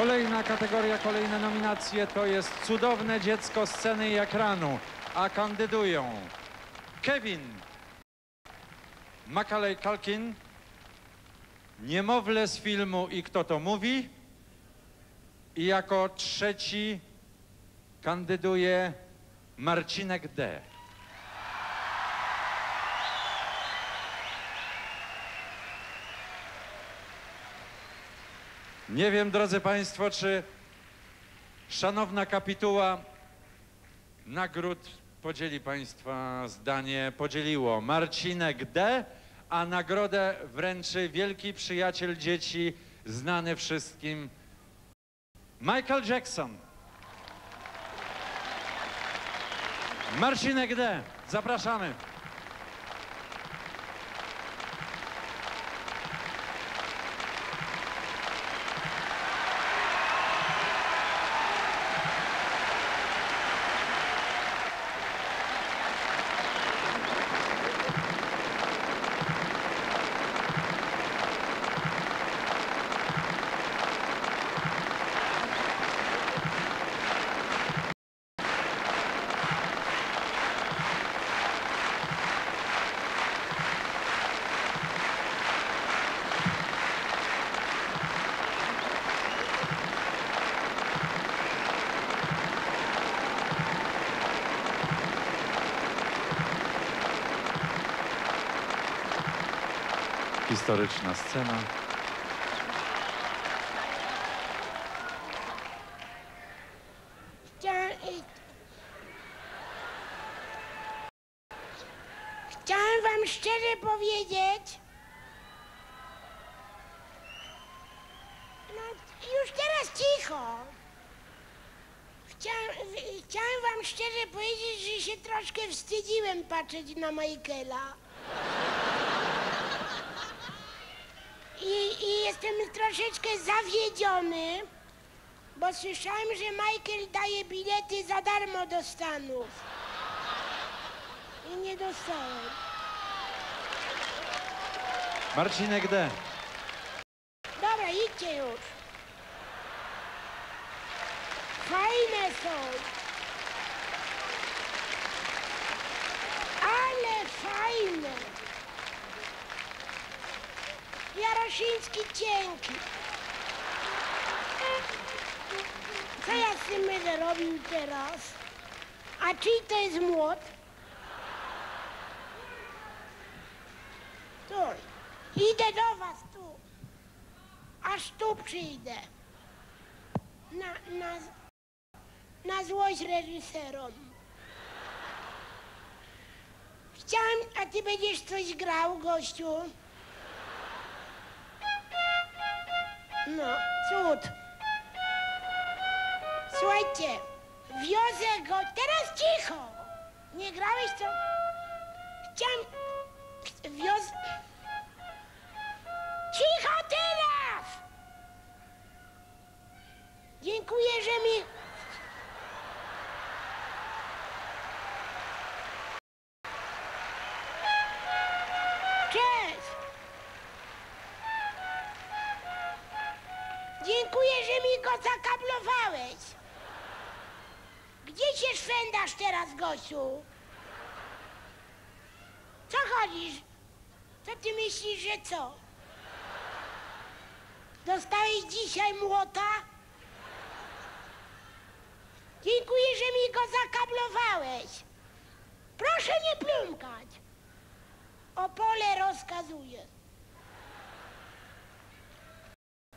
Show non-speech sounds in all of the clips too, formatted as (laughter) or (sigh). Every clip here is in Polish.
Kolejna kategoria, kolejne nominacje to jest cudowne dziecko sceny i ekranu, a kandydują Kevin, Macaulay Culkin, Niemowlę z filmu I kto to mówi i jako trzeci kandyduje Marcinek D. Nie wiem, drodzy Państwo, czy szanowna kapituła nagród podzieli Państwa zdanie, podzieliło Marcinek D., a nagrodę wręczy wielki przyjaciel dzieci, znany wszystkim Michael Jackson. Marcinek D., zapraszamy. Historyczna scena. Chciałem, Chciałem wam szczerze powiedzieć. No, już teraz cicho. Chciałem, chciałem wam szczerze powiedzieć, że się troszkę wstydziłem patrzeć na Michaela. Troszeczkę zawiedziony. Bo słyszałem, że Michael daje bilety za darmo do Stanów. I nie dostałem. Marcinek D. Dobra, idźcie już. Fajne są. Ale fajne. Jarosiński cienki. Co ja z tym będę robił teraz? A czyj to jest młot? Tu. Idę do was tu. Aż tu przyjdę. Na, na, na złość reżyserom. Chciałem, a ty będziesz coś grał, gościu? No, cud. Słuchajcie, wiozę go. Teraz cicho! Nie grałeś to? Chciałem. Wiozę. Cicho teraz! Dziękuję, że mi. Teraz, Gosiu? Co chodzisz? Co ty myślisz, że co? Dostałeś dzisiaj młota? Dziękuję, że mi go zakablowałeś. Proszę nie plumkać. Opole rozkazuje.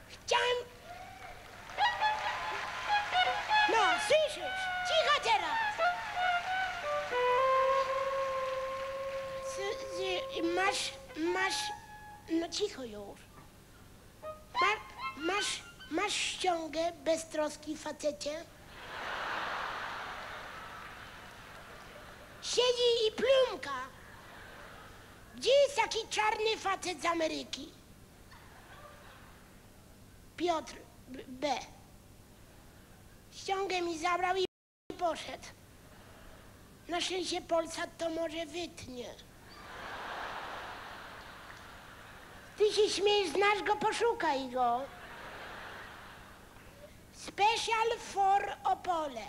Chciałem... No, słyszysz? Cicho teraz. Masz, masz... No cicho już. Ma, masz, masz ściągę bez troski facecie? Siedzi i plumka. Gdzie jest taki czarny facet z Ameryki? Piotr B. Ściągę mi zabrał i poszedł. Na szczęście Polsat to może wytnie. Ty się śmiejesz, znasz go, poszukaj go. Special for Opole.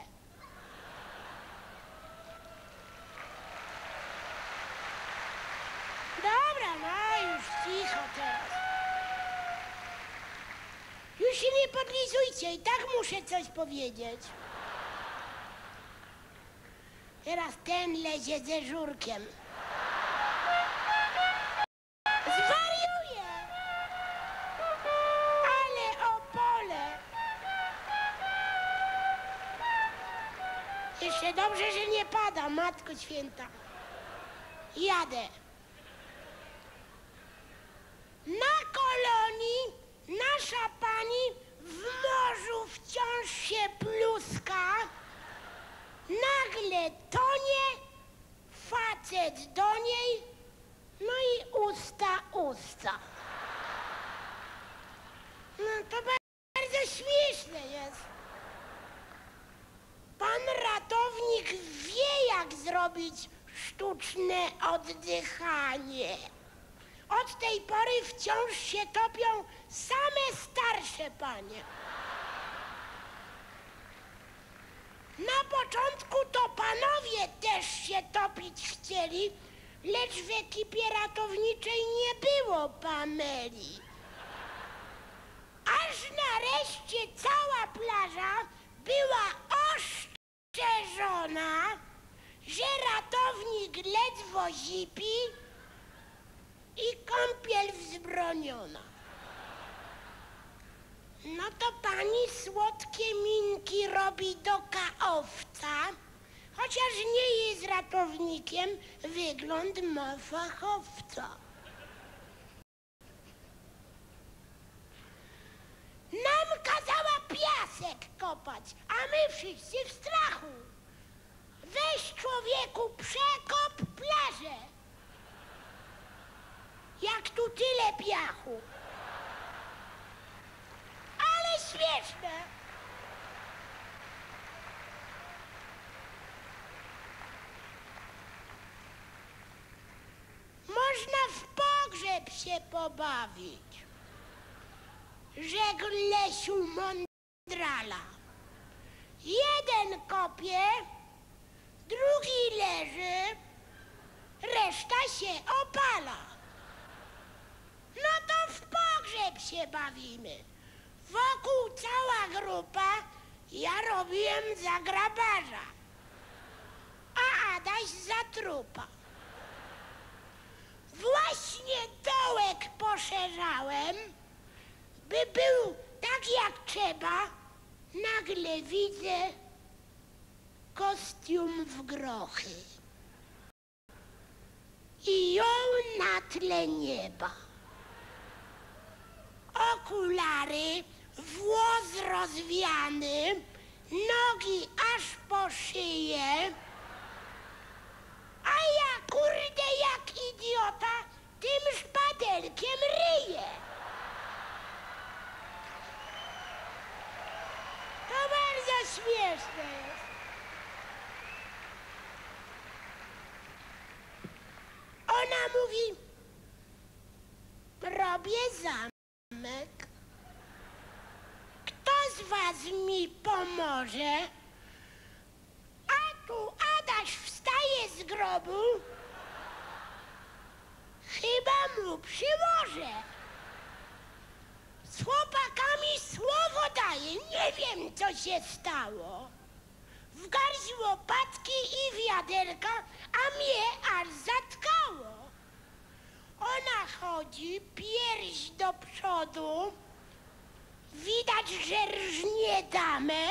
Dobra, no już cicho teraz. Już się nie podlizujcie i tak muszę coś powiedzieć. Teraz ten lezie ze żurkiem. Pada, Matko Święta. Jadę. Na kolonii nasza pani w morzu wciąż się pluska. Nagle tonie, facet do niej, no i usta usta. No to bardzo śmieszne jest. Pan ratownik wie, jak zrobić sztuczne oddychanie. Od tej pory wciąż się topią same starsze panie. Na początku to panowie też się topić chcieli, lecz w ekipie ratowniczej nie było Pameli. Aż nareszcie cała plaża była oszczerzona, że ratownik ledwo zipi i kąpiel wzbroniona. No to pani słodkie minki robi do kaowca, chociaż nie jest ratownikiem, wygląd ma fachowca. Nam kazała piasek kopać, a my wszyscy w strachu. Weź człowieku, przekop plażę. Jak tu tyle piachu. Ale śmieszne. Można w pogrzeb się pobawić. Rzekł Lesiu mądrala. Jeden kopie, drugi leży, reszta się opala. No to w pogrzeb się bawimy. Wokół cała grupa, ja robiłem za grabarza, a Adaś za trupa. Właśnie dołek poszerzałem, by był tak jak trzeba. Nagle widzę kostium w grochy i ją na tle nieba okulary, włos rozwiany, nogi aż po szyję. A ja kurde jak idiota tym szpadelkiem ryję. To bardzo śmieszne jest. Ona mówi, robię zamek. Kto z was mi pomoże? A tu Adaś wstaje z grobu. Chyba mu przyłożę. Z chłopakami słowo daję, nie wiem co się stało. W garść łopatki i wiaderka, a mnie aż zatkało. Ona chodzi, pierś do przodu, widać, że rżnie damę,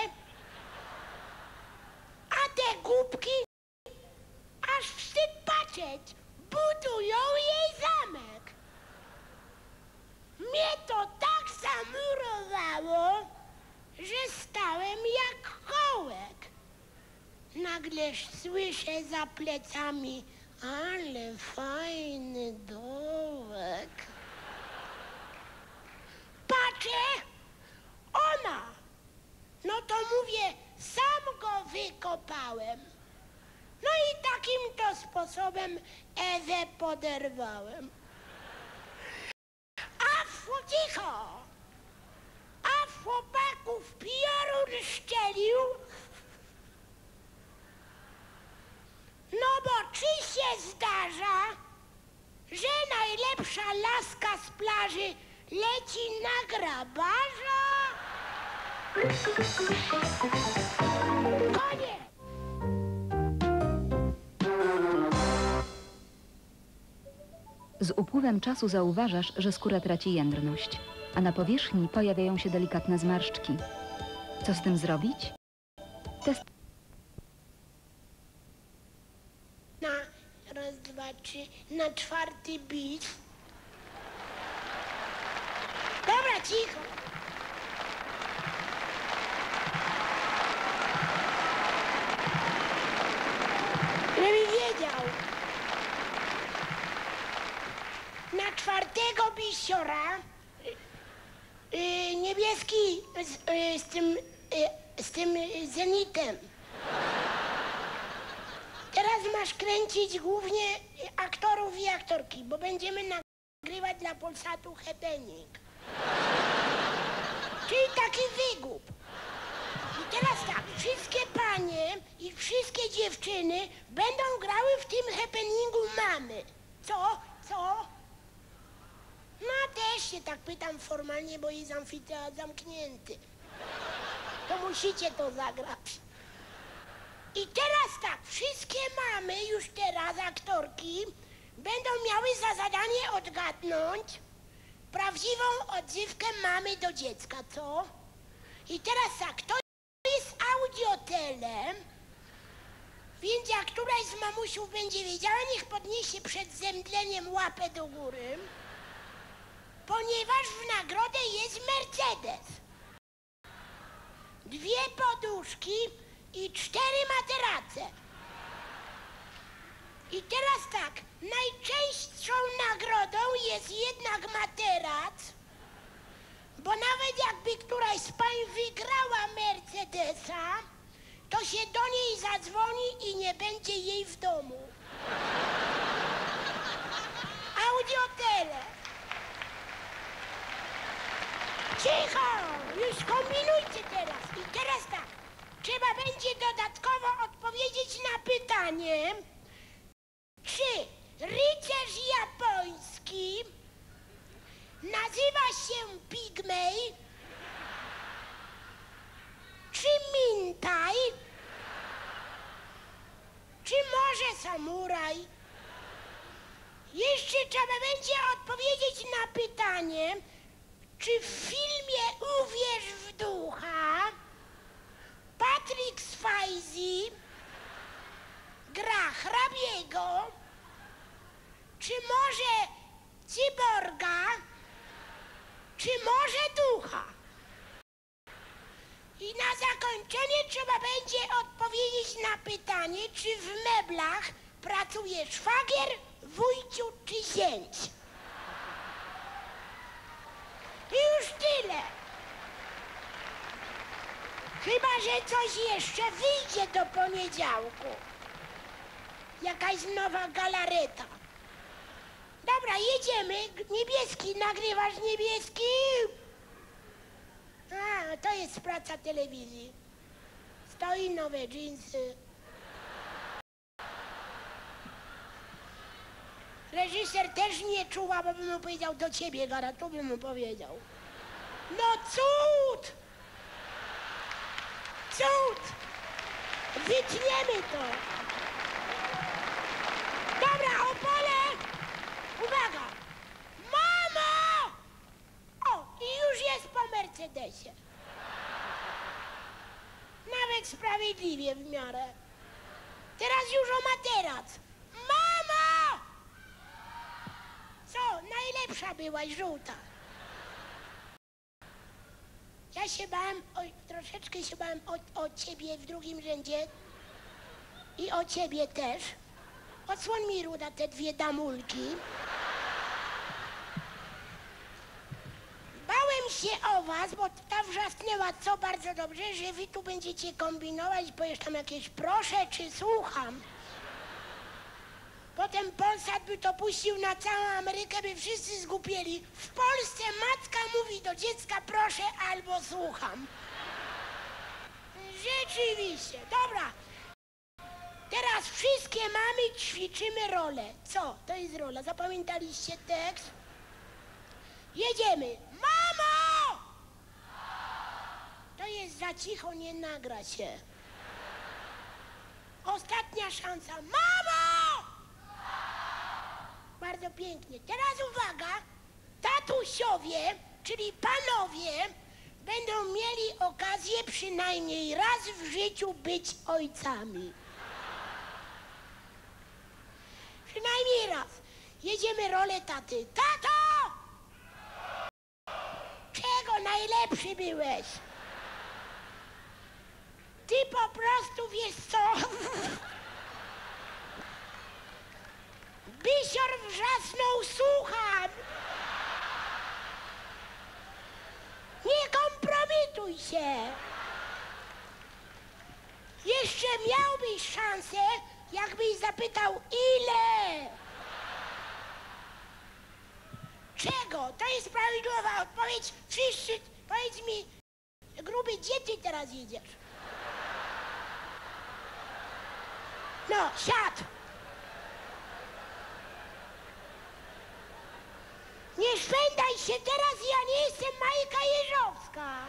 a te głupki aż wstyd patrzeć, budują jej zamek. Mnie to tak zamurowało, że stałem jak kołek. Nagleż słyszę za plecami, ale fajny dołek. Patrzę, ona. No to mówię, sam go wykopałem. No i takim to sposobem Ewę poderwałem. A fu, cicho! A chłopak ów piorun szczelił? No bo czy się zdarza, że najlepsza laska z plaży leci na grabarza? Z upływem czasu zauważasz, że skóra traci jędrność, a na powierzchni pojawiają się delikatne zmarszczki. Co z tym zrobić? Test Na raz, dwa, trzy, na czwarty bit. Dobra, cicho. Żeby wiedział. Na czwartego bisiora y, y, niebieski z, y, z tym, z tym zenitem. Teraz masz kręcić głównie aktorów i aktorki, bo będziemy nagrywać dla Polsatu happening. Czyli taki wygłup. I teraz tak, wszystkie panie i wszystkie dziewczyny będą grały w tym happeningu mamy. Co? Co? No też się tak pytam formalnie, bo jest amfiteatr zamknięty. To musicie to zagrać. I teraz tak, wszystkie mamy już teraz aktorki będą miały za zadanie odgadnąć prawdziwą odzywkę mamy do dziecka, co? I teraz tak, to jest audiotelem, więc jak któraś z mamusiów będzie wiedziała, niech podniesie przed zemdleniem łapę do góry, ponieważ w nagrodę jest Mercedes dwie poduszki i cztery materace. I teraz tak, najczęstszą nagrodą jest jednak materac, bo nawet jakby któraś z pań wygrała Mercedesa, to się do niej zadzwoni i nie będzie jej w domu. Audiotele. Cicho! Już kombinujcie teraz. I teraz tak. Trzeba będzie dodatkowo odpowiedzieć na pytanie, czy rycerz japoński nazywa się pigmej, czy mintaj, czy może samuraj? Jeszcze trzeba będzie odpowiedzieć na pytanie, czy w filmie Uwierz w ducha Patrick Swayze gra hrabiego, czy może cyborga, czy może ducha? I na zakończenie trzeba będzie odpowiedzieć na pytanie, czy w meblach pracuje szwagier, wujciu czy zięć. Już tyle. Chyba, że coś jeszcze wyjdzie do poniedziałku. Jakaś nowa galareta. Dobra, jedziemy. Niebieski, nagrywasz niebieski? A, to jest praca telewizji. Stoi nowe dżinsy. Reżyser też nie czuła, bo bym mu powiedział do ciebie, Gara, tu bym mu powiedział. No cud! Cud! Wytniemy to! Dobra, Opole! Uwaga! Mamo! O, i już jest po Mercedesie. Nawet sprawiedliwie w miarę. Teraz już o materac. Mamo! Co, najlepsza byłaś, żółta. Ja się bałem, oj, troszeczkę się bałem o, o ciebie w drugim rzędzie i o ciebie też. Odsłoń mi, Ruda, te dwie damulki. Bałem się o was, bo ta wrzasnęła co bardzo dobrze, że wy tu będziecie kombinować, powiesz tam jakieś proszę czy słucham. Potem Polsat by to puścił na całą Amerykę, by wszyscy zgupieli. W Polsce matka mówi do dziecka proszę albo słucham. Oczywiście, dobra. Teraz wszystkie mamy ćwiczymy rolę. Co? To jest rola. Zapamiętaliście tekst? Jedziemy. Mamo! To jest za cicho, nie nagra się. Ostatnia szansa. Mamo! Bardzo pięknie. Teraz uwaga. Tatusiowie, czyli panowie, będą mieli okazję przynajmniej raz w życiu być ojcami. Przynajmniej raz. Jedziemy rolę taty. Tato! Czego najlepszy byłeś? Ty po prostu wiesz co? (laughs) Bisior wrzasnął, słucham! Nie kompromituj się! Jeszcze miałbyś szansę, jakbyś zapytał ile? Czego? To jest prawidłowa odpowiedź. Wszyscy, powiedz mi, gruby, gdzie ty teraz jedziesz? No, siad! Nie szwendaj się teraz, ja nie jestem Majka Jeżowska.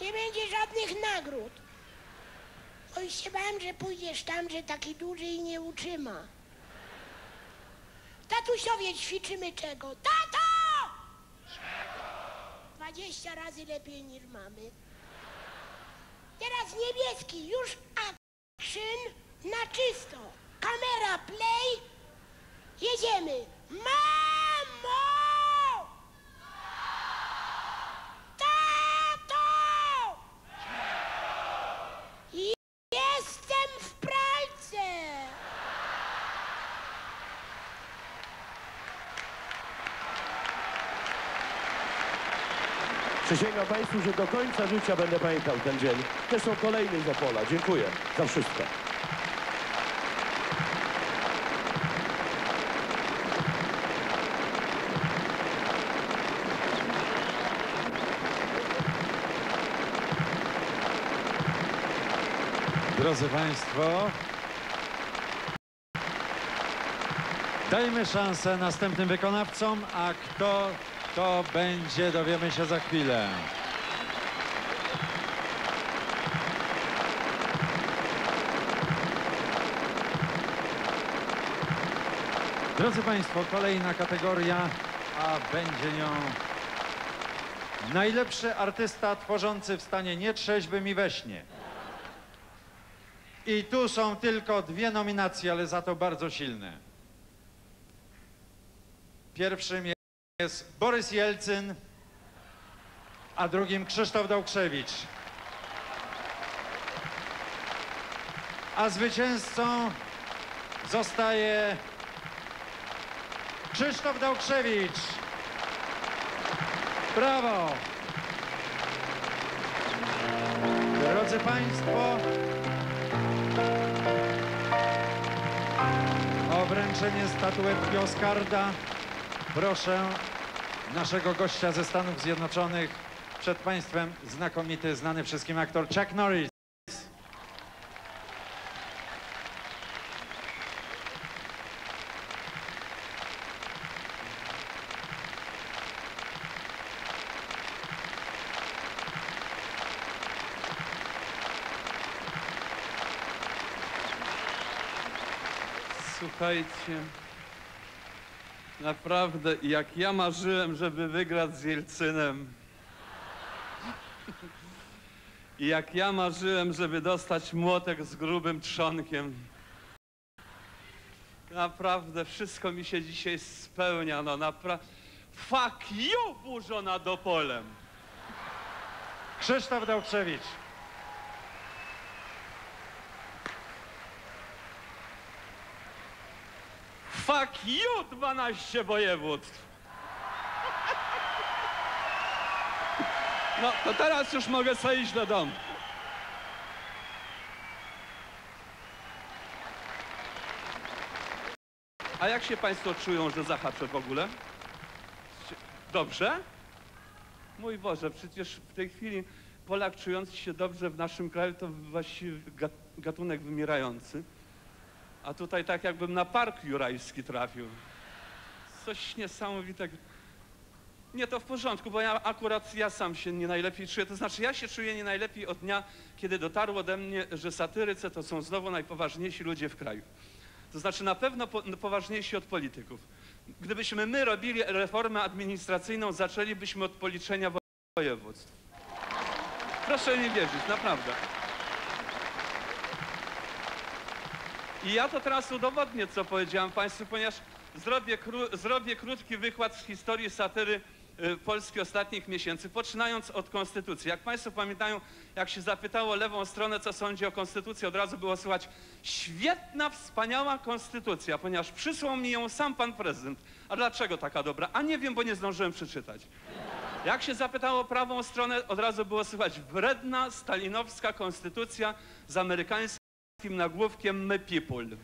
Nie będzie żadnych nagród. Oj, się bałem, że pójdziesz tam, że taki duży i nie utrzyma. Tatusiowie ćwiczymy czego? Tato! Czego? Dwadzieścia razy lepiej niż mamy. Teraz niebieski, już action na czysto. Kamera play. Jedziemy. Mamo! Tato! Jestem w pralce. Przysięgam Państwu, że do końca życia będę pamiętał ten dzień. Zresztą kolejny z Opola. Dziękuję za wszystko. Drodzy Państwo, dajmy szansę następnym wykonawcom, a kto to będzie, dowiemy się za chwilę. Drodzy Państwo, kolejna kategoria, a będzie nią najlepszy artysta tworzący w stanie nietrzeźwym i we śnie. I tu są tylko dwie nominacje, ale za to bardzo silne. Pierwszym jest Borys Jelcyn, a drugim Krzysztof Dałkrzewicz. A zwycięzcą zostaje Krzysztof Dałkrzewicz. Brawo! Drodzy Państwo, o wręczenie statuetki Oscarda proszę naszego gościa ze Stanów Zjednoczonych. Przed Państwem znakomity, znany wszystkim aktor Chuck Norris. Słuchajcie, naprawdę jak ja marzyłem, żeby wygrać z Jelcynem i jak ja marzyłem, żeby dostać młotek z grubym trzonkiem. Naprawdę wszystko mi się dzisiaj spełnia, no naprawdę. Fuck you, burzo nad Opolem. Krzysztof Dałkrzewicz. Fuck you, 12 województw. No, to teraz już mogę sobie iść do domu. A jak się Państwo czują, że zahaczę w ogóle? Dobrze? Mój Boże, przecież w tej chwili Polak czujący się dobrze w naszym kraju to właściwie ga- gatunek wymierający. A tutaj tak jakbym na park jurajski trafił. Coś niesamowitego. Nie, to w porządku, bo ja akurat ja sam się nie najlepiej czuję. To znaczy ja się czuję nie najlepiej od dnia, kiedy dotarło ode mnie, że satyrycy to są znowu najpoważniejsi ludzie w kraju. To znaczy na pewno po, poważniejsi od polityków. Gdybyśmy my robili reformę administracyjną, zaczęlibyśmy od policzenia wo- województw. Proszę mi wierzyć, naprawdę. I ja to teraz udowodnię, co powiedziałem Państwu, ponieważ zrobię, kró- zrobię krótki wykład z historii satyry y, Polski ostatnich miesięcy, poczynając od Konstytucji. Jak Państwo pamiętają, jak się zapytało lewą stronę, co sądzi o Konstytucji, od razu było słychać świetna, wspaniała Konstytucja, ponieważ przysłał mi ją sam Pan Prezydent. A dlaczego taka dobra? A nie wiem, bo nie zdążyłem przeczytać. Jak się zapytało prawą stronę, od razu było słychać wredna, stalinowska konstytucja z amerykańskim nagłówkiem My People.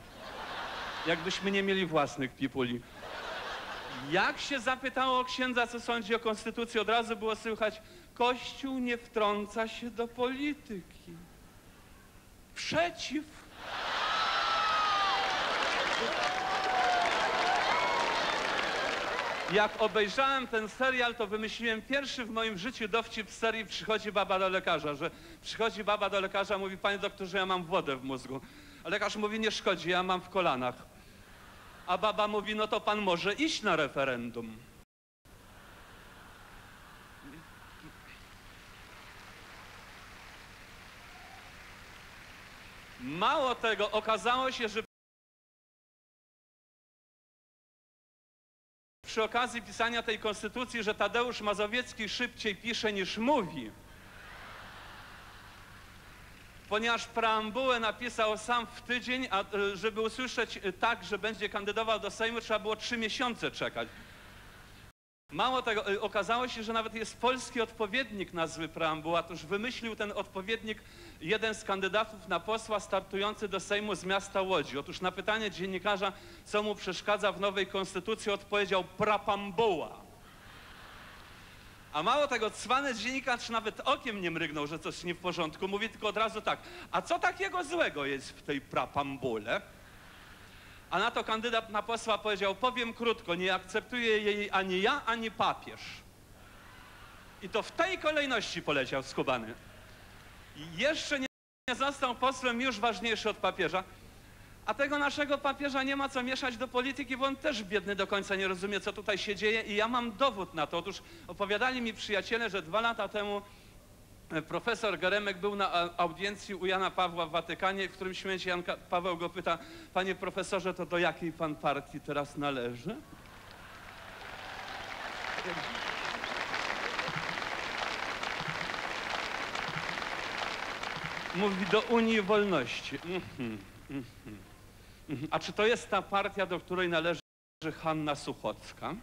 Jakbyśmy nie mieli własnych pipuli. Jak się zapytało księdza, co sądzi o konstytucji, od razu było słychać Kościół nie wtrąca się do polityki. Przeciw. Jak obejrzałem ten serial, to wymyśliłem pierwszy w moim życiu dowcip z serii Przychodzi baba do lekarza, że przychodzi baba do lekarza, mówi, panie doktorze, ja mam wodę w mózgu. A lekarz mówi, nie szkodzi, ja mam w kolanach. A baba mówi, no to pan może iść na referendum. Mało tego, okazało się, że przy okazji pisania tej konstytucji, że Tadeusz Mazowiecki szybciej pisze niż mówi. Ponieważ preambułę napisał sam w tydzień, a e, żeby usłyszeć e, tak, że będzie kandydował do Sejmu, trzeba było trzy miesiące czekać. Mało tego, e, okazało się, że nawet jest polski odpowiednik nazwy preambuła. Otóż wymyślił ten odpowiednik jeden z kandydatów na posła startujący do Sejmu z miasta Łodzi. Otóż na pytanie dziennikarza, co mu przeszkadza w nowej konstytucji, odpowiedział prapambuła. A mało tego, cwany dziennikarz nawet okiem nie mrygnął, że coś nie w porządku. Mówi tylko od razu tak, a co takiego złego jest w tej prapambule? A na to kandydat na posła powiedział, powiem krótko, nie akceptuje jej ani ja, ani papież. I to w tej kolejności poleciał skubany. Jeszcze nie, nie został posłem już ważniejszy od papieża. A tego naszego papieża nie ma co mieszać do polityki, bo on też biedny do końca nie rozumie, co tutaj się dzieje. I ja mam dowód na to. Otóż opowiadali mi przyjaciele, że dwa lata temu profesor Geremek był na audiencji u Jana Pawła w Watykanie, w którym momencie Jan Paweł go pyta, panie profesorze, to do jakiej pan partii teraz należy? Mówi do Unii Wolności. Mhm, mhm, mhm. A czy to jest ta partia, do której należy Hanna Suchocka?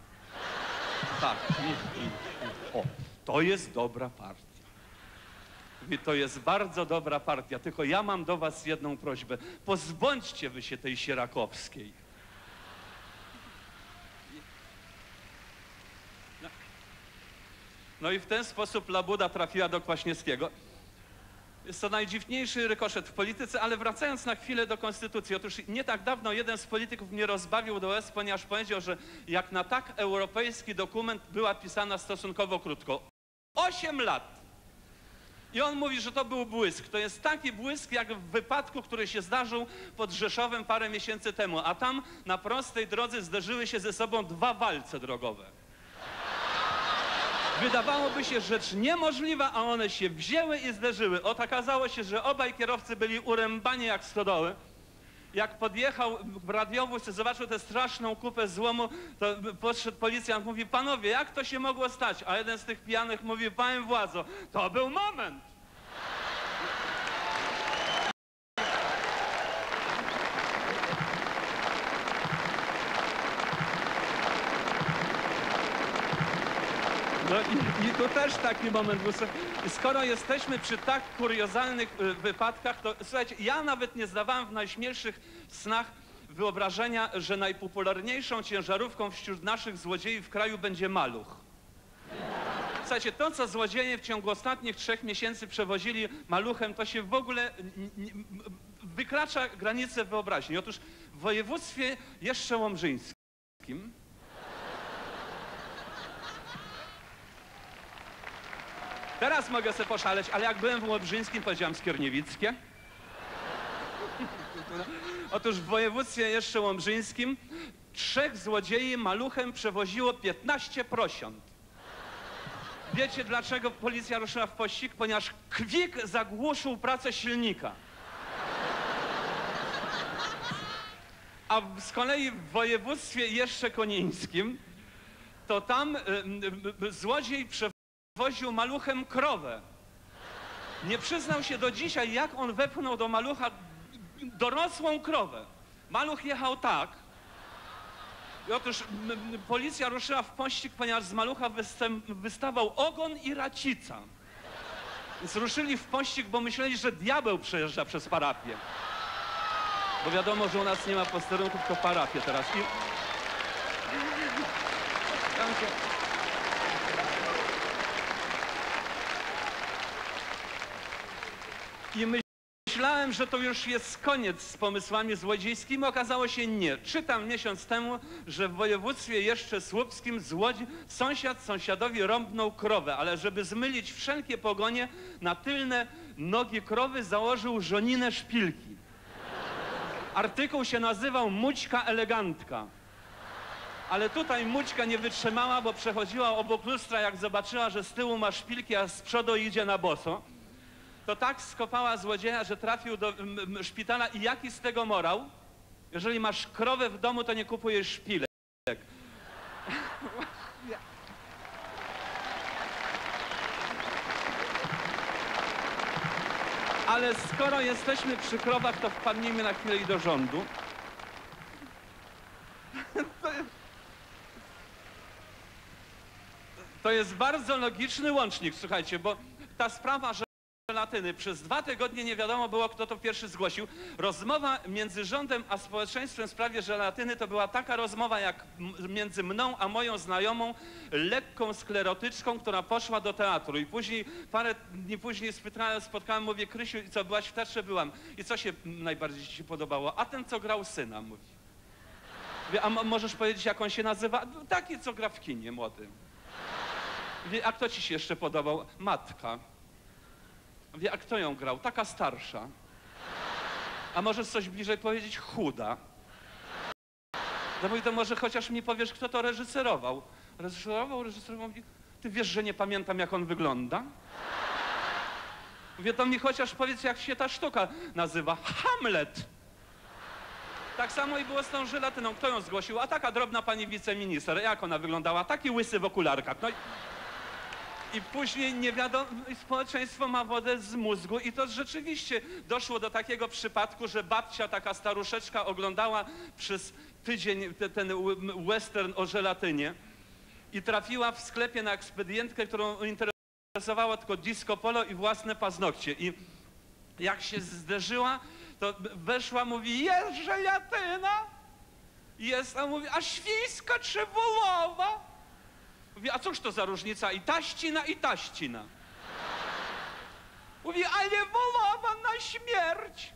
Tak. O, to jest dobra partia. Mówi, to jest bardzo dobra partia, tylko ja mam do was jedną prośbę. Pozbądźcie wy się tej Sierakowskiej. No. No i w ten sposób Labuda trafiła do Kwaśniewskiego. Jest to najdziwniejszy rykoszet w polityce, ale wracając na chwilę do konstytucji. Otóż nie tak dawno jeden z polityków mnie rozbawił do łez, ponieważ powiedział, że jak na tak europejski dokument była pisana stosunkowo krótko. Osiem lat. I on mówi, że to był błysk. To jest taki błysk, jak w wypadku, który się zdarzył pod Rzeszowem parę miesięcy temu. A tam na prostej drodze zderzyły się ze sobą dwa walce drogowe. Wydawałoby się rzecz niemożliwa, a one się wzięły i zderzyły. Ot, okazało się, że obaj kierowcy byli urębani jak stodoły. Jak podjechał radiowóz zobaczył tę straszną kupę złomu, to podszedł policjant, mówi, panowie, jak to się mogło stać? A jeden z tych pijanych mówi, panie władzo, to był moment. No i tu też taki moment był. Skoro jesteśmy przy tak kuriozalnych y, wypadkach, to słuchajcie, ja nawet nie zdawałem w najśmielszych snach wyobrażenia, że najpopularniejszą ciężarówką wśród naszych złodziei w kraju będzie maluch. Słuchajcie, to co złodzieje w ciągu ostatnich trzech miesięcy przewozili maluchem, to się w ogóle wykracza granice wyobraźni. Otóż w województwie jeszcze łomżyńskim Teraz mogę sobie poszaleć, ale jak byłem w Łobrzyńskim, powiedziałem Skierniewickie. Otóż w województwie jeszcze łomżyńskim trzech złodziei maluchem przewoziło 15 prosiąt. Wiecie dlaczego policja ruszyła w pościg? Ponieważ kwik zagłuszył pracę silnika. A z kolei w województwie jeszcze konińskim to tam y, y, y, złodziej przewoził maluchem krowę. Nie przyznał się do dzisiaj, jak on wepchnął do malucha dorosłą krowę. Maluch jechał tak. I otóż policja ruszyła w pościg, ponieważ z malucha wystawał ogon i racica. Więc ruszyli w pościg, bo myśleli, że diabeł przejeżdża przez parapię. Bo wiadomo, że u nas nie ma posterunku, tylko parapię teraz. I... Tam się... I myślałem, że to już jest koniec z pomysłami złodziejskimi. Okazało się nie. Czytam miesiąc temu, że w województwie jeszcze słupskim złodzi... sąsiad sąsiadowi rąbnął krowę, ale żeby zmylić wszelkie pogonie, na tylne nogi krowy założył żoninę szpilki. Artykuł się nazywał Mućka elegantka. Ale tutaj Mućka nie wytrzymała, bo przechodziła obok lustra, jak zobaczyła, że z tyłu ma szpilki, a z przodu idzie na boso to tak skopała złodzieja, że trafił do szpitala i jaki z tego morał? Jeżeli masz krowę w domu, to nie kupujesz szpilek. Ale skoro jesteśmy przy krowach, to wpadnijmy na chwilę i do rządu. To jest bardzo logiczny łącznik, słuchajcie, bo ta sprawa, że żelatyny. Przez dwa tygodnie nie wiadomo było, kto to pierwszy zgłosił. Rozmowa między rządem a społeczeństwem w sprawie żelatyny to była taka rozmowa jak między mną a moją znajomą, lekką sklerotyczką, która poszła do teatru. I później, parę dni później spytałem, spotkałem, mówię, Krysiu, co, byłaś w teatrze? Byłam. I co się najbardziej ci podobało? A ten, co grał syna, mówi. A mo- możesz powiedzieć, jak on się nazywa? Taki, co gra w kinie, młody. Mówię, a kto ci się jeszcze podobał? Matka. Wie, a kto ją grał? Taka starsza. A możesz coś bliżej powiedzieć? Chuda. No mówi, to może chociaż mi powiesz, kto to reżyserował. Reżyserował, reżyserował. Mówi, Ty wiesz, że nie pamiętam, jak on wygląda? Mówię, to mi chociaż powiedz, jak się ta sztuka nazywa. Hamlet. Tak samo i było z tą żelatyną. Kto ją zgłosił? A taka drobna pani wiceminister. Jak ona wyglądała? Taki łysy w okularkach. No i... I później nie wiadomo, społeczeństwo ma wodę z mózgu i to rzeczywiście doszło do takiego przypadku, że babcia, taka staruszeczka oglądała przez tydzień te, ten western o żelatynie i trafiła w sklepie na ekspedientkę, którą interesowało tylko disco polo i własne paznokcie. I jak się zderzyła, to weszła, mówi, jest żelatyna? Jest, a mówi, a świńska czy wołowa? Mówi, a cóż to za różnica? I ta ścina, i ta ścina. Mówi, ale wołowa na śmierć.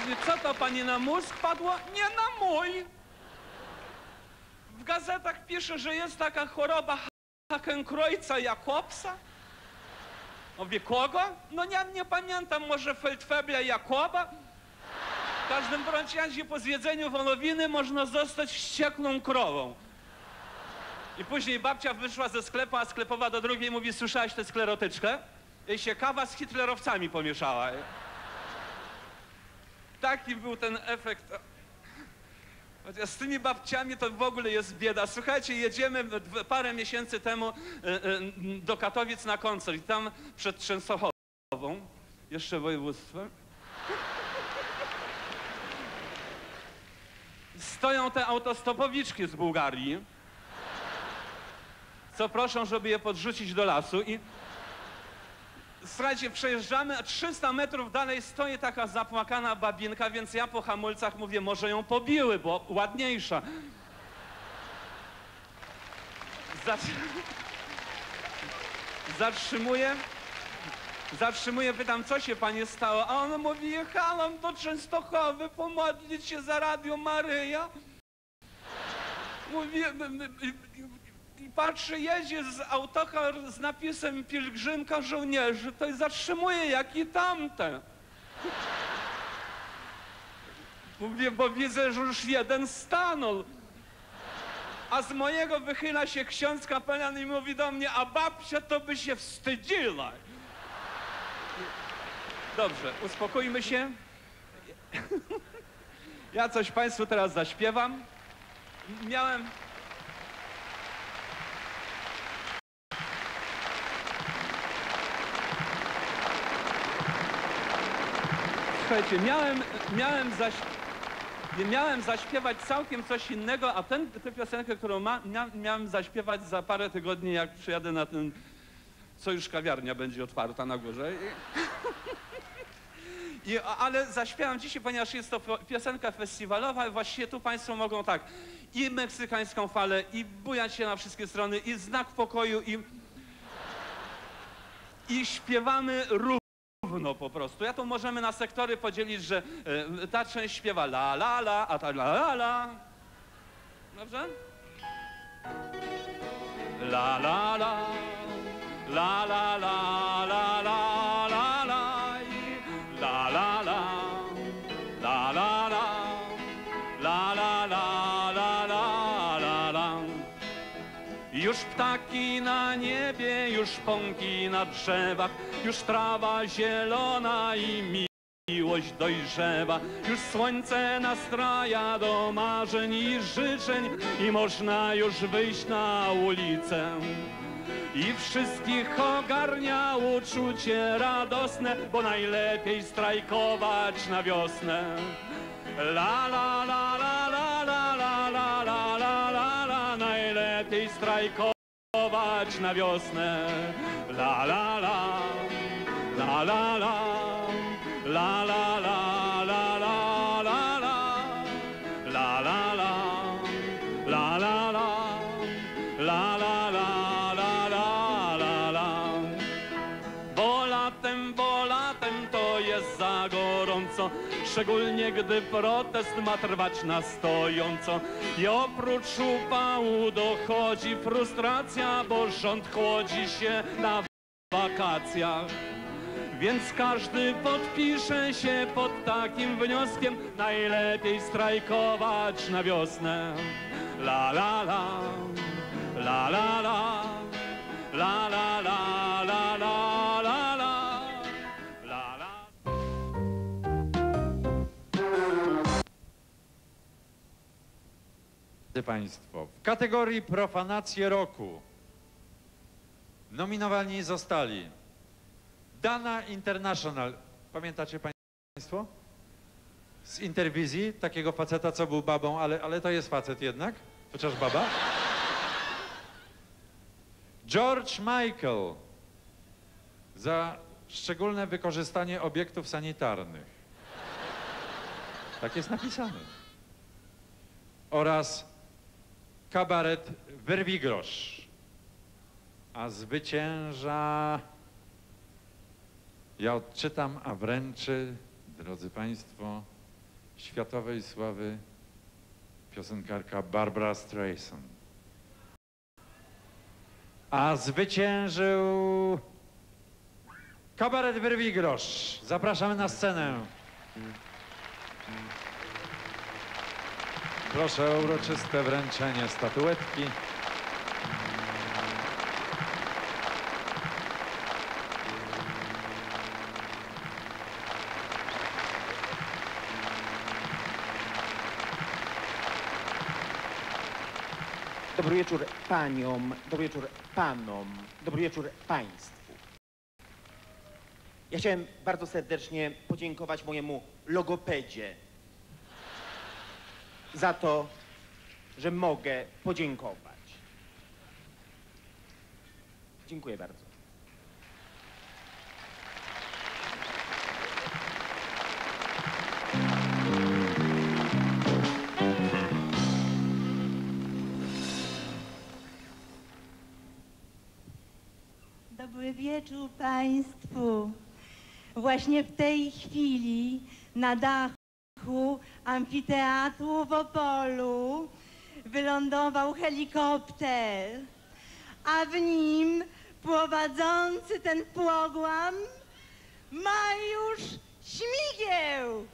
Mówi, co to pani na mózg padło? Nie na mój. W gazetach pisze, że jest taka choroba Hakenkreuza Jakobsa. Mówię, kogo? No nie, nie pamiętam, może Feldfebla Jakoba? W każdym bądź razie po zjedzeniu wołowiny można zostać wściekłą krową. I później babcia wyszła ze sklepu, a sklepowa do drugiej mówi, słyszałaś tę sklerotyczkę? I się kawa z hitlerowcami pomieszała. Taki był ten efekt. Chociaż z tymi babciami to w ogóle jest bieda. Słuchajcie, jedziemy parę miesięcy temu e, e, do Katowic na koncert i tam przed Częstochową, jeszcze województwem, stoją te autostopowiczki z Bułgarii, co proszą, żeby je podrzucić do lasu i Słuchajcie, przejeżdżamy, a 300 metrów dalej stoi taka zapłakana babinka, więc ja po hamulcach mówię, może ją pobiły, bo ładniejsza. Zatr- Zatrzymuję, zatrzymuję, pytam, co się pani stało, a ona mówi, jechałam do Częstochowy pomodlić się za Radio Maryja. Mówi, i- patrzę, jedzie z autokar z napisem pielgrzymka żołnierzy, to zatrzymuje jak i tamte. Mówię, bo widzę, że już jeden stanął. A z mojego wychyla się ksiądz kapelan i mówi do mnie, a babcia to by się wstydziła. Dobrze, uspokójmy się. Ja coś Państwu teraz zaśpiewam. Miałem... Słuchajcie, miałem, miałem, zaś, miałem zaśpiewać całkiem coś innego, a ten, tę piosenkę, którą ma, mia, miałem zaśpiewać za parę tygodni, jak przyjadę na ten, co już kawiarnia będzie otwarta na górze. I, (laughs) i, ale zaśpiewam dzisiaj, ponieważ jest to piosenka festiwalowa właściwie tu Państwo mogą tak i meksykańską falę, i bujać się na wszystkie strony, i znak pokoju, i, i śpiewamy równo po prostu. Ja to możemy na sektory podzielić, że e, ta część śpiewa la la la, a ta la la la. Dobrze? La la, la la la, la la już pąki na drzewach, już trawa zielona i miłość dojrzewa. Już słońce nastraja do marzeń i życzeń i można już wyjść na ulicę. I wszystkich ogarnia uczucie radosne, bo najlepiej strajkować na wiosnę. La la la la la la la la la la najlepiej strajkować Chować na wiosnę, la la la, la la la, la la la. Szczególnie gdy protest ma trwać na stojąco. I oprócz upału dochodzi frustracja, bo rząd chłodzi się na wakacjach. Więc każdy podpisze się pod takim wnioskiem, najlepiej strajkować na wiosnę. La la la, la la la, la la la, la Drodzy Państwo, w kategorii profanacje roku nominowani zostali Dana International. Pamiętacie Państwo? Z interwizji takiego faceta, co był babą, ale, ale to jest facet jednak, chociaż baba. George Michael za szczególne wykorzystanie obiektów sanitarnych. Tak jest napisane. Oraz kabaret Werwigrosz. A zwycięża... Ja odczytam, a wręczy, drodzy Państwo, światowej sławy piosenkarka Barbara Streisand. A zwyciężył kabaret Werwigrosz. Zapraszamy na scenę. Proszę o uroczyste wręczenie statuetki. Dobry wieczór paniom, dobry wieczór panom, dobry wieczór państwu. Ja chciałem bardzo serdecznie podziękować mojemu logopedzie za to, że mogę podziękować. Dziękuję bardzo. Dobry wieczór Państwu. Właśnie w tej chwili na dach amfiteatru w Opolu wylądował helikopter, a w nim prowadzący ten program Mariusz Śmigieł.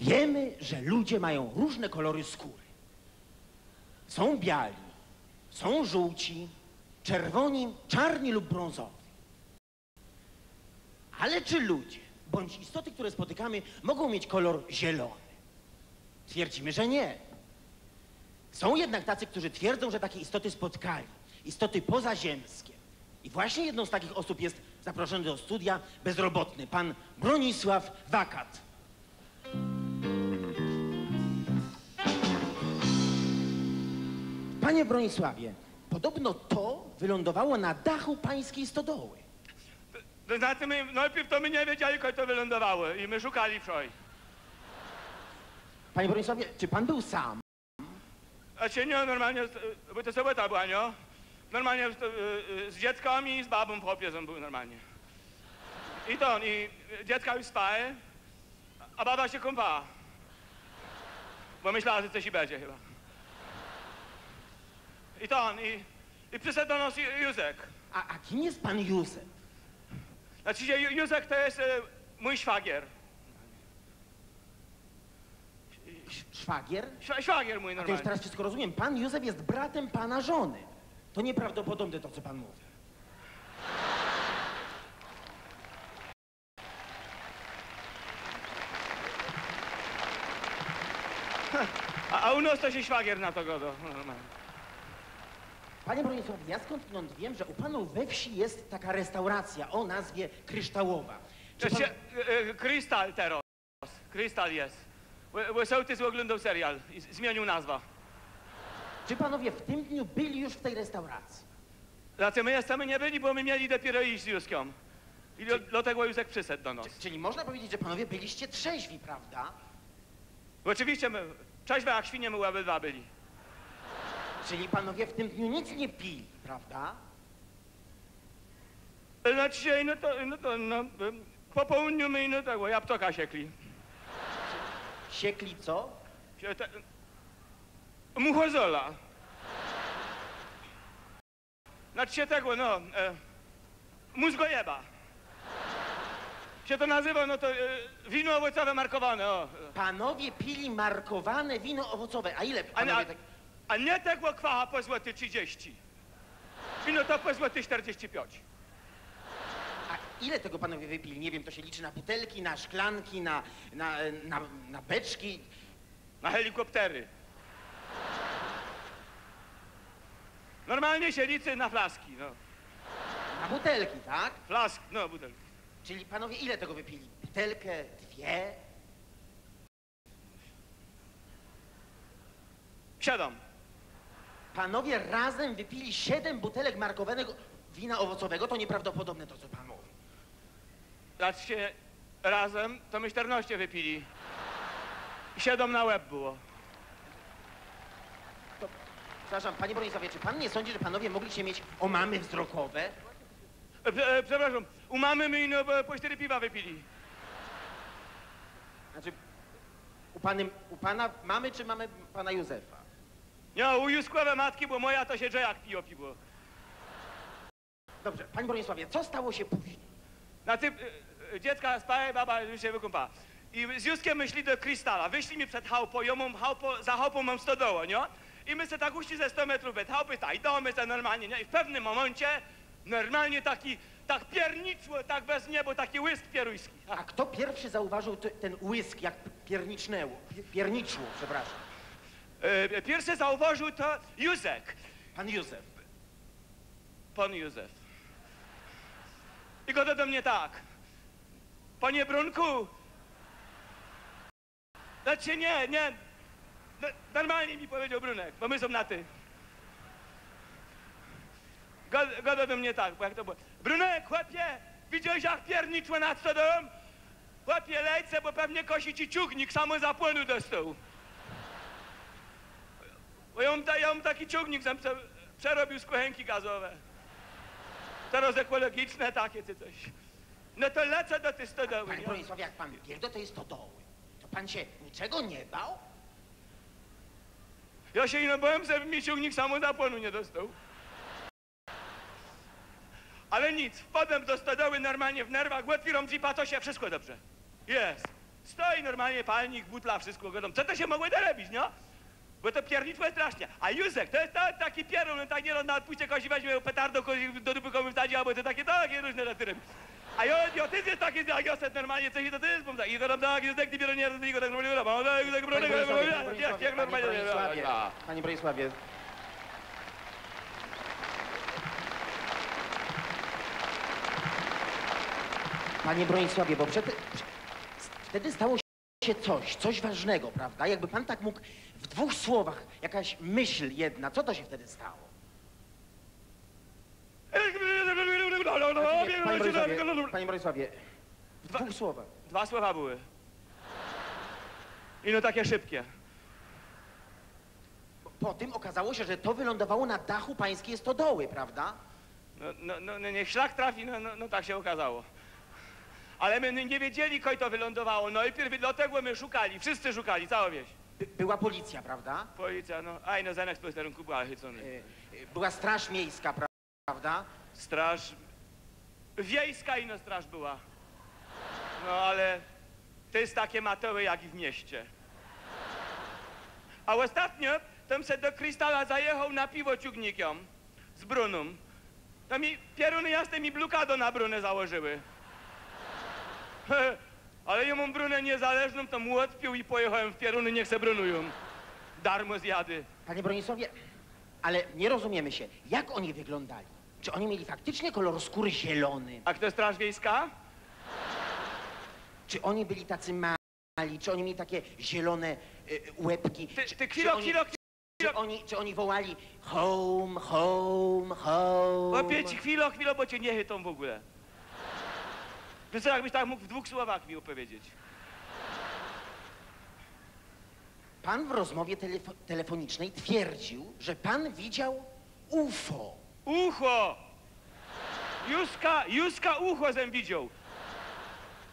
Wiemy, że ludzie mają różne kolory skóry. Są biali, są żółci, czerwoni, czarni lub brązowi. Ale czy ludzie, bądź istoty, które spotykamy, mogą mieć kolor zielony? Twierdzimy, że nie. Są jednak tacy, którzy twierdzą, że takie istoty spotkali. Istoty pozaziemskie. I właśnie jedną z takich osób jest zaproszony do studia bezrobotny, pan Bronisław Wakat. Panie Bronisławie, podobno to wylądowało na dachu pańskiej stodoły. To znaczy, my najpierw to my nie wiedzieli, kiedy to wylądowało i my szukali wczoraj. Panie Bronisławie, czy pan był sam? A się nie, normalnie, bo to sobota była, nie? Normalnie z, y, y, z dzieckami i z babą w opiezą był normalnie. I to, i dziecka już spały, a baba się kąpała. Bo myślała, że coś i będzie chyba. I to, i, i przyszedł do nas Józek. A, a kim jest pan Józef? Znaczy, Józek to jest y, mój szwagier. Sz- Szwagier? Szwa- Szwagier mój A to już normalnie. teraz wszystko rozumiem. Pan Józef jest bratem pana żony. To nieprawdopodobne to, co pan mówi. A, a u nas to się szwagier na to godo. Normalnie. Panie Bronisławie, ja skądinąd wiem, że u panów we wsi jest taka restauracja o nazwie Kryształowa. Czy pan... e, e, Krystal teraz. Krystal jest. Sołtys oglądał serial i zmienił nazwa. Czy panowie w tym dniu byli już w tej restauracji? Znaczy my jeszcze nie byli, bo my mieli dopiero iść z Józką. I do, dlatego Józek przyszedł do nas. Czy, czyli można powiedzieć, że panowie byliście trzeźwi, prawda? Oczywiście my, cześć jak świnie my obydwa byli. Czyli panowie w tym dniu nic nie pili, prawda? No dzisiaj, no to, no to, no, po południu my, no tego, jabłka siekli. Siekli co? Muchozola. Znaczy się tego, no, e, mózgojeba. Się to nazywa, no to e, wino owocowe markowane, o. Panowie pili markowane wino owocowe. A ile A, panowie a, tak... a nie tego kwacha po złoty 30. Wino to po złoty 45. A ile tego panowie wypili? Nie wiem, to się liczy na butelki, na szklanki, na, na, na, na beczki. Na helikoptery. Normalnie się liczy na flaski, no. Na butelki, tak? Flask, no, butelki. Czyli panowie ile tego wypili? Butelkę, dwie? Siadam. Panowie razem wypili siedem butelek markowanego wina owocowego. To nieprawdopodobne to, co pan mówi. Się razem, to my 14 wypili. I siedem na łeb było. Przepraszam, panie Bronisławie, czy pan nie sądzi, że panowie mogli się mieć omamy wzrokowe? E, e, przepraszam, u mamy my no, bo po cztery piwa wypili. Znaczy, u, u pana mamy czy mamy pana Józefa? Nie, u Juskowe matki, bo moja to się jak piło piwo. Dobrze, panie Bronisławie, co stało się później? Na typ, e, e, dziecka spały, baba już się wykąpała. I z Juskiem myśli do Krystala. Wyszli mi przed chałupą, ja mam chałupą, za chałupą mam stodoło, nie? I my se tak uści ze 100 metrów od chałupy, tak, domy se normalnie, nie? I w pewnym momencie normalnie taki, tak pierniczło, tak bez niebo, taki łysk pieruński. A kto pierwszy zauważył te- ten łysk, jak piernicznęło? Pi- Pierniczło, przepraszam. E, Pierwszy zauważył to Józek, Pan Józef. pan Józef. I go do mnie tak. Panie Brunku, znaczy nie, nie, no, normalnie mi powiedział Brunek, bo my są na ty. Go- Godo do mnie tak, bo jak to było. Brunek, chłopie, widziałeś jak pierniczło nad stodołem? Chłopie, lejce, bo pewnie kosi ci ciągnik samozapłonu dostał. Bo ja mam, ja mam taki ciągnik, przerobił z kuchenki gazowe. Teraz ekologiczne takie czy coś. No to lecę do tej stodoły, Panie nie? Bronisławie, jak pan biegł do tej stodoły, to pan się niczego nie bał? Ja się ino bałem, żeby mi ciągnik samozapłonu nie dostał. Ale nic, wpadłem do stodoły normalnie w nerwach, otwieram zipa, to się wszystko dobrze. Jest. Stoi normalnie palnik, butla, wszystko godą. Co to się mogło dorobić, no? Bo to piernictwo jest strasznie. A Józek, to jest ta, taki pierun, on tak nie na pójście kozi weźmie petardo kozi do dupy komuś wsadzi, albo to takie, takie różne natury. A ja, idiotyzm jest taki, ja set normalnie coś idiotyzm, tak, i go tam tak, Józek, ty pierun nie, ty go tak normalnie robią, a tak, tak, Bronisławie, panie jak, jak normalnie robią. panie Bronisławie. Panie Bronisławie, bo przed, prze- wtedy stało się coś, coś ważnego, prawda? Jakby pan tak mógł w dwóch słowach, jakaś myśl jedna, co to się wtedy stało? Panie Bronisławie, w Dwa- dwóch słowach. Dwa słowa były. I no takie szybkie. Po tym okazało się, że to wylądowało na dachu pańskiej stodoły, prawda? No, no, no, no niech szlak trafi, no, no, no tak się okazało. Ale my nie wiedzieli, koj to wylądowało. No i pierw dlatego my szukali, wszyscy szukali, cała wieś. By, była policja, prawda? Policja, no, aj no zanek z posterunku była chycony. Y, y, Była straż miejska, pra- prawda? Straż, wiejska ino straż była. No ale to jest takie matoły jak i w mieście. A ostatnio tam se do Krystala zajechał na piwo ciągnikiem z bruną. To mi pieruny jasne mi blokado na brunę założyły. (laughs) Ale ja mam brunę niezależną, to mu odpił i pojechałem w pieruny, niech se brunują. Darmo zjady. Panie Bronisławie, ale nie rozumiemy się. Jak oni wyglądali? Czy oni mieli faktycznie kolor skóry zielony? A kto straż wiejska? Czy oni byli tacy mali? Czy oni mieli takie zielone y, łebki? Ty, ty czy, chwilo, oni, chwilo, czy, oni, czy oni wołali home, home, home? Łapię ci chwilę, chwilę, bo cię nie chytą w ogóle. Wiesz co, jakbyś tak mógł w dwóch słowach mi opowiedzieć. Pan w rozmowie telefo telefonicznej twierdził, że pan widział UFO. Ucho! Juska, Juska ucho zem widział.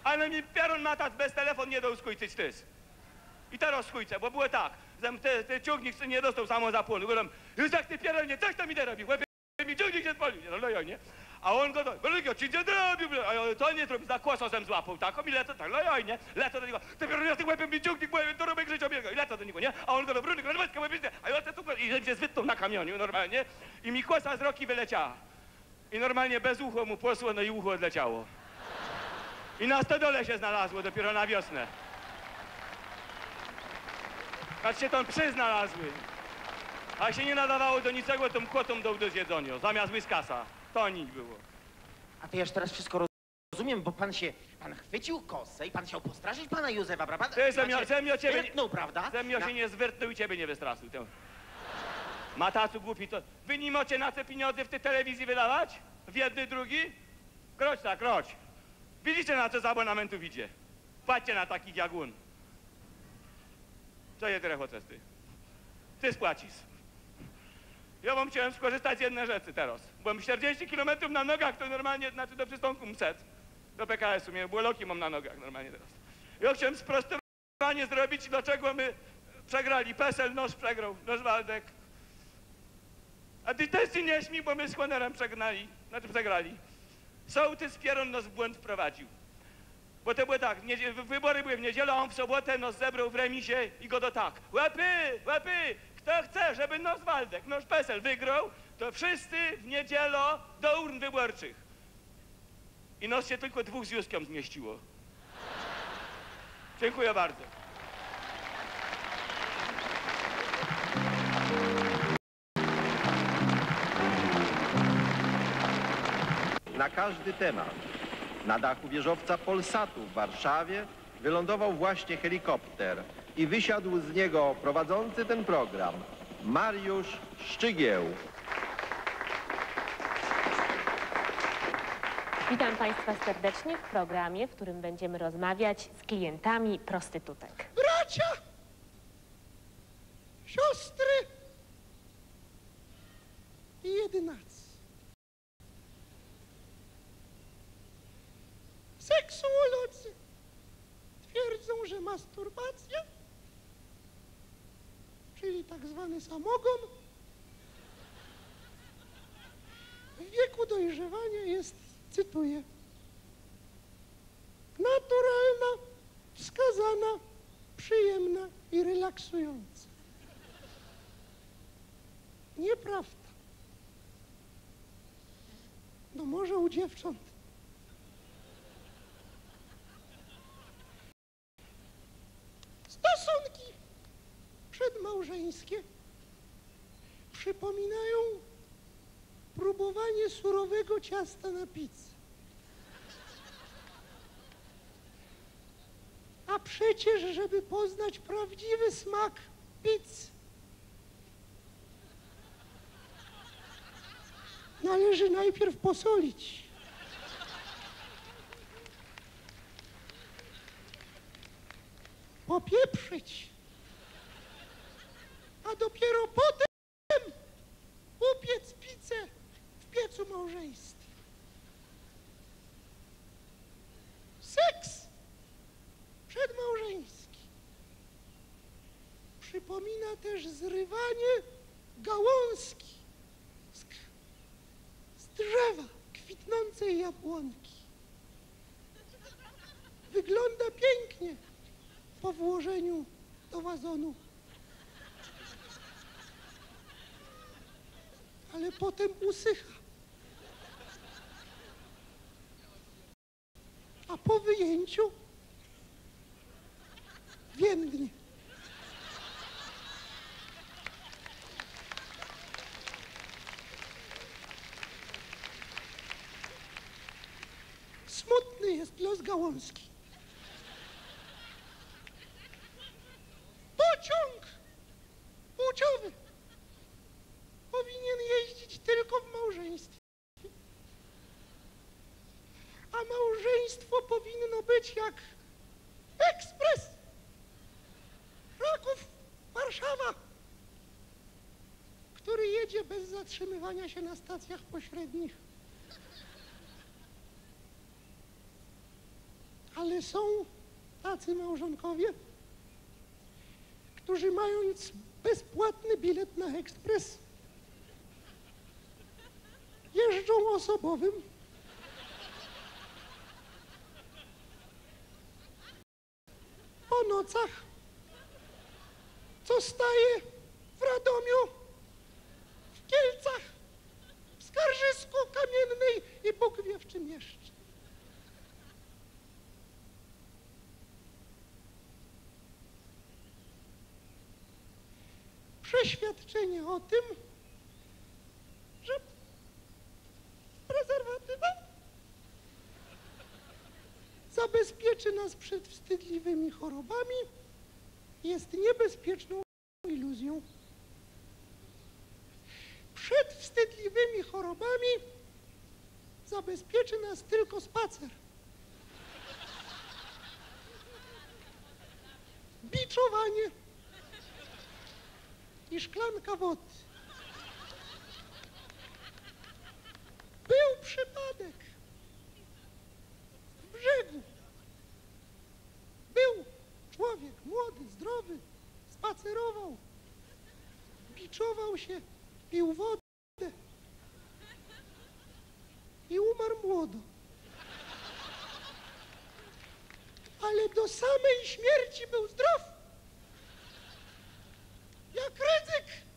Ale mi piorun matat bez telefon nie dał skujcyć tys. I teraz skujcę, bo było tak, zem te, te ciągnik nie dostał samo zapłonu. Go tam, Józek ty piorun nie, coś to mi nie robi, łebie mi ciągnik się spalił. No, no ja nie. A on go do, Bolego, ci nie zrobił, bля. a ja to nie zrobił, za kłoso zem złapał, tak, i lecę, tak, no nie, lecę do niego, ty tym łebem mi ciągnik, łebie, to robię życia biega, i lecę do niego, nie, a on go do Bruny, no łebie, a ja lecę tu, i się zwytnął na kamieniu, normalnie, i mi kłosa z roki wyleciała. I normalnie bez ucho mu posło, no i ucho odleciało. I na stodole się znalazło dopiero na wiosnę. Aż się tam przy znalazły. A się nie nadawało do niczego, tą kotą dał do zjedzenia, zamiast łyskasa. To nic było. A to ja już teraz wszystko rozumiem, bo pan się, pan chwycił kosę i pan chciał postraszyć pana Józefa, prawda? Ty, Zemio- się Zemio, ciebie nie- wyrtnął, prawda? Zemio Na- się nie zwyrtnął i ciebie nie wystraszył. To. Matacu głupi to. Wy nie macie na te pieniądze w tej telewizji wydawać? W jedny, drugi? Kroć tak, kroć. Widzicie na co z abonamentu idzie. Patrzcie na takich jagun. Co je drecho ty? Ty spłacisz. Ja wam chciałem skorzystać z jednej rzeczy teraz. Byłem 40 km na nogach, to normalnie, znaczy do przystanku MSET. Do PKS-u, mnie błoki mam na nogach normalnie teraz. Ja chciałem sprostowanie zrobić, dlaczego my przegrali. PESEL, Noż przegrał, Noż Waldek. A ty też nie śmij, bo my z Honerem przegnali, znaczy przegrali. Sołtys Pieron nas w błąd wprowadził. Bo to było tak, wybory były w niedzielę, a on w sobotę nos zebrał w remisie i go do tak. Łapy, łapy, kto chce, żeby nos Waldek, nos PESEL wygrał, to wszyscy w niedzielę do urn wyborczych. I nos się tylko dwóch z Józkiem zmieściło. Dziękuję bardzo. na każdy temat. Na dachu wieżowca Polsatu w Warszawie wylądował właśnie helikopter i wysiadł z niego prowadzący ten program Mariusz Szczygieł. Witam Państwa serdecznie w programie, w którym będziemy rozmawiać z klientami prostytutek. Bracia! Siostry! I jedynacy. Seksuolodzy twierdzą, że masturbacja, czyli tak zwany samogon, w wieku dojrzewania jest, cytuję, naturalna, wskazana, przyjemna i relaksująca. Nieprawda. No może u dziewcząt. Stosunki przedmałżeńskie przypominają próbowanie surowego ciasta na pizzę. A przecież, żeby poznać prawdziwy smak pizzy, należy najpierw posolić. Popieprzyć. A dopiero potem upiec pizzę w piecu małżeństwa. Seks przedmałżeński przypomina też zrywanie gałązki z, z drzewa kwitnącej jabłonki. Wygląda pięknie po włożeniu do wazonu. Ale potem usycha. A po wyjęciu więdnie. Smutny jest los Gałązki. Pociąg płciowy powinien jeździć tylko w małżeństwie. A małżeństwo powinno być jak ekspres. Kraków, Warszawa, który jedzie bez zatrzymywania się na stacjach pośrednich. Ale są tacy małżonkowie, którzy mając bezpłatny bilet na ekspres, jeżdżą osobowym po nocach, co staje w Radomiu, w Kielcach, w Skarżysku Kamiennej i Bóg wie w czym jeszcze. Przeświadczenie o tym, że prezerwatywa nas przed wstydliwymi chorobami, jest niebezpieczną iluzją. Przed wstydliwymi chorobami zabezpieczy nas tylko spacer. Biczowanie i szklanka wody. Był przypadek w brzegu. Był człowiek młody, zdrowy, spacerował, biczował się, pił wodę i umarł młodo. Ale do samej śmierci był zdrów. Jak ryzyk.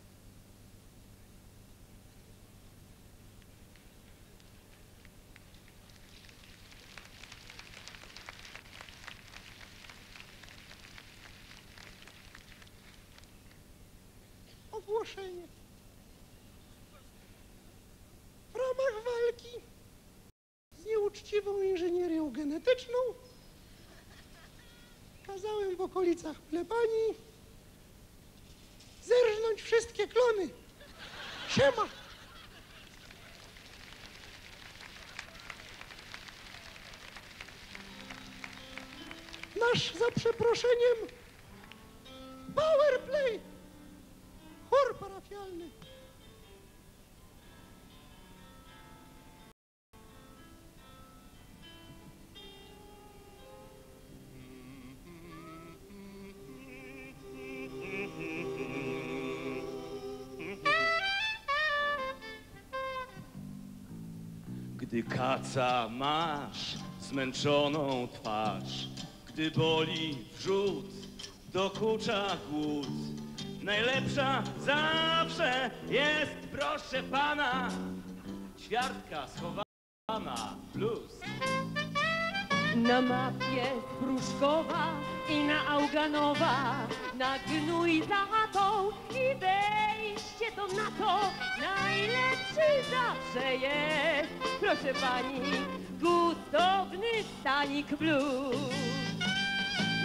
Kazałem w okolicach plebanii zerżnąć wszystkie klony. Siema! Nasz, za przeproszeniem, powerplay, chór parafialny. Kaca masz zmęczoną twarz, gdy boli wrzód, dokucza głód, najlepsza zawsze jest, proszę pana, ćwiartka schowana, blues. Na mapie Pruszkowa i na Auganowa, na gnój zatą i wejście do NATO. Najlepszy zawsze jest, proszę pani, gustowny stanik blues.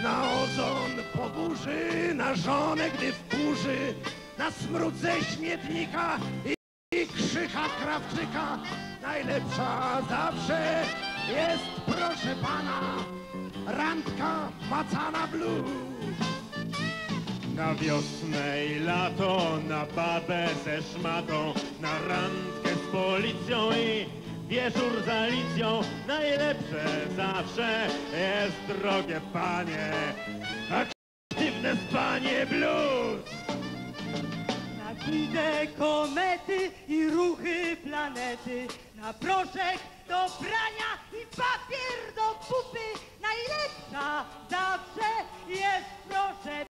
Na ozon po burzy, na żonę, gdy wkurzy, na smród ze śmietnika i, i krzycha krawczyka. Najlepsza zawsze jest, proszę pana, randka macana blues. Na wiosnę i lato, na babę ze szmatą, na randkę z policją i wieczór z Alicją. Najlepsze zawsze jest, drogie panie, aktywne spanie blues. Na gildę komety i ruchy planety, na proszek do prania i papier do pupy. Najlepsza zawsze jest, proszę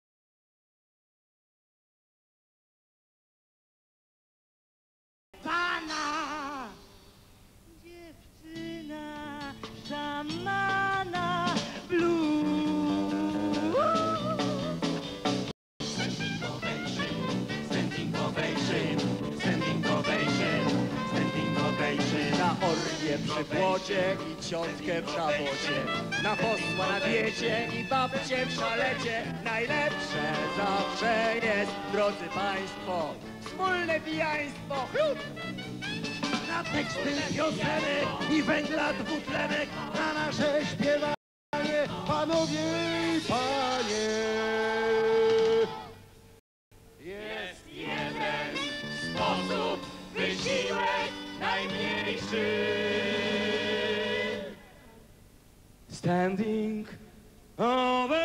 orgię przy płocie i ciotkę w szabocie Na posła na diecie i babcie w szalecie Najlepsze zawsze jest, drodzy państwo Wspólne pijaństwo, chlub! Na tekstyl piosenek i węgla dwutlenek, na nasze śpiewanie, panowie i panie. standing over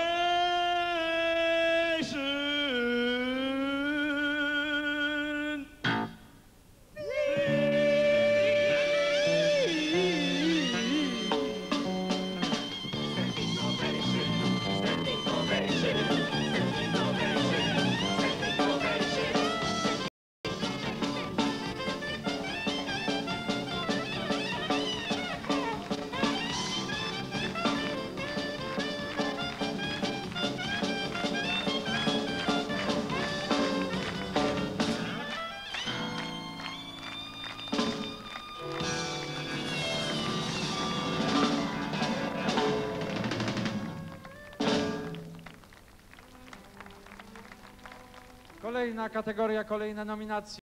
kategoria, kolejne nominacje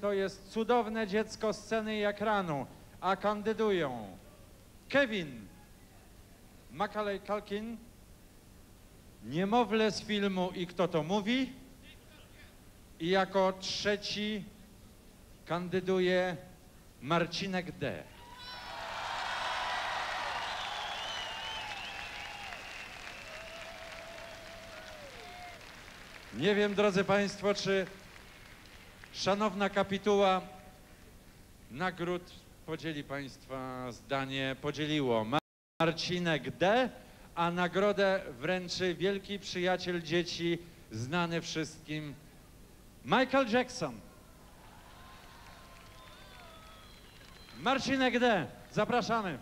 to jest cudowne dziecko sceny i ekranu, a kandydują Kevin, Macaulay Culkin, Niemowlę z filmu I kto to mówi i jako trzeci kandyduje Marcinek D. Nie wiem, drodzy Państwo, czy szanowna kapituła nagród podzieli Państwa zdanie, podzieliło Ma- Marcinek D, a nagrodę wręczy wielki przyjaciel dzieci, znany wszystkim Michael Jackson. Marcinek D, zapraszamy.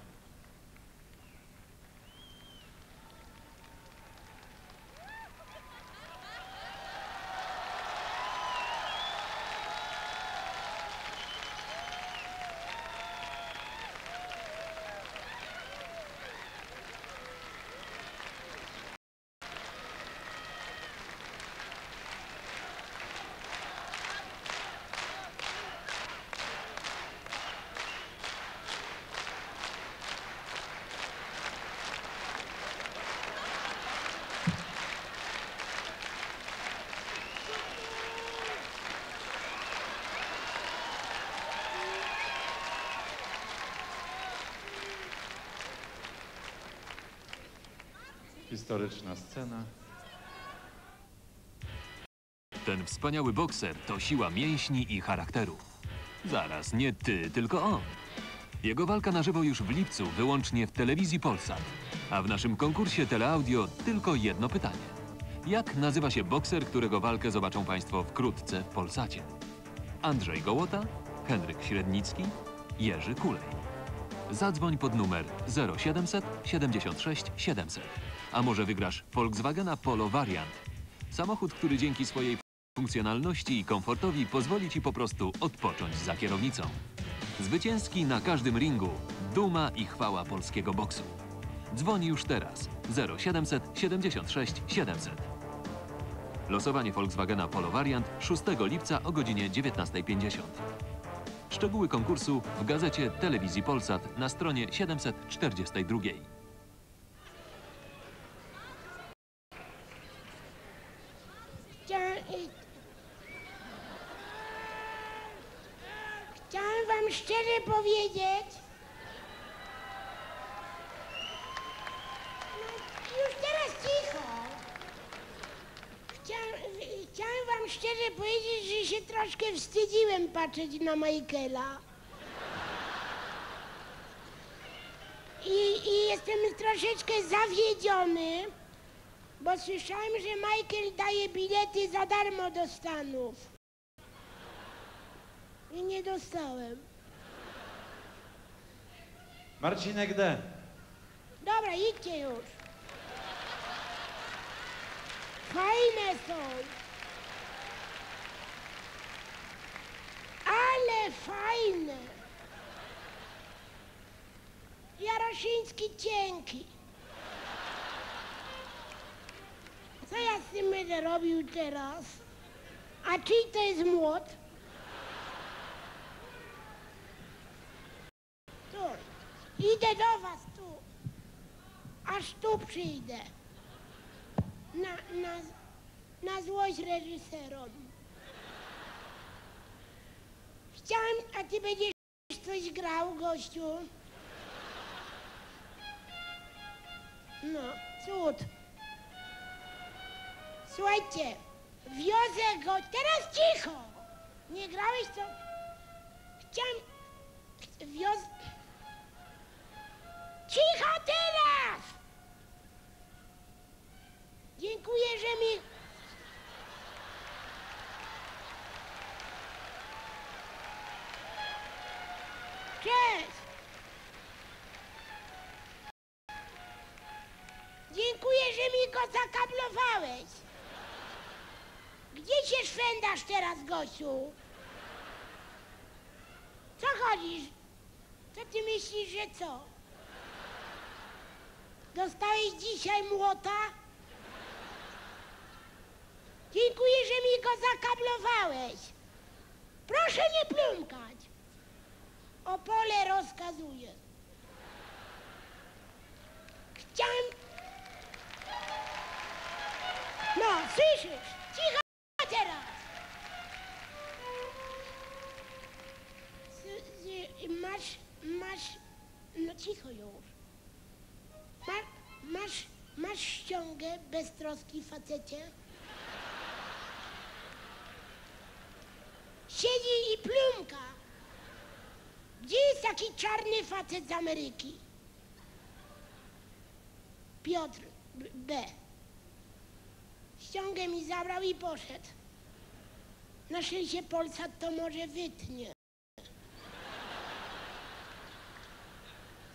Historyczna scena. Ten wspaniały bokser to siła mięśni i charakteru. Zaraz, nie ty, tylko on. Jego walka na żywo już w lipcu, wyłącznie w telewizji Polsat. A w naszym konkursie Teleaudio tylko jedno pytanie. Jak nazywa się bokser, którego walkę zobaczą Państwo wkrótce w Polsacie? Andrzej Gołota, Henryk Średnicki, Jerzy Kulej. Zadzwoń pod numer 0700 76 700. A może wygrasz Volkswagena Polo Variant. Samochód, który dzięki swojej funkcjonalności i komfortowi pozwoli Ci po prostu odpocząć za kierownicą. Zwycięski na każdym ringu. Duma i chwała polskiego boksu. Dzwoni już teraz 0700 76 700. Losowanie Volkswagena Polo Variant 6 lipca o godzinie 19.50. Szczegóły konkursu w gazecie Telewizji Polsat na stronie 742. Chciałem, y, chciałem wam szczerze powiedzieć. No, już teraz cicho. Chciałem, y, chciałem wam szczerze powiedzieć, że się troszkę wstydziłem patrzeć na Michaela. I, I jestem troszeczkę zawiedziony. Bo słyszałem, że Michael daje bilety za darmo do Stanów. I nie dostałem. Marcinek D. Dobra, idźcie już. Fajne są. Ale fajne. Jaroszyński cienki. Co ja z tym będę robił teraz? A czyj to jest młot? Tu. Idę do was tu. Aż tu przyjdę. Na, na, na złość reżyserom. Chciałem, a ty będziesz coś grał, gościu? No, cud. Słuchajcie, wiozę go, teraz cicho! Nie grałeś to? Chciałem, ch- wioz... Cicho teraz! Dziękuję, że mi... Cześć! Dziękuję, że mi go zakablowałeś. Gdzie się szwędasz teraz, Gosiu? Co chodzisz? Co ty myślisz, że co? Dostałeś dzisiaj młota? Dziękuję, że mi go zakablowałeś. Proszę nie plumkać. Opole rozkazuje. Chciałem... No, słyszysz? Cicho teraz! Masz, masz... No cicho już. Ma, masz, masz ściągę bez troski, facecie? Siedzi i plumka. Gdzie jest taki czarny facet z Ameryki? Piotr B. Ściągę mi zabrał i poszedł. Na szczęście Polsat to może wytnie.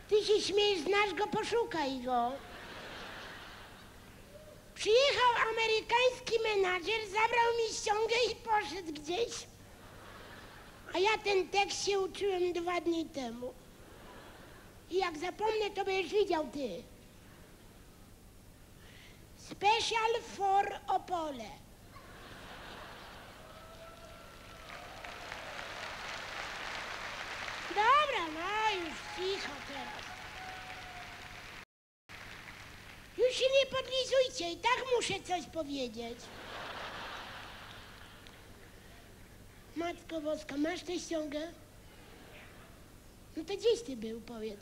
Ty się śmiejesz, znasz go, poszukaj go. Przyjechał amerykański menadżer, zabrał mi ściągę i poszedł gdzieś. A ja ten tekst się uczyłem dwa dni temu. I jak zapomnę, to będziesz widział ty. Special for Opole. Dobra, no już cicho teraz. Już się nie podlizujcie, i tak muszę coś powiedzieć. Matko Boska, masz tę ściągę? No to gdzieś ty był, powiedz.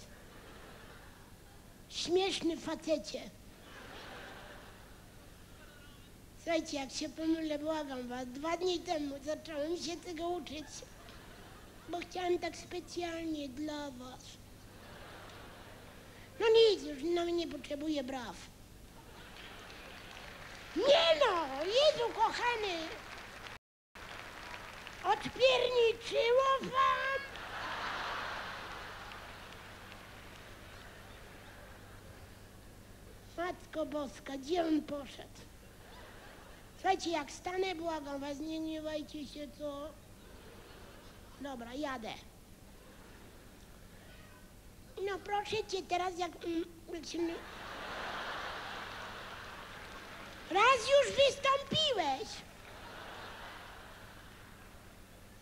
Śmieszny facecie. Słuchajcie, jak się pomylę, błagam was, dwa dni temu zacząłem się tego uczyć, bo chciałem tak specjalnie dla was. No nic, już mnie nie potrzebuję braw. Nie no, Jezu kochany! Odpierniczyło wam? Matko Boska, gdzie on poszedł? Słuchajcie, jak stanę, błagam was, nie gniewajcie się, co? Dobra, jadę. No proszę cię, teraz jak... mm, Raz już wystąpiłeś.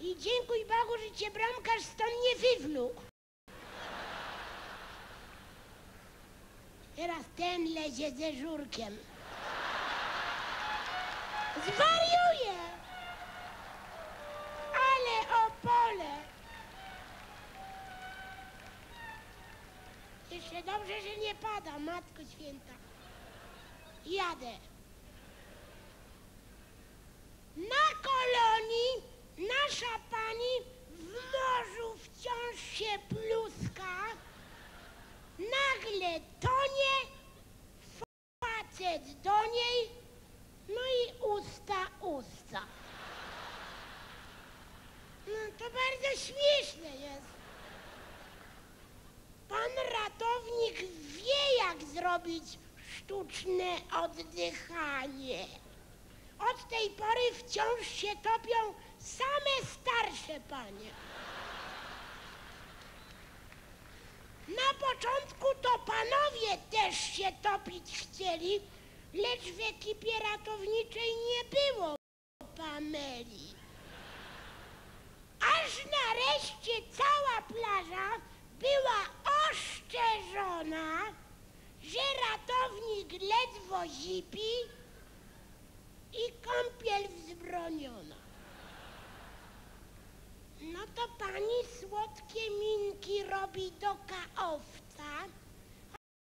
I dziękuj Bogu, że cię bramkarz stąd nie wywlókł. Teraz ten lezie ze żurkiem. Zwariuje! Ale opole! Jeszcze dobrze, że nie pada, Matko Święta. Jadę. Na kolonii nasza pani w morzu wciąż się pluska. Nagle tonie, facet do niej, no i usta usta. No to bardzo śmieszne jest. Pan ratownik wie, jak zrobić sztuczne oddychanie. Od tej pory wciąż się topią same starsze panie. Na początku to panowie też się topić chcieli, lecz w ekipie ratowniczej nie było Pameli. Aż nareszcie cała plaża była oszczerzona, że ratownik ledwo zipi i kąpiel wzbroniona. No to pani słodkie minki robi do kaowca,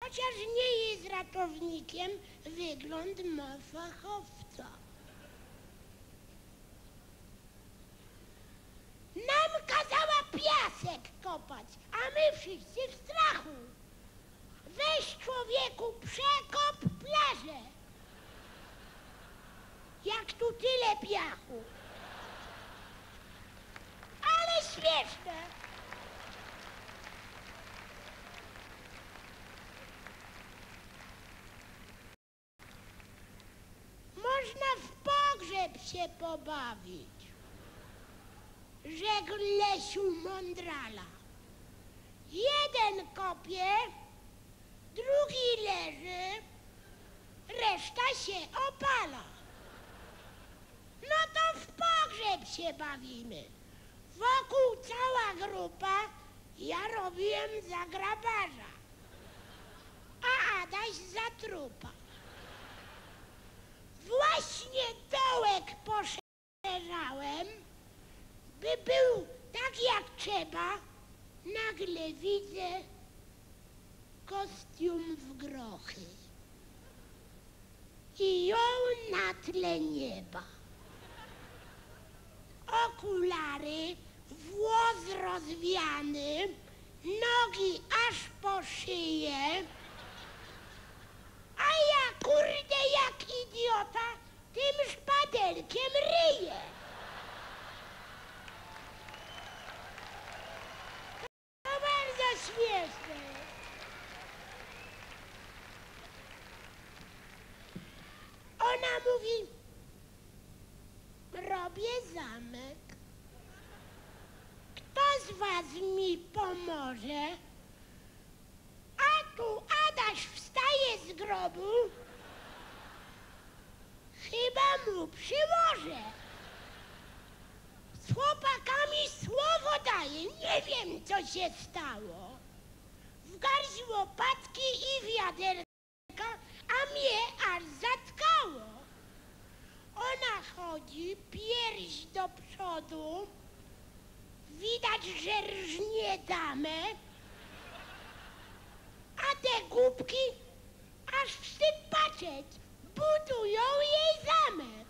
chociaż nie jest ratownikiem, wygląd ma fachowca. Nam kazała piasek kopać, a my wszyscy w strachu. Weź człowieku, przekop plażę. Jak tu tyle piachu. Ale śmieszne. Można w pogrzeb się pobawić. Rzekł Lesiu Mądrala. Jeden kopie, drugi leży, reszta się opala. No to w pogrzeb się bawimy. Wokół cała grupa, ja robiłem za grabarza, a Adaś za trupa. Właśnie dołek poszerzałem, by był tak jak trzeba, nagle widzę kostium w grochy i ją na tle nieba. Okulary, włos rozwiany, nogi aż po szyję, a ja kurde jak idiota tym szpadelkiem ryję. To bardzo śmieszne. Ona mówi, robię zamek. Kto z was mi pomoże? A tu Adaś wstaje z grobu. Chyba mu przyłożę. Z chłopakami słowo daję, nie wiem co się stało. W garść łopatki i wiaderka, a mnie aż zatkało. Ona chodzi, pierś do przodu, widać, że rżnie damę, a te głupki aż wstyd patrzeć, zbudują jej zamek.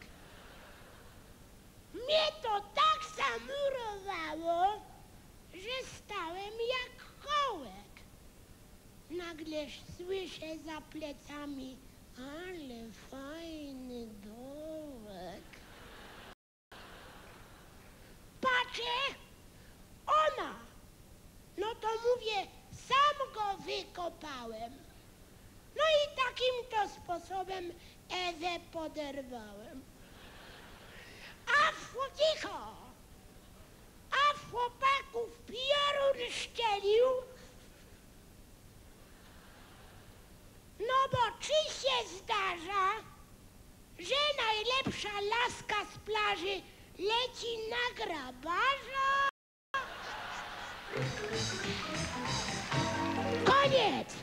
Mnie to tak zamurowało, że stałem jak kołek. Nagleż słyszę za plecami, ale fajny dołek. Patrzę, ona. No to mówię, sam go wykopałem. No i takim to sposobem Ewę poderwałem. A cicho! A w chłopaków piorun szczelił. No bo czy się zdarza, że najlepsza laska z plaży leci na grabarza? Koniec!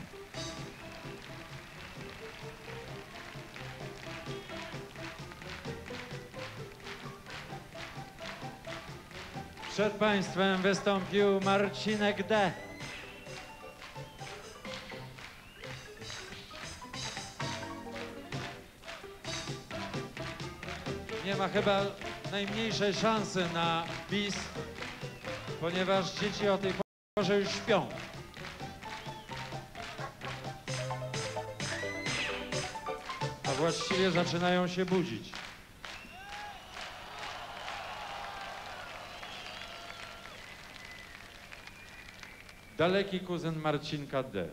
Przed Państwem wystąpił Marcinek D. Nie ma chyba najmniejszej szansy na bis, ponieważ dzieci o tej porze już śpią. A właściwie zaczynają się budzić. Daleki kuzyn Marcinka D.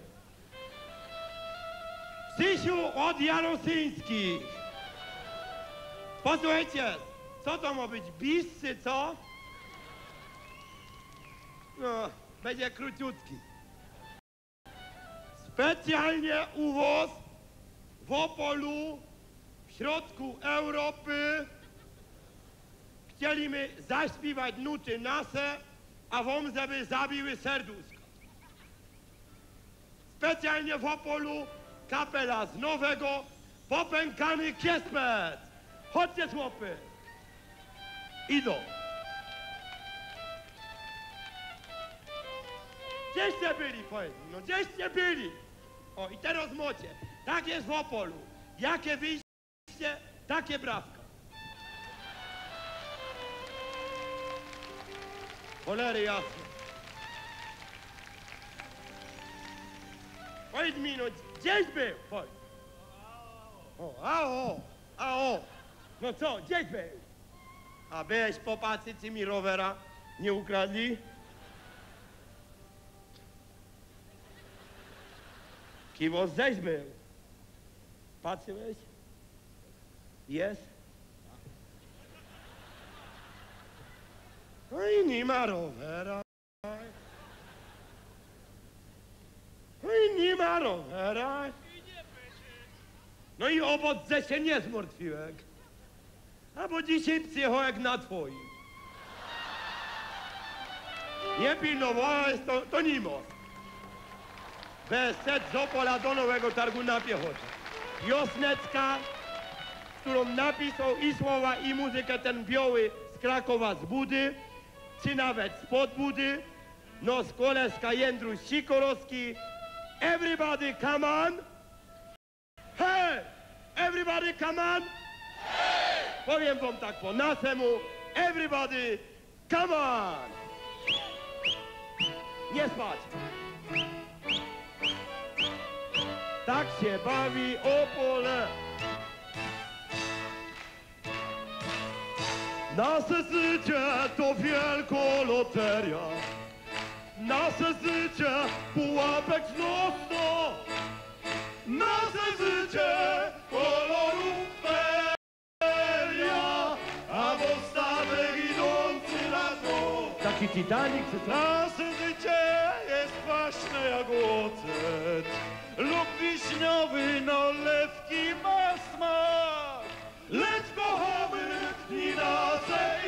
Krzysiu od Jarosyńskich. Posłuchajcie, co to ma być, bis czy co? No, będzie króciutki. Specjalnie uwoz w Opolu, w środku Europy. Chcieliśmy zaśpiewać nuty nasze, a wam żeby zabiły serduszko. Specjalnie w Opolu kapela z nowego, popękany kiespet. Chodźcie chłopy. Idą. Gdzieście byli, powiedz no gdzieście byli? O, i teraz mocie. Tak jest w Opolu. Jakie wyjście, takie brawka. Cholery jasne. Powiedz mi, no gdzieś był? Powiedz. O, a o, a o. No co, gdzieś był? A byłeś popatrzeć, czy mi rowera nie ukradli? Kiwo ześ był. Patrzyłeś? Jest? No i nie ma rowera. No i nie ma rowera. No i obodze się nie zmartwiłek. A bo dzisiaj psychołek na twoim. Nie pilnowałeś, to, to nie most. Bez set z Opola do Nowego Targu na piechotę. Wiosnecka, którą napisał i słowa, i muzykę ten biały z Krakowa z Budy, czy nawet spod Budy, no z Koleska Jędruś Sikorowski. Everybody come on! Hey! Everybody come on! Powiem wam tak po nasemu, Everybody, come on! Nie spać! Tak się bawi Opole. Nasze życie to wielka loteria. Nasze życie pułapek znosno. Nasze życie kolorów Taki Titanic, czy co? Nasze życie jest kwaśne jak ocet lub wiśniowy, no lewki ma smak. Lecz kochamy i nasze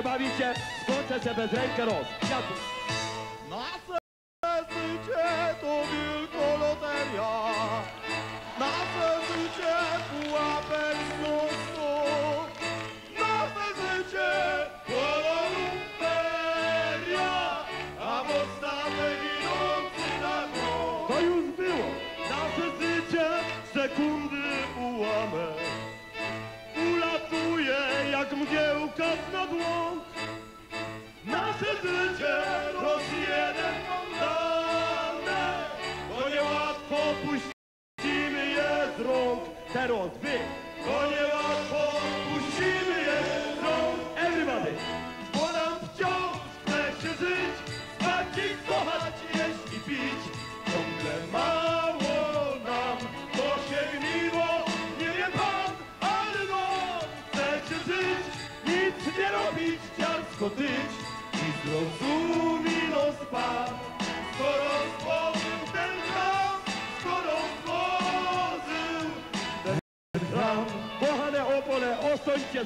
się bawicie, skoczę se bez rękę roz. Kwiatu. Teraz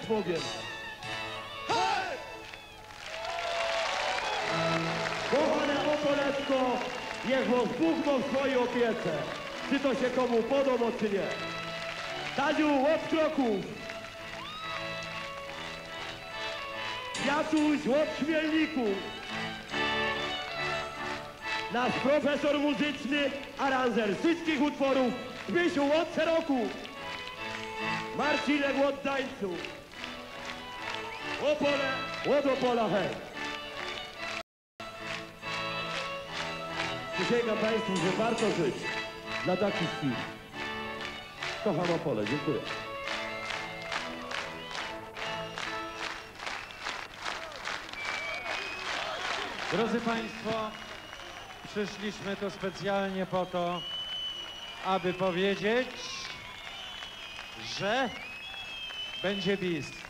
Bogiem. Hej! Kochane Opolecko, niech was Bóg ma w swojej opiece. Czy to się komu podoba, czy nie. Tadziu, od kroków. Od śmielników. Nasz profesor muzyczny, aranżer wszystkich utworów, Zbysiu od Seroku. Marcinek od Dańców. Opole, od Opola, hej. Przysięgam Państwu, że warto żyć dla takich chwil. Kocham Opole, dziękuję. Drodzy Państwo, przyszliśmy tu specjalnie po to, aby powiedzieć, że będzie bis.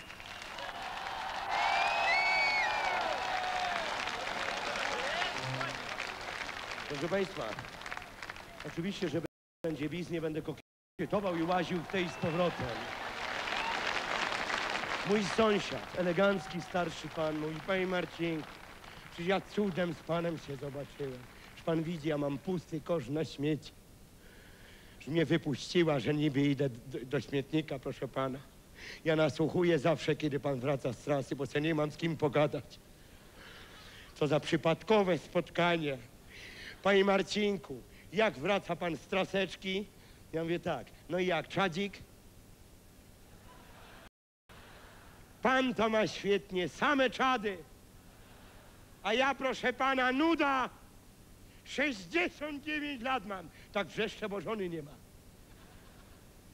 Proszę Państwa, oczywiście, że będzie biz, nie będę kokietował i łaził w tej z powrotem. Mój sąsiad, elegancki starszy pan mój, panie Marcinku, przecież ja cudem z panem się zobaczyłem. Że pan widzi, ja mam pusty kosz na śmieci. Że mnie wypuściła, że niby idę do, do śmietnika, proszę pana. Ja nasłuchuję zawsze, kiedy pan wraca z trasy, bo se nie mam z kim pogadać. Co za przypadkowe spotkanie. Panie Marcinku, jak wraca pan z traseczki? Ja mówię tak, no i jak, czadzik? Pan to ma świetnie, same czady. A ja, proszę pana, nuda. 69 lat mam. Tak wrzeszcze, bo żony nie ma.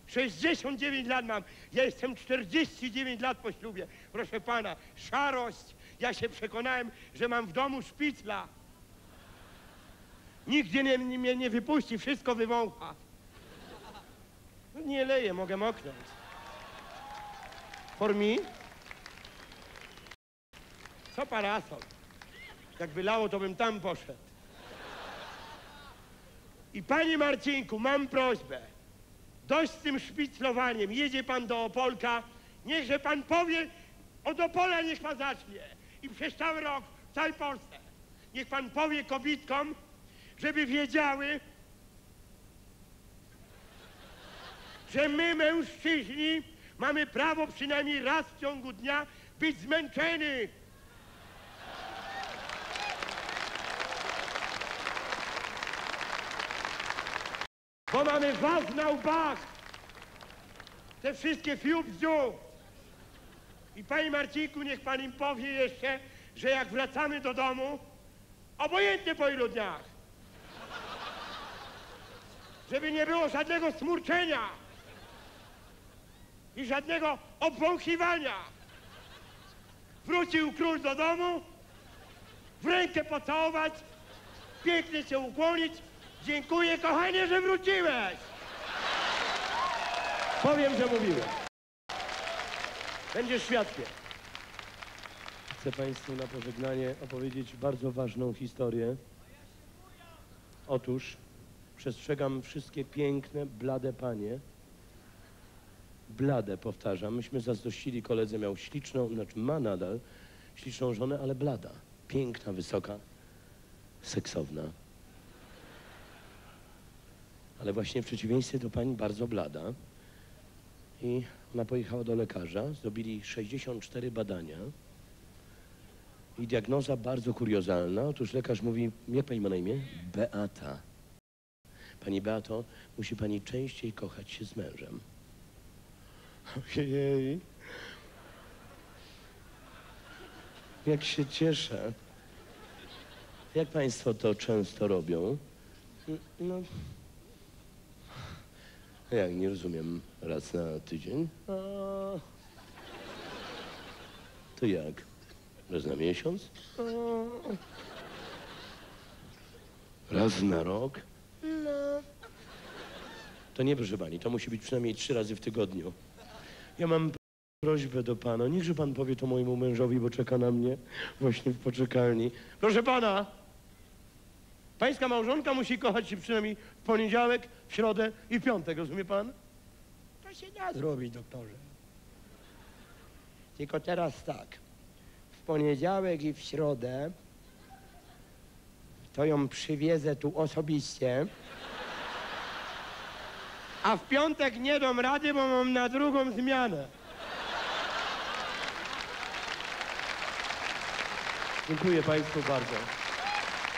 69 lat mam. Ja jestem 49 lat po ślubie. Proszę pana, szarość. Ja się przekonałem, że mam w domu szpicla. Nigdzie nie, nie, mnie nie wypuści, wszystko wywącha. No nie leję, mogę moknąć. For me? Co parasol? Jakby lało, to bym tam poszedł. I panie Marcinku, mam prośbę. Dość z tym szpiclowaniem. Jedzie pan do Opolka. Niechże pan powie, od Opola niech pan zacznie. I przez cały rok w całej Polsce. Niech pan powie kobitkom, żeby wiedziały, że my, mężczyźni, mamy prawo przynajmniej raz w ciągu dnia być zmęczeni. Bo mamy was na łbach. Te wszystkie fiubziu. I panie Marcinku, niech pan im powie jeszcze, że jak wracamy do domu, obojętnie po ilu dniach, żeby nie było żadnego smurczenia i żadnego obwąchiwania. Wrócił król do domu, w rękę pocałować, pięknie się ukłonić. Dziękuję, kochanie, że wróciłeś. Powiem, że mówiłem. Będziesz świadkiem. Chcę Państwu na pożegnanie opowiedzieć bardzo ważną historię. Otóż przestrzegam wszystkie piękne, blade panie. Blade, powtarzam. Myśmy zazdrościli, koledze miał śliczną, znaczy ma nadal, śliczną żonę, ale blada. Piękna, wysoka, seksowna. Ale właśnie w przeciwieństwie do pani bardzo blada. I ona pojechała do lekarza, zrobili 64 badania. I diagnoza bardzo kuriozalna. Otóż lekarz mówi, jak pani ma na imię? Beata. Pani Beato, musi pani częściej kochać się z mężem. Ojej. Jak się cieszę. Jak państwo to często robią? No. Jak, nie rozumiem. Raz na tydzień? A... To jak? Raz na miesiąc? A... Raz na rok? No. To nie, proszę pani, to musi być przynajmniej trzy razy w tygodniu. Ja mam prośbę do pana. Niechże pan powie to mojemu mężowi, bo czeka na mnie właśnie w poczekalni. Proszę pana! Pańska małżonka musi kochać się przynajmniej w poniedziałek, w środę i w piątek, rozumie pan? To się da zrobić, doktorze. Tylko teraz tak. W poniedziałek i w środę to ją przywiezę tu osobiście. A w piątek nie dam rady, bo mam na drugą zmianę. Dziękuję państwu bardzo.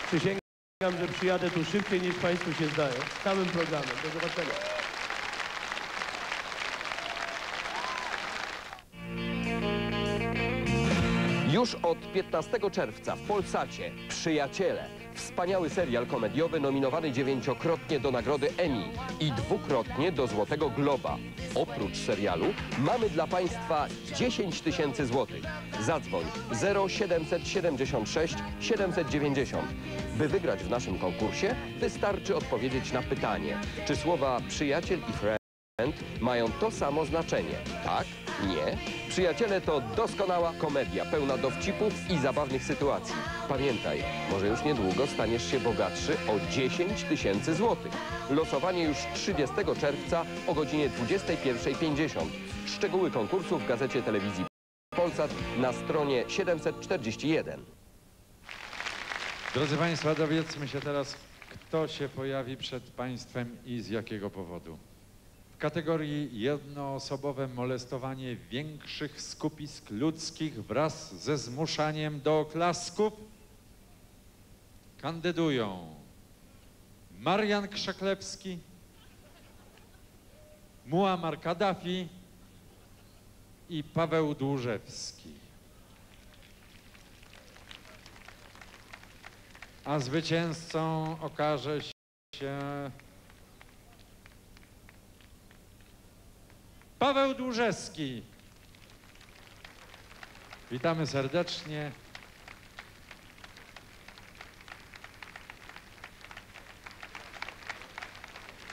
Przysięgam, że przyjadę tu szybciej niż państwu się zdaje. Z całym programem. Do zobaczenia. Już od 15 czerwca w Polsacie Przyjaciele. Wspaniały serial komediowy nominowany dziewięciokrotnie do nagrody Emmy i dwukrotnie do Złotego Globa. Oprócz serialu mamy dla Państwa 10 tysięcy złotych. Zadzwoń 0776 790. By wygrać w naszym konkursie wystarczy odpowiedzieć na pytanie, czy słowa przyjaciel i friend mają to samo znaczenie. Tak? Nie? Przyjaciele to doskonała komedia, pełna dowcipów i zabawnych sytuacji. Pamiętaj, może już niedługo staniesz się bogatszy o 10 tysięcy złotych. Losowanie już 30 czerwca o godzinie 21.50. Szczegóły konkursu w gazecie telewizji Polsat na stronie 741. Drodzy Państwo, dowiedzmy się teraz, kto się pojawi przed Państwem i z jakiego powodu. Kategorii jednoosobowe molestowanie większych skupisk ludzkich wraz ze zmuszaniem do oklasków kandydują Marian Krzaklewski, Muammar Kaddafi i Paweł Dłużewski. A zwycięzcą okaże się Paweł Dłużewski. Witamy serdecznie.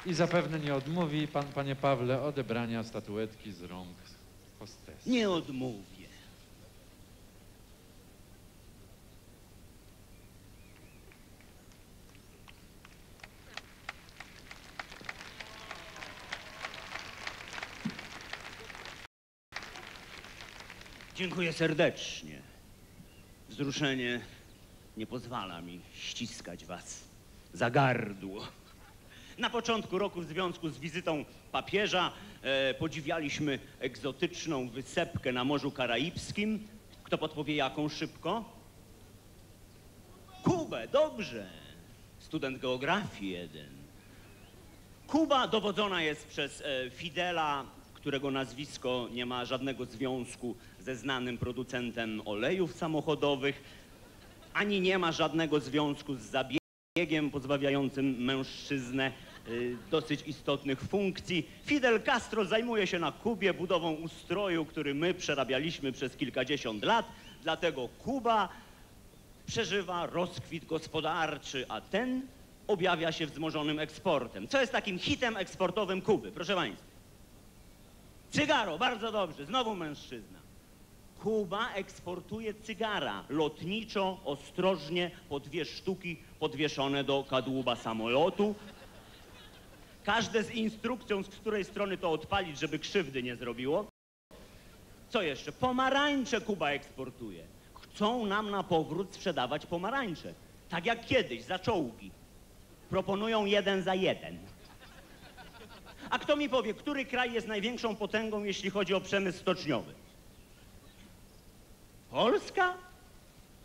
I zapewne nie odmówi pan, panie Pawle, odebrania statuetki z rąk hostesy. Nie odmówię. Dziękuję serdecznie. Wzruszenie nie pozwala mi ściskać was za gardło. Na początku roku w związku z wizytą papieża e, podziwialiśmy egzotyczną wysepkę na Morzu Karaibskim. Kto podpowie jaką szybko? Kubę, dobrze. Student geografii jeden. Kuba dowodzona jest przez e, Fidela, którego nazwisko nie ma żadnego związku ze znanym producentem olejów samochodowych, ani nie ma żadnego związku z zabiegiem pozbawiającym mężczyznę y, dosyć istotnych funkcji. Fidel Castro zajmuje się na Kubie budową ustroju, który my przerabialiśmy przez kilkadziesiąt lat, dlatego Kuba przeżywa rozkwit gospodarczy, a ten objawia się wzmożonym eksportem. Co jest takim hitem eksportowym Kuby, proszę Państwa? Cygaro, bardzo dobrze, znowu mężczyzna. Kuba eksportuje cygara lotniczo, ostrożnie, po dwie sztuki podwieszone do kadłuba samolotu. Każde z instrukcją, z której strony to odpalić, żeby krzywdy nie zrobiło. Co jeszcze? Pomarańcze Kuba eksportuje. Chcą nam na powrót sprzedawać pomarańcze. Tak jak kiedyś, za czołgi. Proponują jeden za jeden. A kto mi powie, który kraj jest największą potęgą, jeśli chodzi o przemysł stoczniowy? Polska?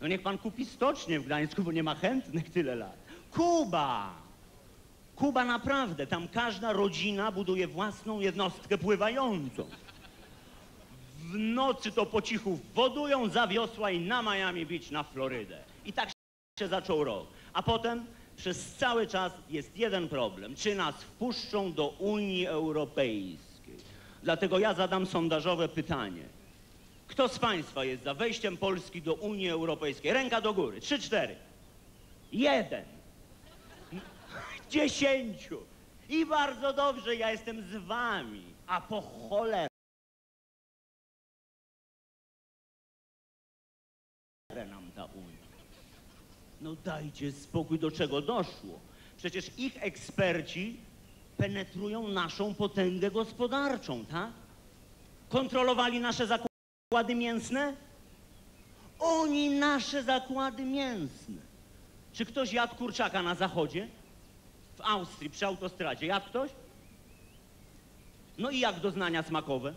No niech pan kupi stocznię w Gdańsku, bo nie ma chętnych tyle lat. Kuba! Kuba naprawdę, tam każda rodzina buduje własną jednostkę pływającą. W nocy to po cichu wodują za wiosła i na Miami Beach na Florydę. I tak się zaczął rok. A potem przez cały czas jest jeden problem. Czy nas wpuszczą do Unii Europejskiej? Dlatego ja zadam sondażowe pytanie. Kto z Państwa jest za wejściem Polski do Unii Europejskiej? Ręka do góry. Trzy, cztery. Jeden. Dziesięciu. I bardzo dobrze, ja jestem z Wami. A po cholerę nam ta Unia. No dajcie spokój, do czego doszło. Przecież ich eksperci penetrują naszą potęgę gospodarczą, tak? Kontrolowali nasze zakłady mięsne? Oni nasze zakłady mięsne. Czy ktoś jadł kurczaka na zachodzie? W Austrii, przy autostradzie. Jadł ktoś? No i jak doznania smakowe?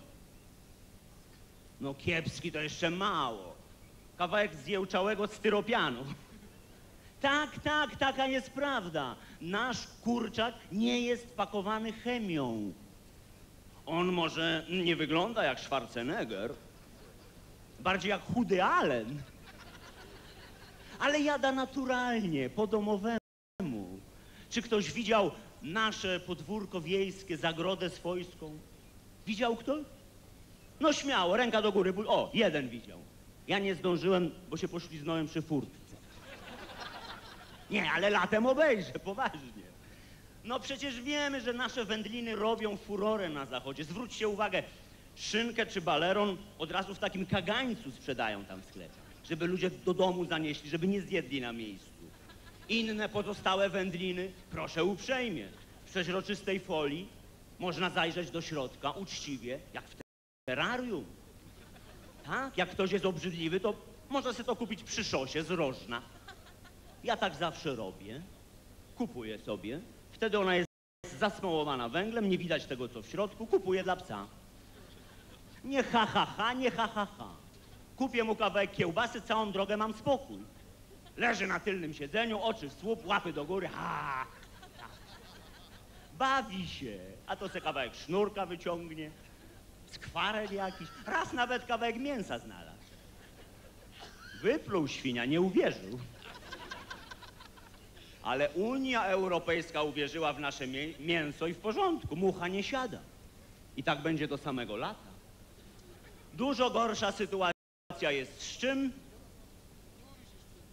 No kiepski to jeszcze mało. Kawałek zjełczałego styropianu. (laughs) Tak, tak, taka jest prawda. Nasz kurczak nie jest pakowany chemią. On może nie wygląda jak Schwarzenegger, bardziej jak chudy Allen, ale jada naturalnie, po domowemu. Czy ktoś widział nasze podwórko wiejskie, zagrodę swojską? Widział ktoś? No śmiało, ręka do góry. O, jeden widział. Ja nie zdążyłem, bo się pośliznąłem przy furtce. Nie, ale latem obejrzę, poważnie. No przecież wiemy, że nasze wędliny robią furorę na zachodzie. Zwróćcie uwagę, szynkę czy baleron od razu w takim kagańcu sprzedają tam w sklepie, żeby ludzie do domu zanieśli, żeby nie zjedli na miejscu. Inne pozostałe wędliny, proszę uprzejmie, w przeźroczystej folii można zajrzeć do środka uczciwie, jak w terrarium. Tak? Jak ktoś jest obrzydliwy, to może sobie to kupić przy szosie z rożna. Ja tak zawsze robię. Kupuję sobie. Wtedy ona jest zasmołowana węglem, nie widać tego, co w środku. Kupuję dla psa. Nie ha, ha, ha, nie ha, ha, ha. Kupię mu kawałek kiełbasy, całą drogę mam spokój. Leży na tylnym siedzeniu, oczy w słup, łapy do góry, ha, ha. Bawi się. A to se kawałek sznurka wyciągnie, skwarek jakiś, raz nawet kawałek mięsa znalazł. Wypluł świnia, nie uwierzył. Ale Unia Europejska uwierzyła w nasze mię- mięso i w porządku, mucha nie siada. I tak będzie do samego lata. Dużo gorsza sytuacja jest z czym?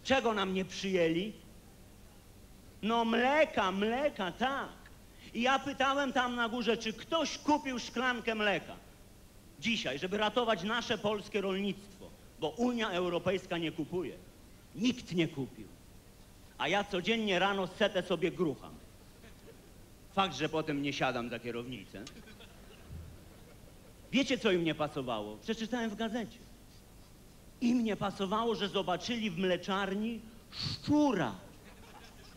Czego nam nie przyjęli? No mleka, mleka, tak. I ja pytałem tam na górze, czy ktoś kupił szklankę mleka dzisiaj, żeby ratować nasze polskie rolnictwo, bo Unia Europejska nie kupuje. Nikt nie kupił. A ja codziennie rano setę sobie grucham. Fakt, że potem nie siadam za kierownicę. Wiecie, co im nie pasowało? Przeczytałem w gazecie. Im nie pasowało, że zobaczyli w mleczarni szczura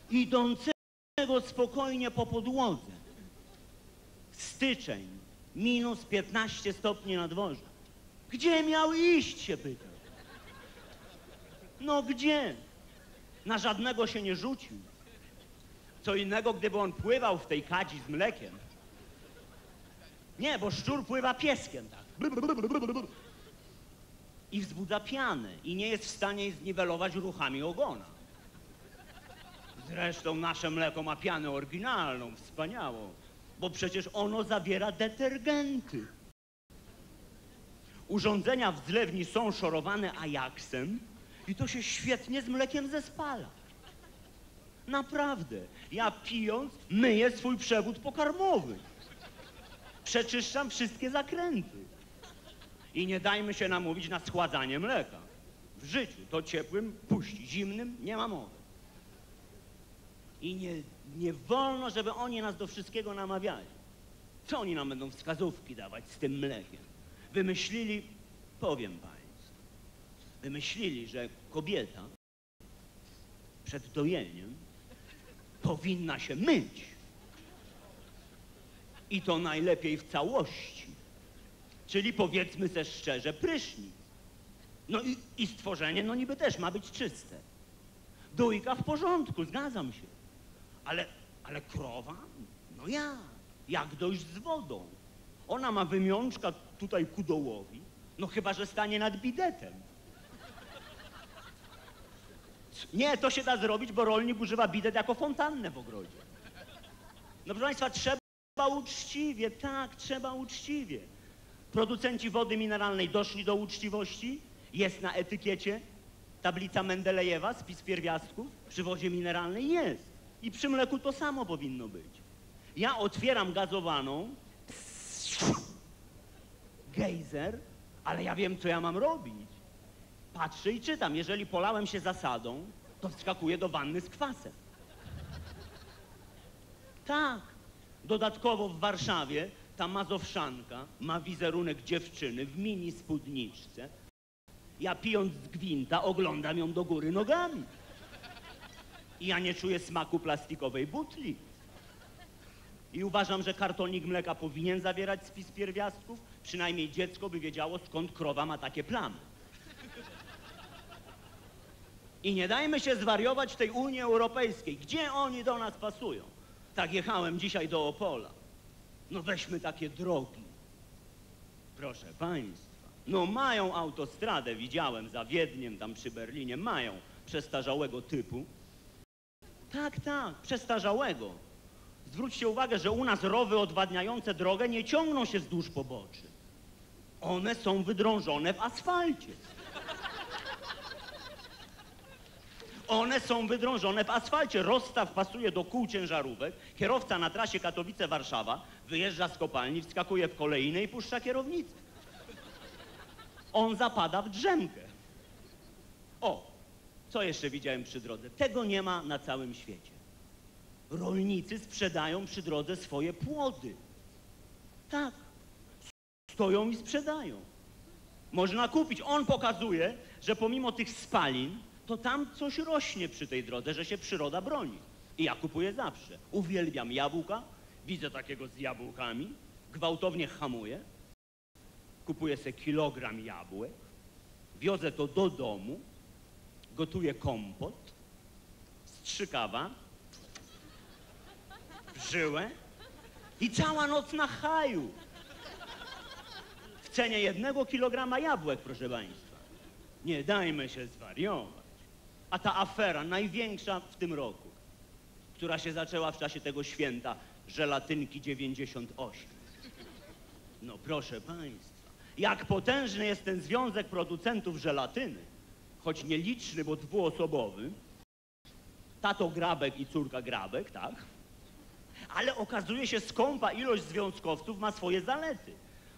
idącego spokojnie po podłodze. Styczeń, minus 15 stopni na dworze. Gdzie miał iść, się pytam. No gdzie? Na żadnego się nie rzucił. Co innego, gdyby on pływał w tej kadzi z mlekiem. Nie, bo szczur pływa pieskiem, tak. I wzbudza pianę i nie jest w stanie jej zniwelować ruchami ogona. Zresztą nasze mleko ma pianę oryginalną, wspaniałą, bo przecież ono zawiera detergenty. Urządzenia w zlewni są szorowane ajaksem i to się świetnie z mlekiem zespala. Naprawdę. Ja pijąc myję swój przewód pokarmowy. Przeczyszczam wszystkie zakręty. I nie dajmy się namówić na schładzanie mleka. W życiu to ciepłym puści, zimnym nie ma mowy. I nie, nie wolno, żeby oni nas do wszystkiego namawiali. Co oni nam będą wskazówki dawać z tym mlekiem? Wymyślili, powiem Państwu, wymyślili, że kobieta przed dojeniem powinna się myć. I to najlepiej w całości. Czyli powiedzmy se szczerze, prysznic. No i, i stworzenie, no niby też ma być czyste. Dojka w porządku, zgadzam się. Ale, ale krowa? No ja. Jak dojść z wodą? Ona ma wymiączka tutaj ku dołowi. No chyba, że stanie nad bidetem. Nie, to się da zrobić, bo rolnik używa bidet jako fontannę w ogrodzie. No proszę Państwa, trzeba uczciwie, tak, trzeba uczciwie. Producenci wody mineralnej doszli do uczciwości, jest na etykiecie tablica Mendelejewa, spis pierwiastków, przy wodzie mineralnej jest. I przy mleku to samo powinno być. Ja otwieram gazowaną, gejzer, ale ja wiem, co ja mam robić. Patrzę i czytam. Jeżeli polałem się zasadą, to wskakuję do wanny z kwasem. Tak. Dodatkowo w Warszawie ta mazowszanka ma wizerunek dziewczyny w mini spódniczce. Ja pijąc z gwinta oglądam ją do góry nogami. I ja nie czuję smaku plastikowej butli. I uważam, że kartonik mleka powinien zawierać spis pierwiastków. Przynajmniej dziecko by wiedziało, skąd krowa ma takie plamy. I nie dajmy się zwariować tej Unii Europejskiej. Gdzie oni do nas pasują? Tak jechałem dzisiaj do Opola. No weźmy takie drogi. Proszę Państwa, no mają autostradę, widziałem za Wiedniem, tam przy Berlinie, mają przestarzałego typu. Tak, tak, przestarzałego. Zwróćcie uwagę, że u nas rowy odwadniające drogę nie ciągną się wzdłuż poboczy. One są wydrążone w asfalcie. One są wydrążone w asfalcie. Rozstaw pasuje do kół ciężarówek. Kierowca na trasie Katowice-Warszawa wyjeżdża z kopalni, wskakuje w kolejne i puszcza kierownicę. On zapada w drzemkę. O, co jeszcze widziałem przy drodze? Tego nie ma na całym świecie. Rolnicy sprzedają przy drodze swoje płody. Tak. Stoją i sprzedają. Można kupić. On pokazuje, że pomimo tych spalin, to tam coś rośnie przy tej drodze, że się przyroda broni. I ja kupuję zawsze. Uwielbiam jabłka, widzę takiego z jabłkami, gwałtownie hamuję, kupuję sobie kilogram jabłek, wiozę to do domu, gotuję kompot, strzykawa, żyłę i cała noc na haju. W cenie jednego kilograma jabłek, proszę Państwa. Nie dajmy się zwariować. A ta afera, największa w tym roku, która się zaczęła w czasie tego święta, żelatynki 98. No proszę Państwa, jak potężny jest ten związek producentów żelatyny, choć nieliczny, bo dwuosobowy, tato Grabek i córka Grabek, tak? Ale okazuje się, skąpa ilość związkowców ma swoje zalety.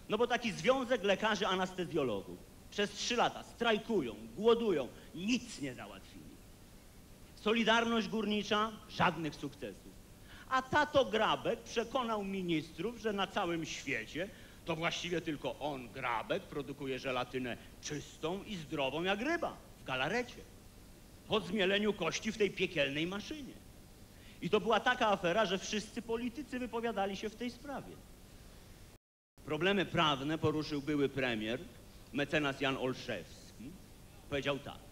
No bo taki związek lekarzy anestezjologów przez trzy lata strajkują, głodują, nic nie załatwili. Solidarność górnicza, żadnych sukcesów. A tato Grabek przekonał ministrów, że na całym świecie to właściwie tylko on, Grabek, produkuje żelatynę czystą i zdrową jak ryba w galarecie. Po zmieleniu kości w tej piekielnej maszynie. I to była taka afera, że wszyscy politycy wypowiadali się w tej sprawie. Problemy prawne poruszył były premier, mecenas Jan Olszewski. Powiedział tak.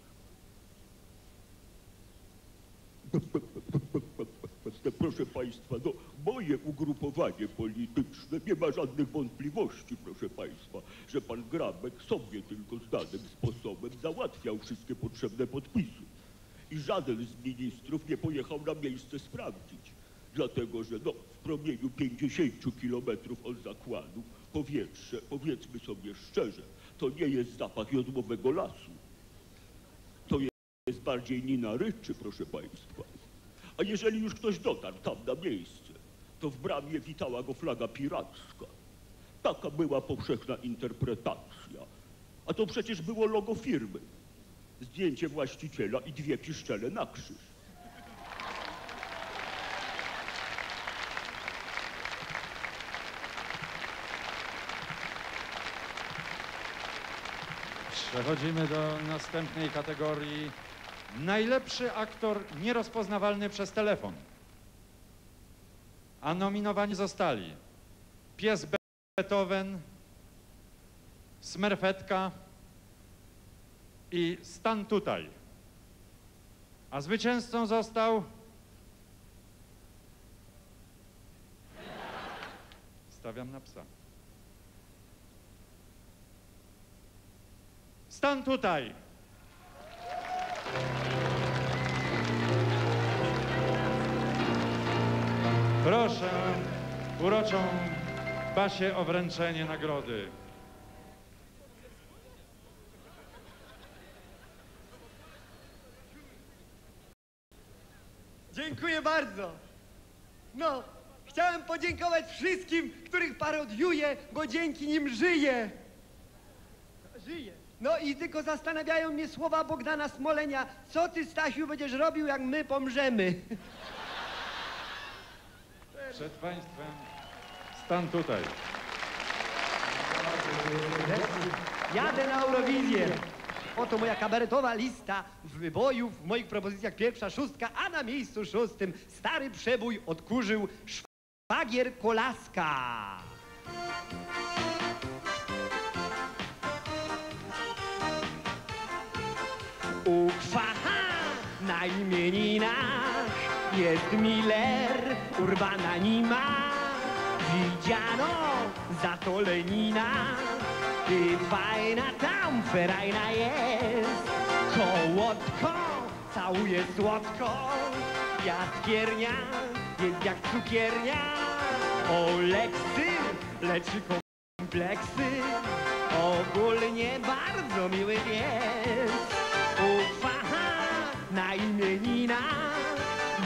(laughs) Proszę Państwa, no, moje ugrupowanie polityczne nie ma żadnych wątpliwości, proszę Państwa, że pan Grabek sobie tylko znanym sposobem załatwiał wszystkie potrzebne podpisy. I żaden z ministrów nie pojechał na miejsce sprawdzić, dlatego że no, w promieniu 50 kilometrów od zakładu powietrze, powiedzmy sobie szczerze, to nie jest zapach jodłowego lasu. Jest bardziej Nina Ryczy, proszę Państwa. A jeżeli już ktoś dotarł tam na miejsce, to w bramie witała go flaga piracka. Taka była powszechna interpretacja. A to przecież było logo firmy. Zdjęcie właściciela i dwie piszczele na krzyż. Przechodzimy do następnej kategorii. Najlepszy aktor nierozpoznawalny przez telefon. A nominowani zostali Pies Beethoven, Smerfetka i Stan Tutaj. A zwycięzcą został... Stawiam na psa. Stan tutaj. Proszę uroczą Basię o wręczenie nagrody. Dziękuję bardzo. No, chciałem podziękować wszystkim, których parodiuję, bo dzięki nim żyję. Żyję. No i tylko zastanawiają mnie słowa Bogdana Smolenia. Co ty, Stasiu, będziesz robił, jak my pomrzemy? Przed Państwem stan tutaj. Jadę na Eurowizję. Oto moja kabaretowa lista wybojów, w moich propozycjach pierwsza szóstka, a na miejscu szóstym stary przebój odkurzył szwagier Kolaska. U Kwacha na imieninach jest Miller, Urbana Nima. Widziano za to Lenina i fajna tam ferajna jest. Kołotko całuje słodko, jaskiernia jest jak cukiernia. Oleksy leczy kompleksy, ogólnie bardzo miły pies. Ufaha na imienina,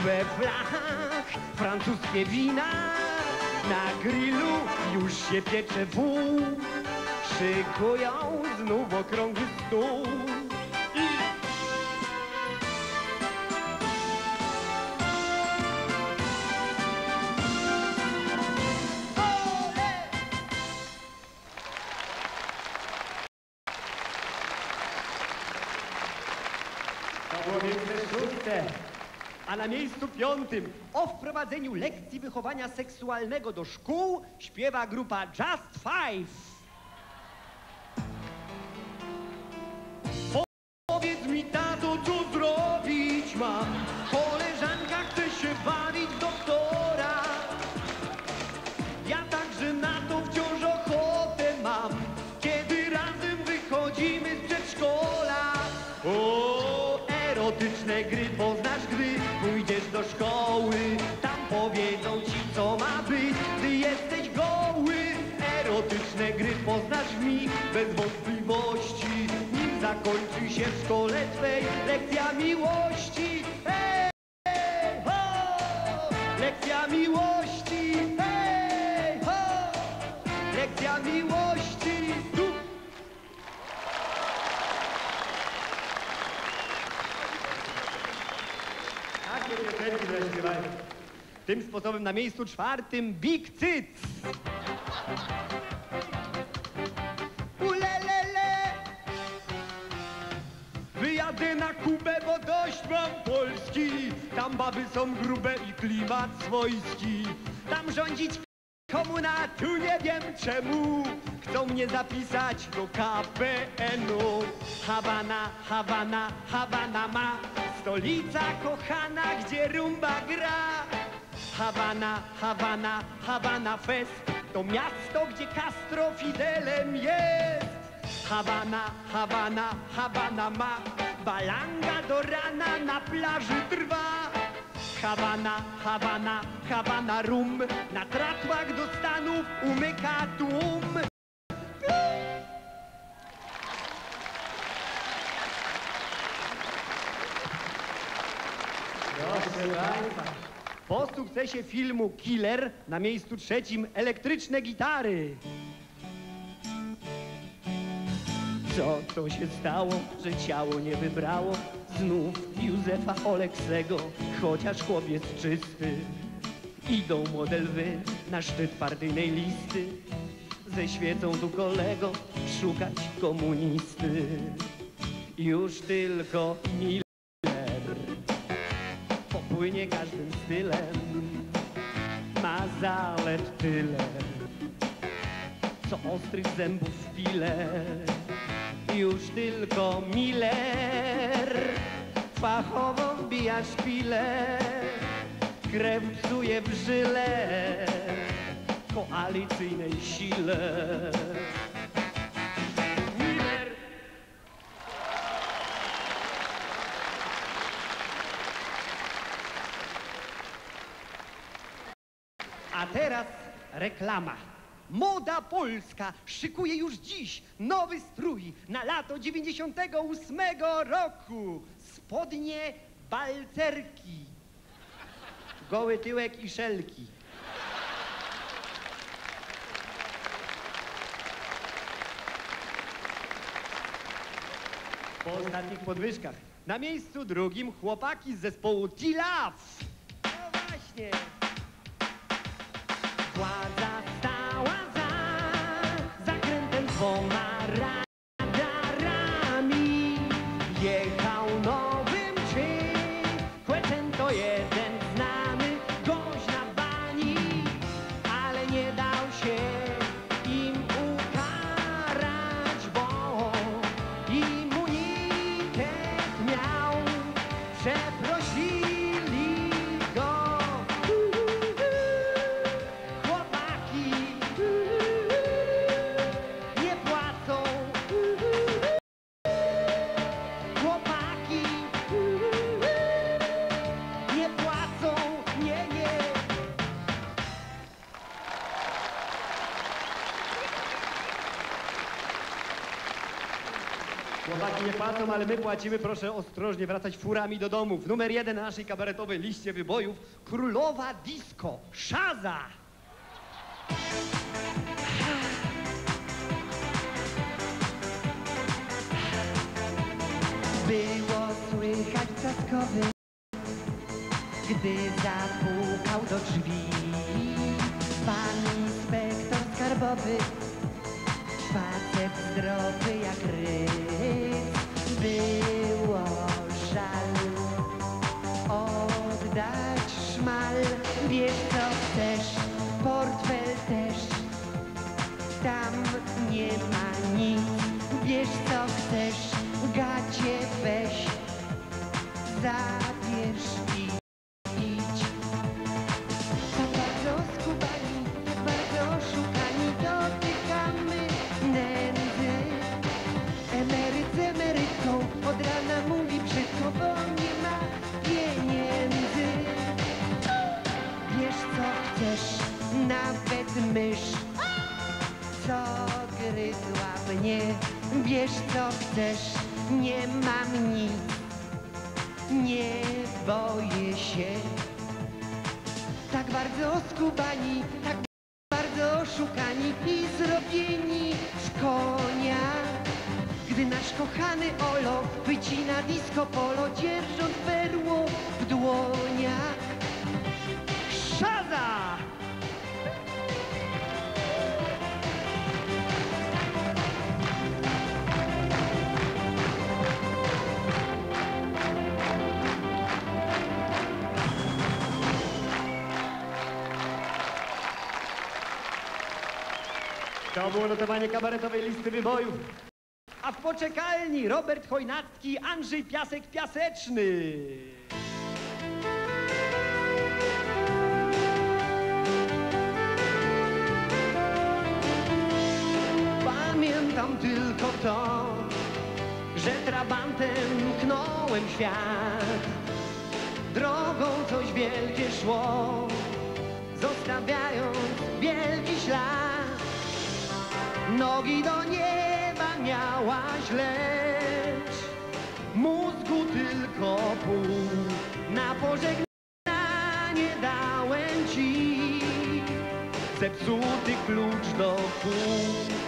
we flachach francuskie wina. Na grillu już się piecze wół, szykują znów okrągły stół. A na miejscu piątym o wprowadzeniu lekcji wychowania seksualnego do szkół śpiewa grupa Just Five. Powiedz mi, tato, co zrobić mam? Koleżanka chce się bawić w bez wątpliwości. Nim zakończy się w szkole twej lekcja miłości. Hej, ho! Lekcja miłości. Hej, ho! Lekcja miłości. Tu. Takie piosenki zaśpiewają. Tym sposobem na miejscu czwartym Big Cyc. Wyjadę na Kubę, bo dość mam Polski. Tam baby są grube i klimat swojski. Tam rządzić komuna, tu nie wiem czemu. Chcą mnie zapisać do KPN-u. Hawana, Hawana, Hawana ma stolica kochana, gdzie rumba gra. Hawana, Hawana, Hawana Fest to miasto, gdzie Castro Fidelem jest. Hawana, Hawana, Hawana ma balanga do rana na plaży trwa. Hawana, Hawana, Hawana rum na tratwach do Stanów umyka tłum. Proszę Państwa. Po sukcesie filmu Killer na miejscu trzecim elektryczne gitary. Co to się stało, że ciało nie wybrało znów Józefa Oleksego, chociaż chłopiec czysty. Idą młode lwy na szczyt partyjnej listy. ze świecą tu kolego szukać komunisty. Już tylko Miller popłynie każdym stylem, ma zalet tyle, co ostrych zębów pile. Już tylko Miller fachowo wbija szpilę, krew psuje w żyle koalicyjnej sile. Miller A teraz reklama. Moda Polska szykuje już dziś nowy strój na lato 98 roku. Spodnie balcerki. Goły tyłek i szelki. Po ostatnich podwyżkach na miejscu drugim chłopaki z zespołu T-Love. No właśnie. Władza for my Ale my płacimy. Proszę ostrożnie wracać furami do domów. Numer jeden na naszej kabaretowej liście wybojów. Królowa disco. Szaza. Było słychać trzaskowy, gdy zapukał do drzwi. Pan inspektor skarbowy, facet zdrowy jak rys. Było kabaretowej listy wybojów. A w poczekalni Robert Chojnacki, Andrzej Piasek Piaseczny. Pamiętam tylko to, że trabantem knąłem świat. Drogą coś wielkie szło, zostawiając wielki ślad. Nogi do nieba miałaś, lecz mózgu tylko pół. Na pożegnanie dałem ci zepsuty klucz do kół.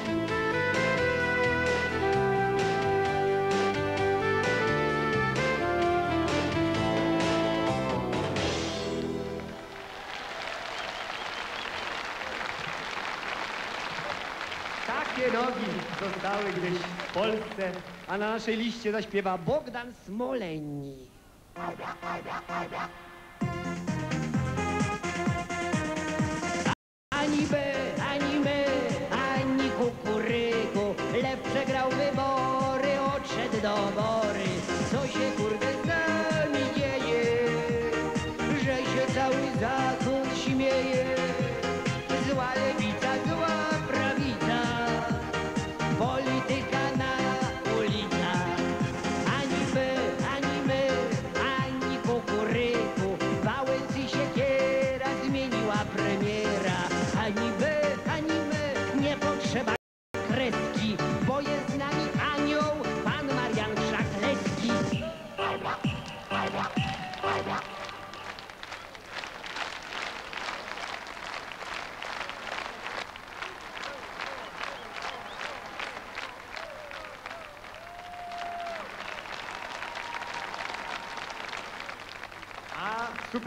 Hulajnogi zostały gdzieś w Polsce, a na naszej liście zaśpiewa Bogdan Smoleni. Ani by,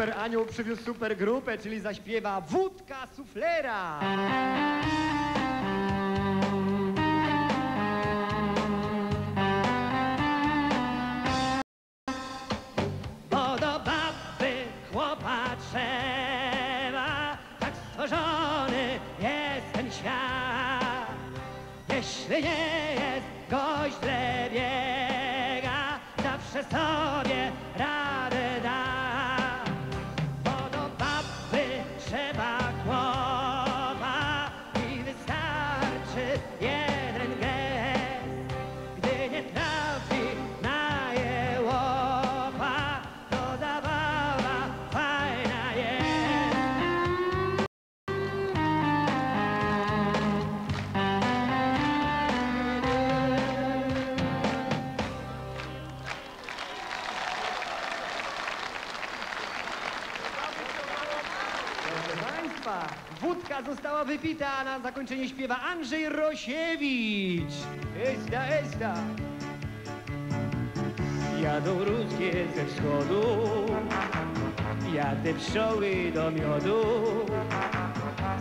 Super Anioł przywiózł super grupę, czyli zaśpiewa Wódka Suflera. Na zakończenie śpiewa Andrzej Rosiewicz. Esta, esta. Jadą ruskie ze wschodu, jadę pszczoły do miodu.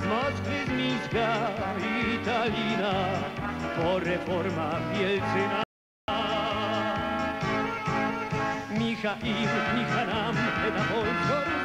Z Moskwy, z Mińska i Talina, po reformach Jelcyna. Micha im, Micha nam, na polsko-ruski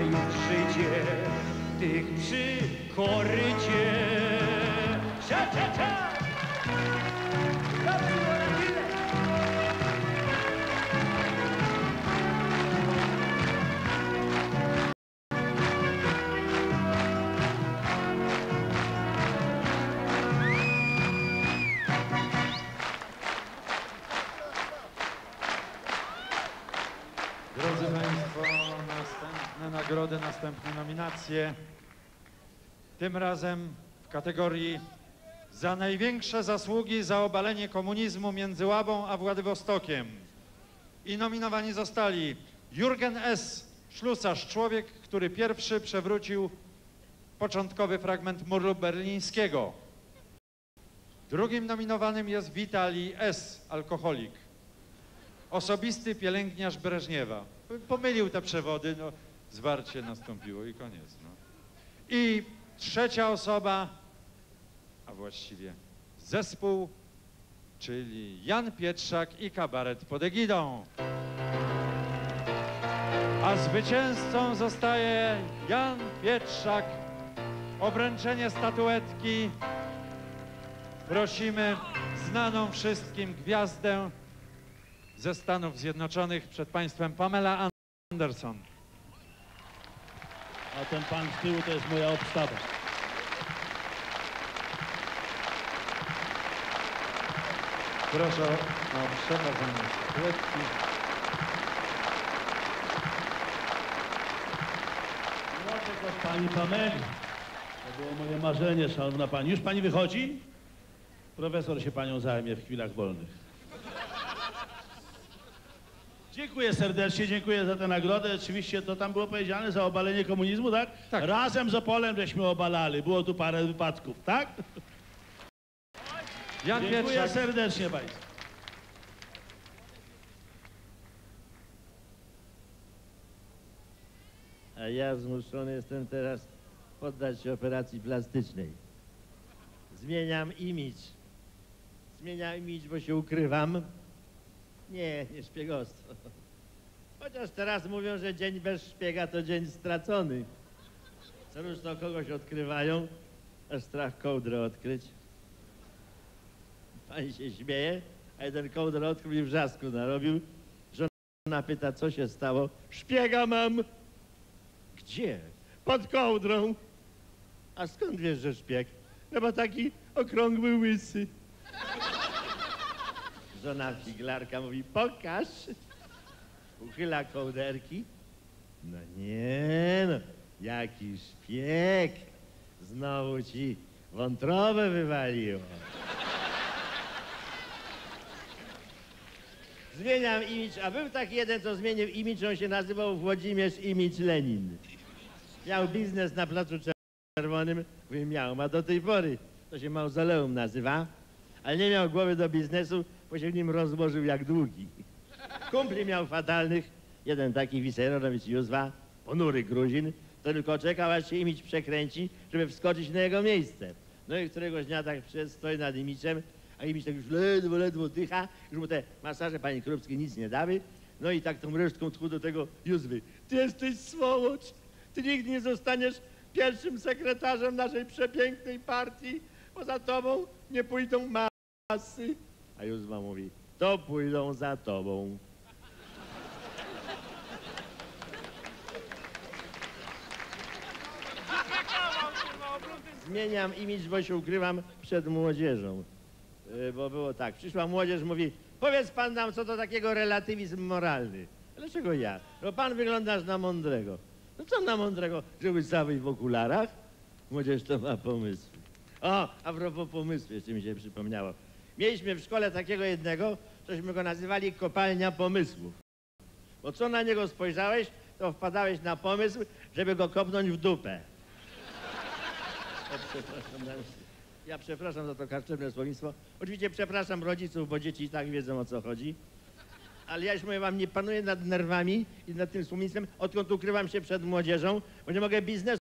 Niełatwe jest życie tych przy korycie. Cza, cza, cza! Nominacje. Tym razem w kategorii za największe zasługi za obalenie komunizmu między Łabą a Władywostokiem. I nominowani zostali Jurgen S. Ślusarz, człowiek, który pierwszy przewrócił początkowy fragment muru berlińskiego. Drugim nominowanym jest Witali S., alkoholik. Osobisty pielęgniarz Breżniewa. Pomylił te przewody, no zwarcie nastąpiło i koniec. No. I trzecia osoba, a właściwie zespół, czyli Jan Pietrzak i kabaret pod egidą. A zwycięzcą zostaje Jan Pietrzak. Obręczenie statuetki prosimy znaną wszystkim gwiazdę ze Stanów Zjednoczonych przed Państwem Pamela Anderson. A ten pan z tyłu to jest moja obstawa. Proszę o przekazanie statuetki. No Pani Pameli. To było moje marzenie, szanowna pani. Już pani wychodzi? Profesor się panią zajmie w chwilach wolnych. Dziękuję serdecznie, dziękuję za tę nagrodę. Oczywiście to tam było powiedziane za obalenie komunizmu, tak? Tak. Razem z Opolem żeśmy obalali. Było tu parę wypadków, tak? (laughs) Jan dziękuję Pietrzak. serdecznie państwu. A ja zmuszony jestem teraz poddać się operacji plastycznej. Zmieniam imidż. Zmieniam imidż, bo się ukrywam. Nie, nie szpiegostwo. Chociaż teraz mówią, że dzień bez szpiega to dzień stracony. Co już to kogoś odkrywają, aż strach kołdrę odkryć. Pani się śmieje, a jeden kołdrę odkrył i wrzasku narobił. Żona pyta, co się stało. Szpiega mam! Gdzie? Pod kołdrą. A skąd wiesz, że szpieg? No bo taki okrągły łysy. Żona figlarka mówi, pokaż. Uchyla kołderki. No nie no, jaki szpieg. Znowu ci wątrobę wywaliło. Zmieniam imidż, a był taki jeden, co zmienił imidż, on się nazywał Włodzimierz Imidż Lenin. Miał biznes na Placu Czerwonym, miał, ma do tej pory. To się mauzoleum nazywa, ale nie miał głowy do biznesu, bo się w nim rozłożył jak długi. Kumpli miał fatalnych, jeden taki Wiserowicz Józwa, ponury Gruzin, to tylko czekał, aż się imidż przekręci, żeby wskoczyć na jego miejsce. No i któregoś dnia tak przyszedł, stoi nad imiczem, a imidż tak już ledwo, ledwo dycha, już mu te masaże pani Krupskiej nic nie dały. No i tak tą resztką tchu do tego Józwy. Ty jesteś swołocz, ty nigdy nie zostaniesz pierwszym sekretarzem naszej przepięknej partii. Poza tobą nie pójdą masy. A Józwa mówi, to pójdą za tobą. Zmieniam imidż, bo się ukrywam przed młodzieżą. Y, Bo było tak, przyszła młodzież, mówi, powiedz pan nam, co to takiego relatywizm moralny. Dlaczego ja? No pan wyglądasz na mądrego. No co na mądrego, że łysawy w okularach? Młodzież to ma pomysły. O, a propos pomysłu, jeszcze mi się przypomniało. Mieliśmy w szkole takiego jednego, żeśmy go nazywali kopalnia pomysłów. Bo co na niego spojrzałeś, to wpadałeś na pomysł, żeby go kopnąć w dupę. O, przepraszam, ja przepraszam za to karczemne słownictwo. Oczywiście przepraszam rodziców, bo dzieci i tak wiedzą o co chodzi. Ale ja już mówię wam, nie panuję nad nerwami i nad tym słownictwem, odkąd ukrywam się przed młodzieżą, bo nie mogę biznesów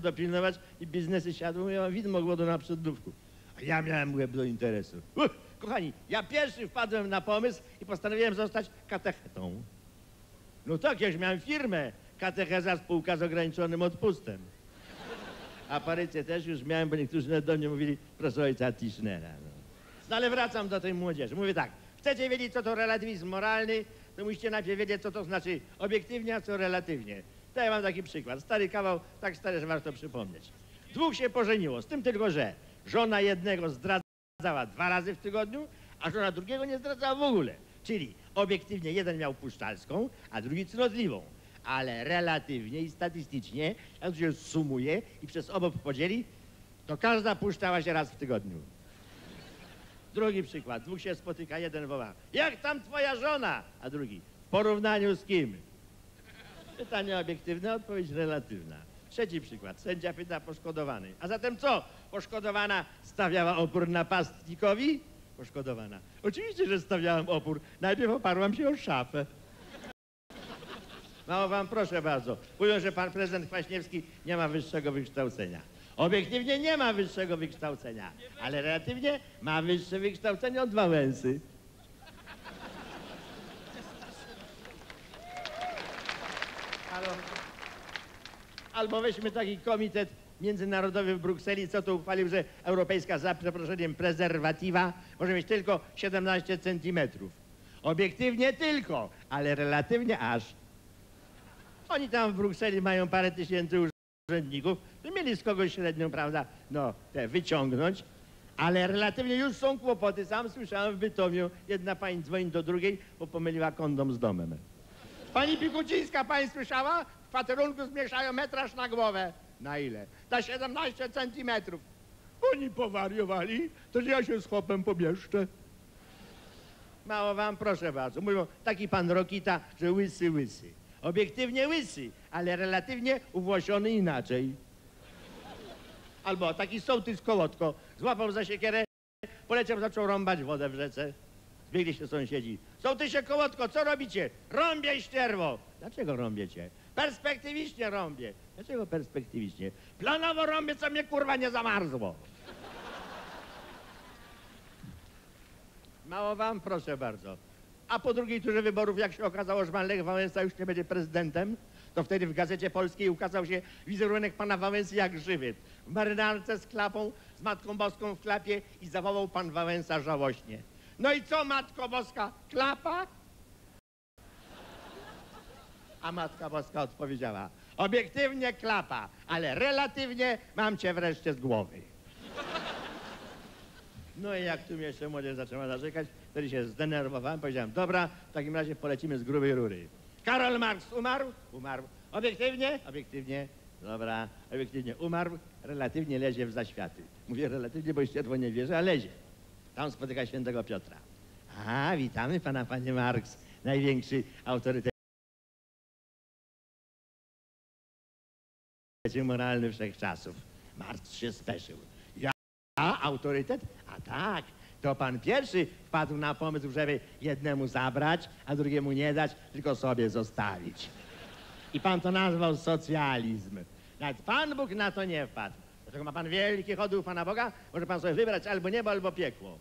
dopilnować i biznesy siadły, ja widmo głodu na przednówku. Ja miałem łeb do interesu. Uch, kochani, ja pierwszy wpadłem na pomysł i postanowiłem zostać katechetą. No tak, ja już miałem firmę, katecheza spółka z ograniczonym odpustem. Aparycję też już miałem, bo niektórzy nawet do mnie mówili, proszę ojca Tischnera. No. no ale wracam do tej młodzieży. Mówię tak, chcecie wiedzieć, co to relatywizm moralny, to musicie najpierw wiedzieć, co to znaczy obiektywnie, a co relatywnie. Ja mam taki przykład. Stary kawał, tak stary, że warto przypomnieć. Dwóch się pożeniło, z tym tylko, że żona jednego zdradzała dwa razy w tygodniu, a żona drugiego nie zdradzała w ogóle. Czyli obiektywnie jeden miał puszczalską, a drugi cnotliwą. Ale relatywnie i statystycznie, jak to się sumuje i przez obok podzieli, to każda puszczała się raz w tygodniu. Drugi przykład. Dwóch się spotyka, jeden woła. Jak tam twoja żona? A drugi. W porównaniu z kim? Pytanie obiektywne, odpowiedź relatywna. Trzeci przykład. Sędzia pyta poszkodowany. A zatem co? Poszkodowana stawiała opór napastnikowi? Poszkodowana. Oczywiście, że stawiałem opór. Najpierw oparłam się o szafę. Mało wam proszę bardzo. Mówią, że pan prezydent Kwaśniewski nie ma wyższego wykształcenia. Obiektywnie nie ma wyższego wykształcenia, ale relatywnie ma wyższe wykształcenie od Wałęsy. Halo? Albo weźmy taki komitet międzynarodowy w Brukseli, co to uchwalił, że europejska, za przeproszeniem, prezerwatywa może mieć tylko 17 centymetrów. Obiektywnie tylko, ale relatywnie aż. Oni tam w Brukseli mają parę tysięcy urzędników, to mieli z kogoś średnią, prawda, no, te wyciągnąć, ale relatywnie już są kłopoty. Sam słyszałem w Bytomiu, jedna pani dzwoni do drugiej, bo pomyliła kondom z domem. Pani Pikucińska, pani słyszała? W kwaterunku zmniejszają metraż na głowę. Na ile? Na 17 centymetrów. Oni powariowali, to ja się z chłopem pomieszczę. Mało wam, proszę bardzo. Mówią, taki pan Rokita, że łysy, łysy. Obiektywnie łysy, ale relatywnie uwłosiony inaczej. Albo taki sołtys kołotko złapał za siekierę, poleciał, zaczął rąbać wodę w rzece. Zbiegli się sąsiedzi. Sołtysie kołotko, co robicie? Rąbię ścierwo. Dlaczego rąbiecie? Perspektywicznie rąbię. Dlaczego perspektywicznie? Planowo rąbię, co mnie kurwa nie zamarzło. Mało wam? Proszę bardzo. A po drugiej turze wyborów, jak się okazało, że pan Lech Wałęsa już nie będzie prezydentem, to wtedy w Gazecie Polskiej ukazał się wizerunek pana Wałęsy jak żywiec. W marynarce z klapą, z Matką Boską w klapie i zawołał pan Wałęsa żałośnie. No i co, Matko Boska, klapa? A Matka Boska odpowiedziała, obiektywnie klapa, ale relatywnie mam cię wreszcie z głowy. No i jak tu mi jeszcze młodzież zaczęła narzekać, wtedy się zdenerwowałem, powiedziałem, dobra, w takim razie polecimy z grubej rury. Karol Marx umarł? Umarł. Obiektywnie? Obiektywnie. Dobra, obiektywnie umarł, relatywnie lezie w zaświaty. Mówię relatywnie, bo ścierwo nie wierzy, a lezie. Tam spotyka świętego Piotra. A, witamy pana, panie Marx, największy autorytet moralny wszechczasów. Marx się speszył. Ja, autorytet? A tak, to pan pierwszy wpadł na pomysł, żeby jednemu zabrać, a drugiemu nie dać, tylko sobie zostawić. I pan to nazwał socjalizm. Nawet Pan Bóg na to nie wpadł. Dlatego ma pan wielki chodu Pana Boga, może pan sobie wybrać albo niebo, albo piekło.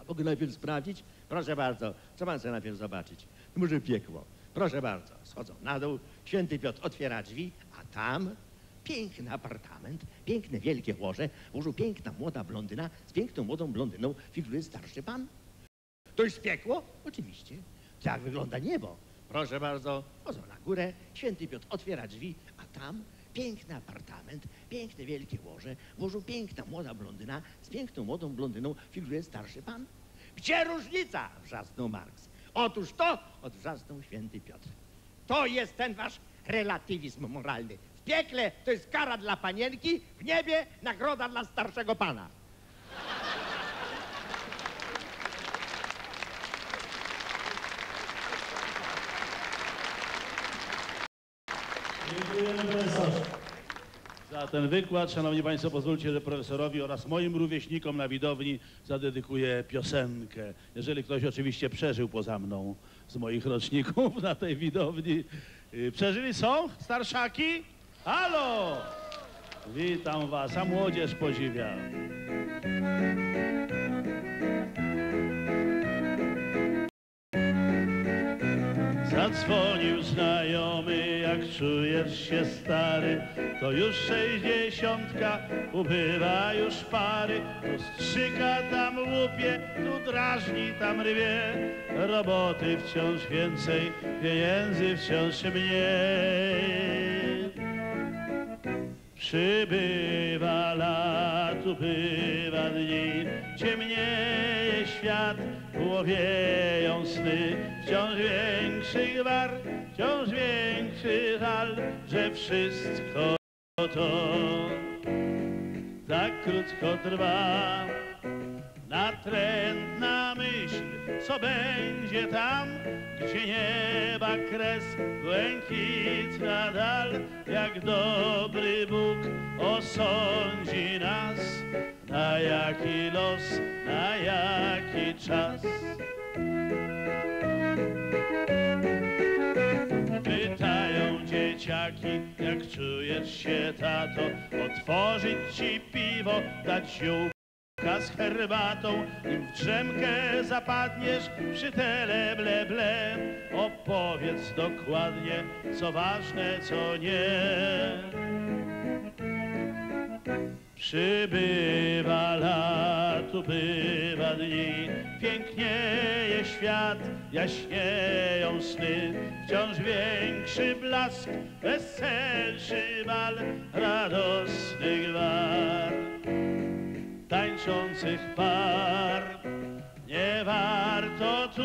A Bóg najpierw sprawdzić? Proszę bardzo, co pan chce najpierw zobaczyć? Może piekło. Proszę bardzo, schodzą na dół, święty Piotr otwiera drzwi, a tam piękny apartament, piękne wielkie łoże, w łożu piękna młoda blondyna, z piękną młodą blondyną figuruje starszy pan. To już piekło? Oczywiście. To jak wygląda niebo? Proszę bardzo, chodzą na górę, święty Piotr otwiera drzwi, a tam piękny apartament, piękne wielkie łoże, w łożu piękna młoda blondyna, z piękną młodą blondyną figuruje starszy pan. Gdzie różnica? wrzasnął Marks. Otóż to, odwrzasnął święty Piotr. To jest ten wasz relatywizm moralny. Piekle to jest kara dla panienki, w niebie nagroda dla starszego pana. Profesorze. Za ten wykład, szanowni państwo, pozwólcie, że profesorowi oraz moim rówieśnikom na widowni zadedykuję piosenkę. Jeżeli ktoś oczywiście przeżył poza mną z moich roczników (laughs) na tej widowni. Y, Przeżyli są starszaki? Halo! Witam was, a młodzież podziwia. Zadzwonił znajomy, jak czujesz się stary, to już sześćdziesiątka, ubywa już pary, tu strzyka, tam łupie, tu drażni, tam rwie, roboty wciąż więcej, pieniędzy wciąż mniej. Przybywa lat, ubywa dni, ciemnieje świat, łowieją sny, wciąż większy gwar, wciąż większy żal, że wszystko to tak krótko trwa. Natrętna myśl, co będzie tam, gdzie nieba kres, błękitna dal, jak dobry Bóg osądzi nas, na jaki los, na jaki czas. Pytają dzieciaki, jak czujesz się, tato, otworzyć ci piwo, dać ziółka z herbatą, nim w drzemkę zapadniesz przy tele ble ble. Opowiedz dokładnie, co ważne, co nie. Przybywa lat, ubywa dni, pięknieje świat, jaśnieją sny, wciąż większy blask, weselszy bal, radosny gwar tańczących par. Nie warto tu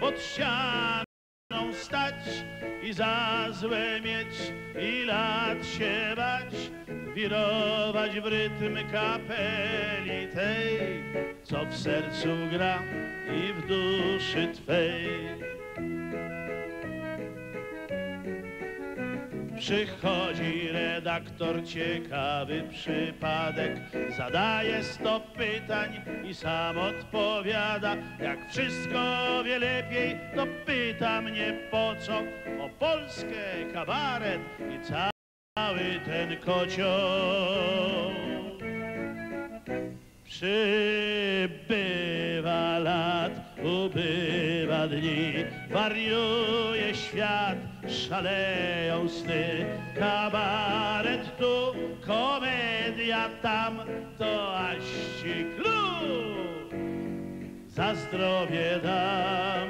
pod ścianą stać i za złe mieć i lat się bać, wirować w rytm kapeli tej, co w sercu gra i w duszy Twej. Przychodzi redaktor, ciekawy przypadek, zadaje sto pytań i sam odpowiada. Jak wszystko wie lepiej, to pyta mnie po co o Polskę, kabaret i cały ten kocioł. Przybywa lat, ubywa dni, wariuje świat, szaleją sny. Kabaret tu, komedia tam, to aści klub. Za zdrowie dam,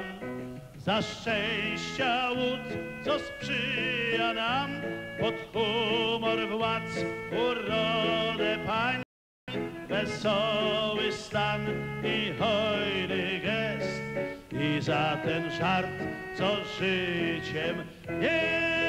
za szczęścia łód, co sprzyja nam, pod humor władz, urodę pań wesoły stan i hojny gest i za ten żart, co życiem jest.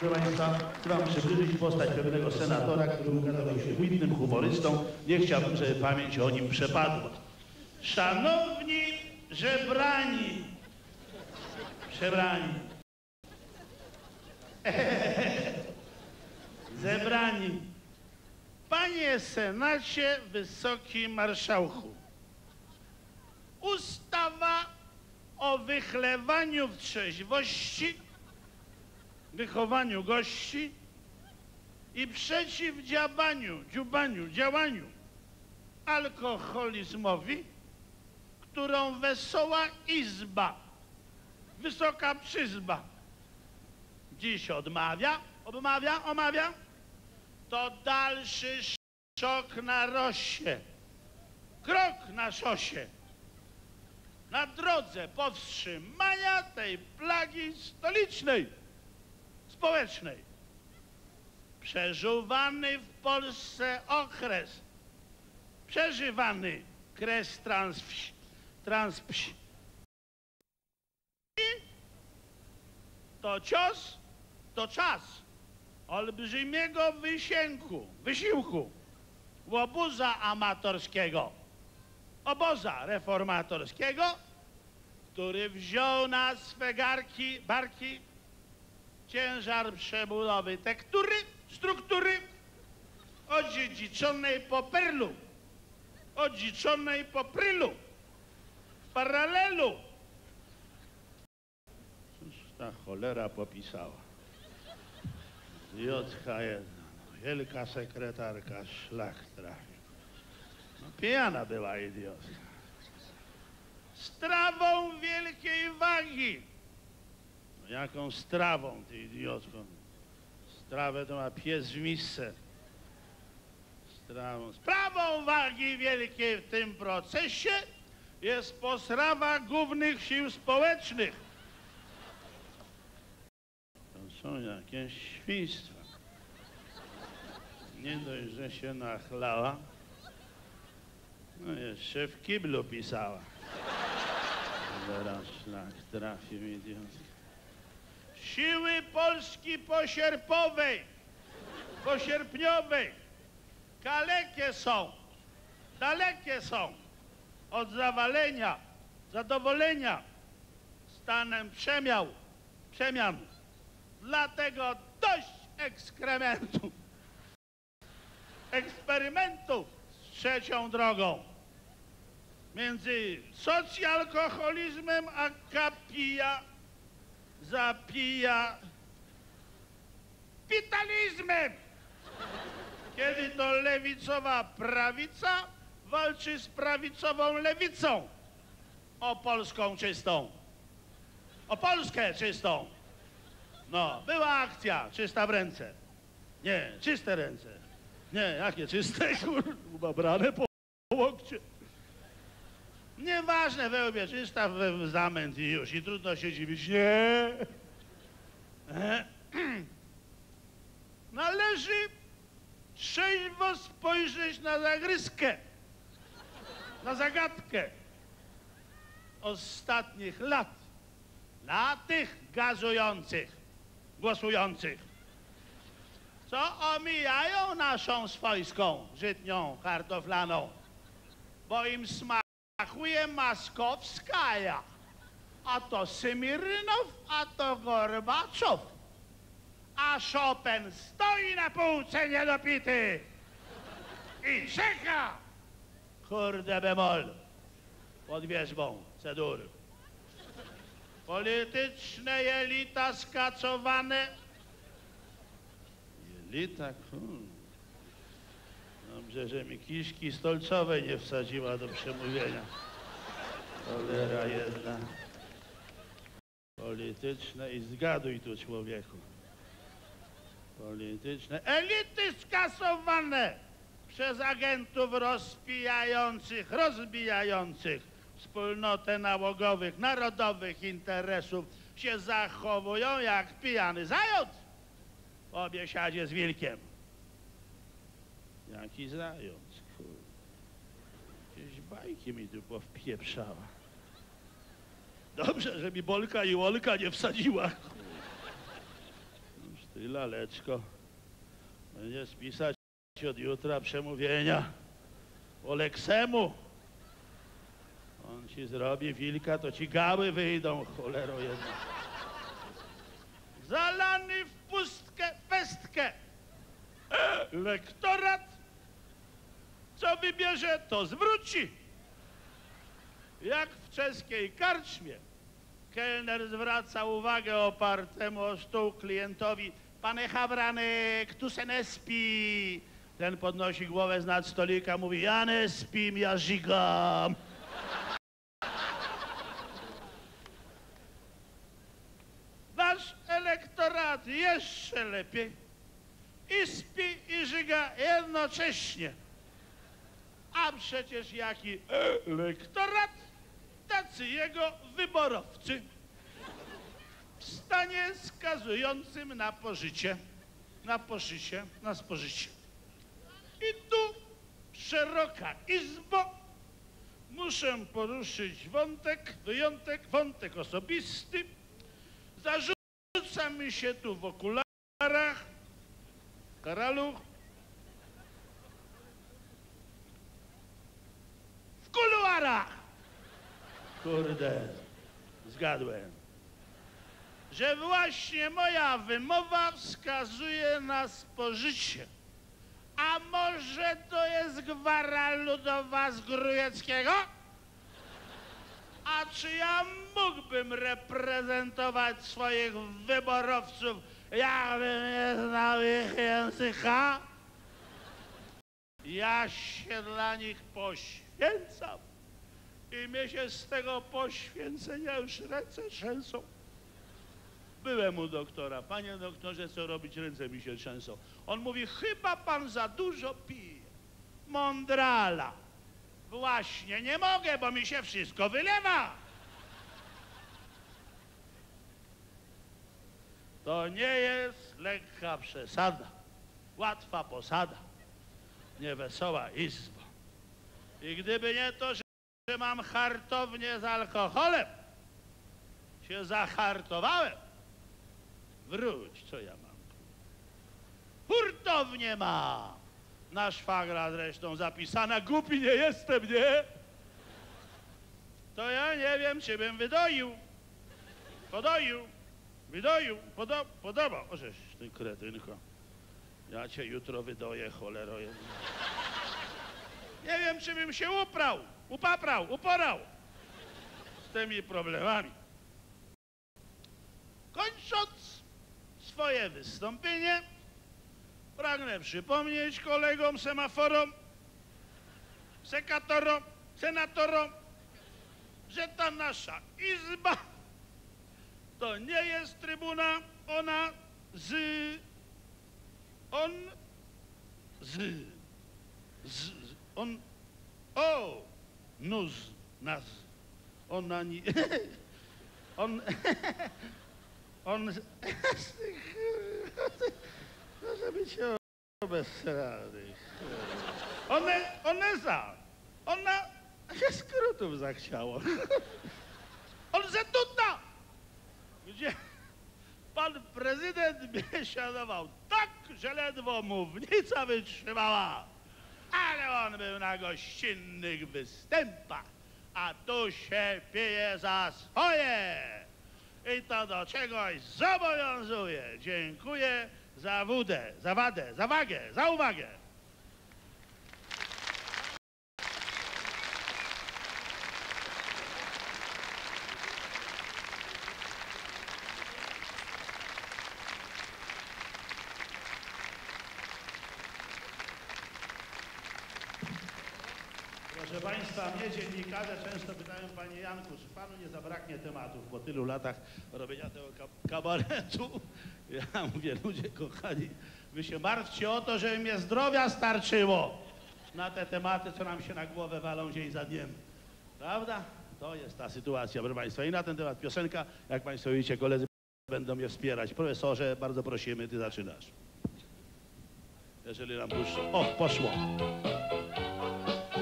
Proszę Państwa, chcę Wam przybliżyć postać pewnego senatora, który ukazywał się wybitnym humorystą. Nie chciałbym, żeby pamięć o nim przepadła. Szanowni żebrani, przebrani, (laughs) zebrani, panie senacie, wysoki marszałku, ustawa o wychlewaniu w trzeźwości, wychowaniu gości i przeciwdziałaniu, dziubaniu, działaniu alkoholizmowi, którą wesoła izba, wysoka przyzba dziś odmawia, obmawia, omawia, to dalszy szok na rosie, krok na szosie, na drodze powstrzymania tej plagi stolicznej, społecznej. Przeżuwany w Polsce okres, przeżywany kres transwsi, transpsi. To cios, to czas olbrzymiego wysięku, wysiłku łobuza amatorskiego, oboza reformatorskiego, który wziął na swe garki, barki ciężar przebudowy tektury, struktury odziedziczonej po perlu, odziedziczonej po prylu, paralelu. Cóż ta cholera popisała? Jotka jedna, no, wielka sekretarka, szlak trafił. No, pijana była idiotka. Strawą wielkiej wagi. No, jaką strawą, ty idiotko? Strawę to ma pies w misce. Strawą. Sprawą wagi wielkiej w tym procesie jest postrawa głównych sił społecznych. To są jakieś świństwa. Nie dość, że się nachlała, no jeszcze w kiblu pisała. Zaraz szlak trafił idiotka. Siły Polski posierpowej, posierpniowej, kalekie są, dalekie są od zawalenia, zadowolenia stanem przemiał, przemian. Dlatego dość ekskrementu, eksperymentów z trzecią drogą między socjalkoholizmem a kapija zapija kapitalizmem. Kiedy to lewicowa prawica walczy z prawicową lewicą o Polską czystą. O Polskę czystą. No, była akcja, czysta w ręce. Nie, czyste ręce. Nie, jakie czyste, (laughs) kurwa, brane po łokcie. Nieważne, wełbie czysta w, w zamęt i już. I trudno się dziwić. Nie. E, (clears throat) Należy trzeźwo spojrzeć na zagryzkę, na zagadkę ostatnich lat, na tych gazujących, głosujących, co omijają naszą swojską żytnią kartoflaną, bo im smakuje maskowskaja, a to Symirnow, a to Gorbaczow, a Chopin stoi na półce niedopity. I czeka, kurde bemol, pod wierzbą cedur. Polityczne jelita skacowane. Jelita, hmm. Dobrze, że mi kiszki stolcowej nie wsadziła do przemówienia. Cholera jedna. Polityczne i zgaduj tu człowieku. Polityczne elity skasowane przez agentów rozpijających, rozbijających wspólnotę nałogowych, narodowych interesów się zachowują jak pijany zając w obiesiadzie z wilkiem. Jaki zając, kurde. Jakieś bajki mi tu powpieprzała. Dobrze, że mi Bolka i Olka nie wsadziła. Już ty, laleczko, będzie spisać od jutra przemówienia Oleksemu. On ci zrobi wilka, to ci gały wyjdą, cholero jedna. Zalany w pustkę, pestkę. Lektorat, co wybierze, to zwróci. Jak w czeskiej karczmie. Kelner zwraca uwagę opartemu o stół klientowi. Panie Habranek, tu se nie spi. Ten podnosi głowę z nad stolika, mówi, ja nie spim, ja żigam. Wasz jeszcze lepiej i spi i żyga jednocześnie. A przecież jaki elektorat, tacy jego wyborowcy w stanie skazującym na pożycie, na poszycie, na spożycie. I tu, szeroka izbo, muszę poruszyć wątek, wyjątek, wątek osobisty. Zarzuca mi się tu w okularach, karaluch, w kuluarach. Kurde, zgadłem. Że właśnie moja wymowa wskazuje na spożycie. A może to jest gwara ludowa z Grujeckiego? A czy ja mógłbym reprezentować swoich wyborowców, jakbym nie znał ich języka? Ja się dla nich poświęcam i mnie się z tego poświęcenia już ręce trzęsą. Byłem u doktora. Panie doktorze, co robić? Ręce mi się trzęsą. On mówi, chyba pan za dużo pije. Mądrala. Właśnie, nie mogę, bo mi się wszystko wylewa. To nie jest lekka przesada. Łatwa posada. Niewesoła izba. I gdyby nie to, że mam hartownię z alkoholem, się zahartowałem. Wróć, co ja mam? Hurtownię ma. Na szwagra zresztą zapisana. Głupi nie jestem, nie? To ja nie wiem, czy bym wydoił. Podoił. Wydoił. Podo podoba. Ożeż, ty kretynko. Ja cię jutro wydoję, cholero. Nie wiem, czy bym się uprał, upaprał, uporał z tymi problemami. Kończąc swoje wystąpienie, pragnę przypomnieć kolegom semaforom, sekatorom, senatorom, że ta nasza izba to nie jest trybuna, ona z... on z... z. On, o, nuz, nas, ona nie, (laughs) on, (laughs) on, może być bez rady. One, Onesa, ona się skrótów zachciało. On se tuta, gdzie pan prezydent (laughs) biesiadował tak, że ledwo mównica wytrzymała. Ale on był na gościnnych występach, a tu się pije za swoje. I to do czegoś zobowiązuje. Dziękuję za wódę, za wadę, za wagę, za uwagę. Proszę Państwa, mnie dziennikarze często pytają, Panie Janku, czy Panu nie zabraknie tematów po tylu latach robienia tego ka- kabaretu? (laughs) Ja mówię, ludzie kochani, Wy się martwcie o to, żeby mnie zdrowia starczyło na te tematy, co nam się na głowę walą dzień za dniem. Prawda? To jest ta sytuacja, proszę Państwa. I na ten temat piosenka, jak Państwo widzicie, koledzy będą mnie wspierać. Profesorze, bardzo prosimy, Ty zaczynasz. Jeżeli nam puszczą. O, poszło.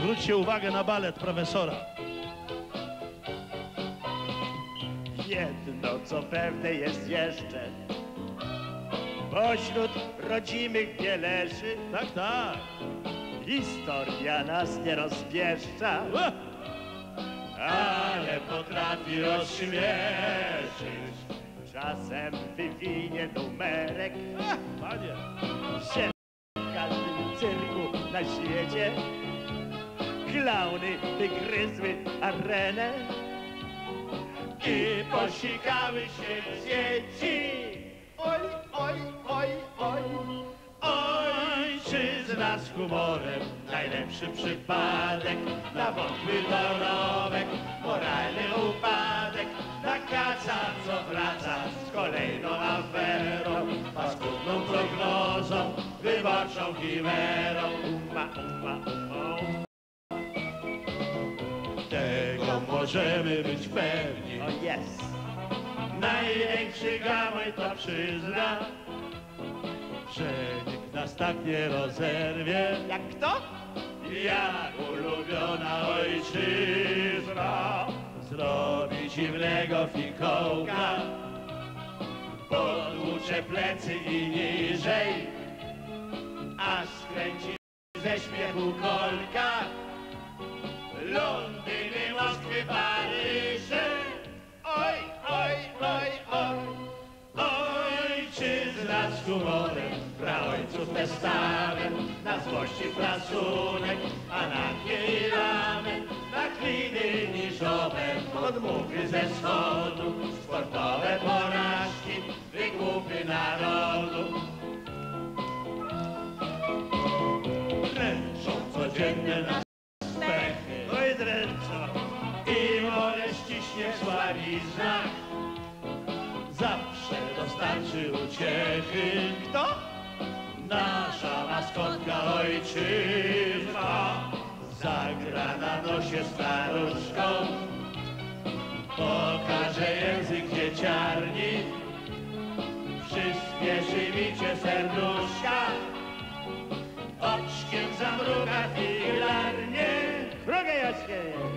Zwróćcie uwagę na balet profesora. Jedno co pewne jest jeszcze, pośród rodzimych bieleszy. Tak, tak. Historia nas nie rozpieszcza, ale potrafi rozśmieszyć. Czasem wywinie numerek, panie, się w każdym cyrku na świecie. Klauny wygryzły arenę i posikały się dzieci. Oj, oj, oj, oj. Ojczyzna z humorem, najlepszy przypadek, na wątły dorobek, moralny upadek, na kaca, co wraca z kolejną aferą, paskudną prognozą, wyborczą chimerą. Uma, uma, uma. Możemy być pewni. O jest. Największy gamoń to przyzna, że nikt nas tak nie rozerwie. Jak kto? Jak ulubiona ojczyzna zrobi dziwnego fikołka, podłucze plecy i niżej, a skręci ze śmiechu kolka. Londyny, Moskwy, Paryże, oj, oj, oj, oj. Ojczyzna z humorem, pra ojców testament, na złości frasunek, a na lament, na kliny niżowe, podmuchy ze schodu, sportowe porażki, wygłupy narodu. Dręczą codzienne nas zawsze dostarczy uciechy. Kto? Nasza maskotka ojczyzna zagra na nosie staruszką, pokaże język dzieciarni, przyspieszy bicie serduszka, oczkiem zamruga filarnie. Drogę Jaśkie!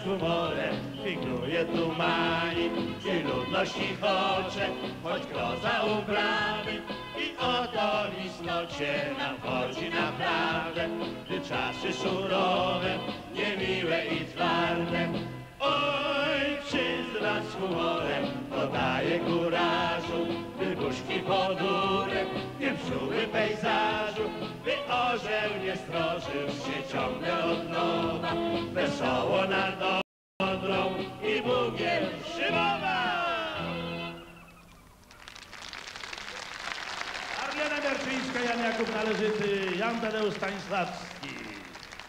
Z humorem figluje tu mani i ludność chichocze, choć groza uprawy i oto w istocie nam chodzi naprawdę, gdy czasy surowe, niemiłe i twarde. Ojczyzna z humorem dodaje kurażu, by buźki podurek nie psuły pejzażu, orzeł nie strożył się ciągle od nowa, wesoło nad Odrą i Bugiem Szymowa. Arlena Garczyńska, Jan Jakub Należyty, Jan Tadeusz Stanisławski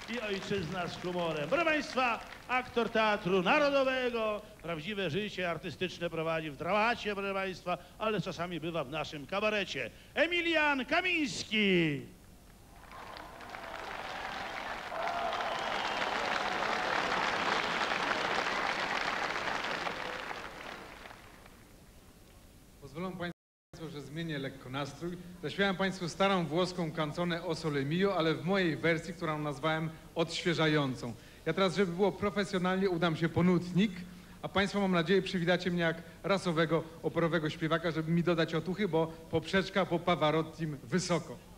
i Ojczyzna z humorem. Proszę Państwa, aktor Teatru Narodowego, prawdziwe życie artystyczne prowadzi w dramacie, proszę Państwa, ale czasami bywa w naszym kabarecie. Emilian Kamiński. Pozwolą Państwo nastrój. Zaśpiewałem Państwu starą włoską canzonę O Sole Mio, ale w mojej wersji, którą nazwałem odświeżającą. Ja teraz, żeby było profesjonalnie, udam się po nutnik, a Państwo mam nadzieję przywitacie mnie jak rasowego, operowego śpiewaka, żeby mi dodać otuchy, bo poprzeczka po Pavarottim wysoko.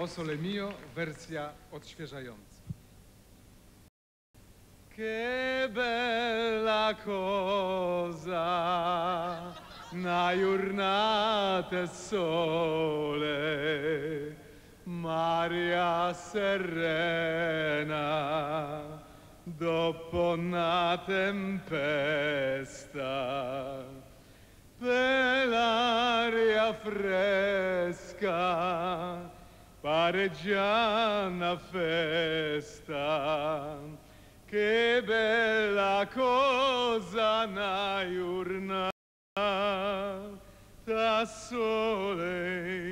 O Sole Mio, wersja odświeżająca. Che bella cosa na giornata sole, Maria serena, dopo una tempesta, per l'aria fresca, pareggiana festa, che bella cosa una giornata sole,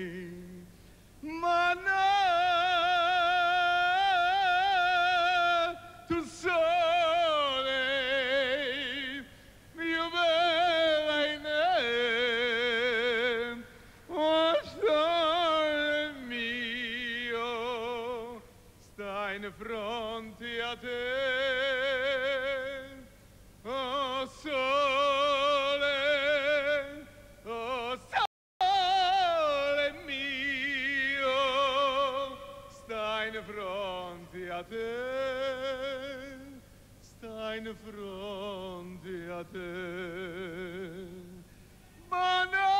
sta in fronte a te. Ma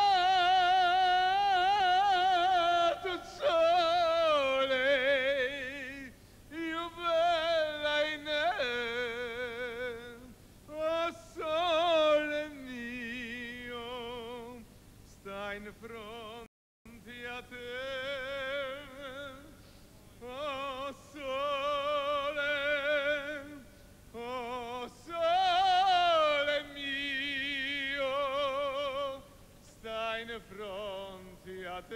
Może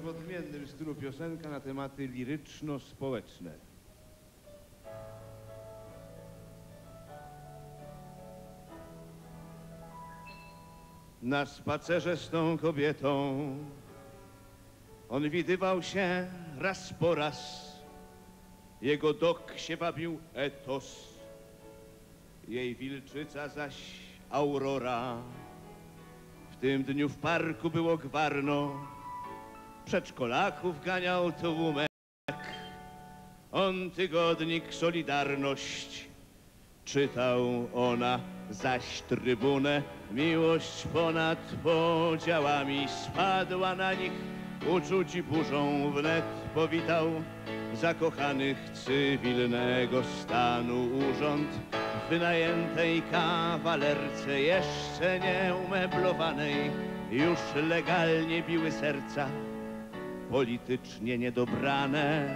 w odmiennym stylu piosenka na tematy liryczno-społeczne. Na spacerze z tą kobietą on widywał się raz po raz. Jego dok się bawił etos, jej wilczyca zaś aurora. W tym dniu w parku było gwarno, przedszkolaków ganiał tłumek. On tygodnik Solidarność czytał, ona zaś trybunę. Miłość ponad podziałami spadła na nich, uczuć burzą wnet powitał zakochanych cywilnego stanu urząd w wynajętej kawalerce jeszcze nie umeblowanej już legalnie biły serca politycznie niedobrane.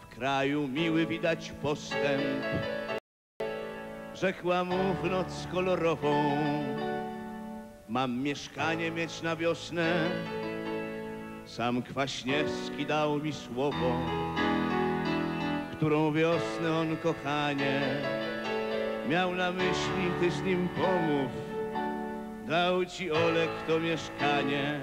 W kraju miły widać postęp, rzekła mu w noc kolorową. Mam mieszkanie mieć na wiosnę, sam Kwaśniewski dał mi słowo, którą wiosnę on kochanie miał na myśli, ty z nim pomów. Dał ci Olek to mieszkanie,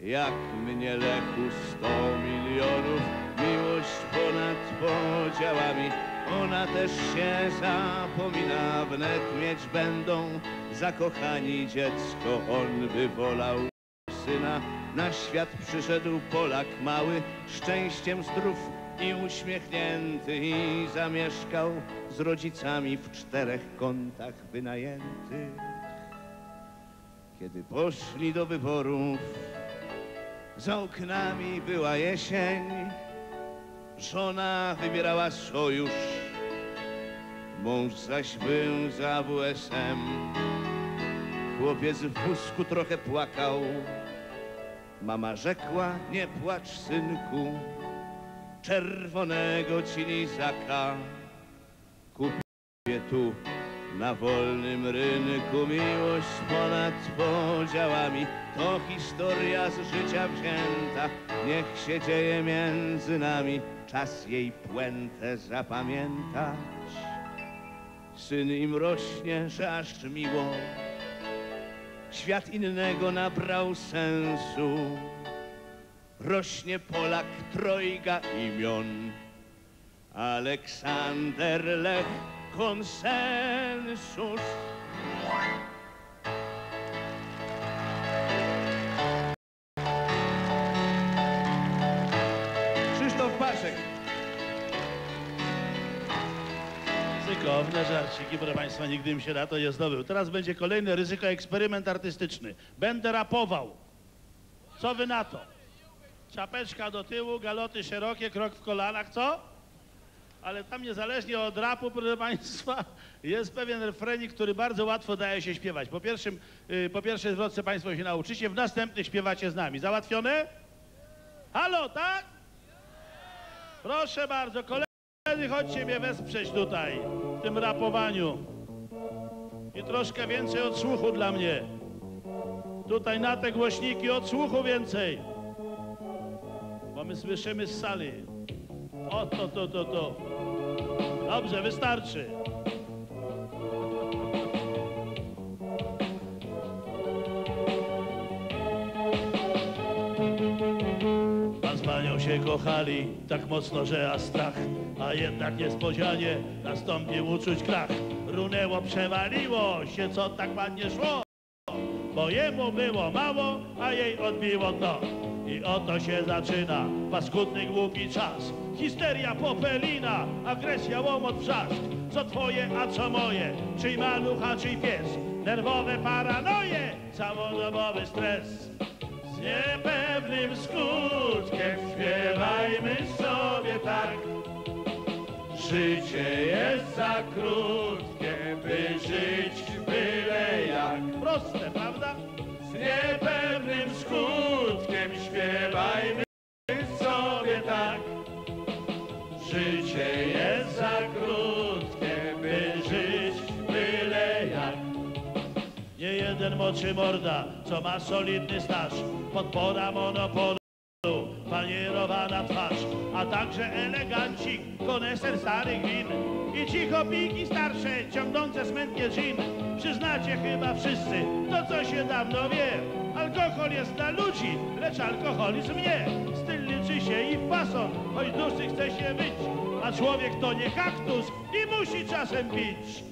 jak mnie lechu sto milionów, miłość ponad podziałami. Ona też się zapomina, wnet mieć będą zakochani dziecko, on by wolał syna. Na świat przyszedł Polak mały, szczęściem zdrów i uśmiechnięty i zamieszkał z rodzicami w czterech kątach wynajętych. Kiedy poszli do wyborów, za oknami była jesień, żona wybierała sojusz mąż zaś był za WSM. Chłopiec w wózku trochę płakał. Mama rzekła, nie płacz synku, czerwonego ci lizaka. Kupię tu na wolnym rynku miłość ponad podziałami. To historia z życia wzięta, niech się dzieje między nami. Czas jej puentę zapamiętać. Syn im rośnie, że aż miło. Świat innego nabrał sensu. Rośnie Polak, trojga imion. Aleksander Lech, konsensus. Ryzykowne żarciki, proszę Państwa, nigdy im się na to nie zdobył. Teraz będzie kolejny ryzyko, eksperyment artystyczny. Będę rapował. Co wy na to? Czapeczka do tyłu, galoty szerokie, krok w kolanach, co? Ale tam niezależnie od rapu, proszę Państwa, jest pewien refrenik, który bardzo łatwo daje się śpiewać. Po, pierwszym, y, po pierwszej zwrotce Państwo się nauczycie, w następnych śpiewacie z nami. Załatwione? Halo, tak? Proszę bardzo, koledzy, chodźcie mnie wesprzeć tutaj, w tym rapowaniu. I troszkę więcej odsłuchu dla mnie. Tutaj na te głośniki odsłuchu więcej. Bo my słyszymy z sali. O, to, to, to, to. Dobrze, wystarczy. Się kochali tak mocno, że aż strach, a jednak niespodzianie nastąpił uczuć krach. Runęło, przewaliło się, co tak ładnie szło, bo jemu było mało, a jej odbiło dno. I oto się zaczyna paskudny, głupi czas. Histeria, popelina, agresja, łomot, wrzask. Co twoje, a co moje? Czyj maluch, a czyj pies? Nerwowe paranoje, całodobowy stres. Niepewnym skutkiem śpiewajmy sobie tak. Życie jest za krótkie, by żyć byle jak. Proste, prawda? Z niepewnym skutkiem śpiewajmy sobie tak. Jeden moczy morda, co ma solidny staż, podpora monopolu, panierowana twarz, a także elegancik, koneser starych win i cichopiki starsze, ciągnące smętnie dżin. Przyznacie chyba wszyscy to, co się dawno wie. Alkohol jest dla ludzi, lecz alkoholizm nie. Styl liczy się i fason, choć dusy chce się być, a człowiek to nie kaktus i musi czasem pić.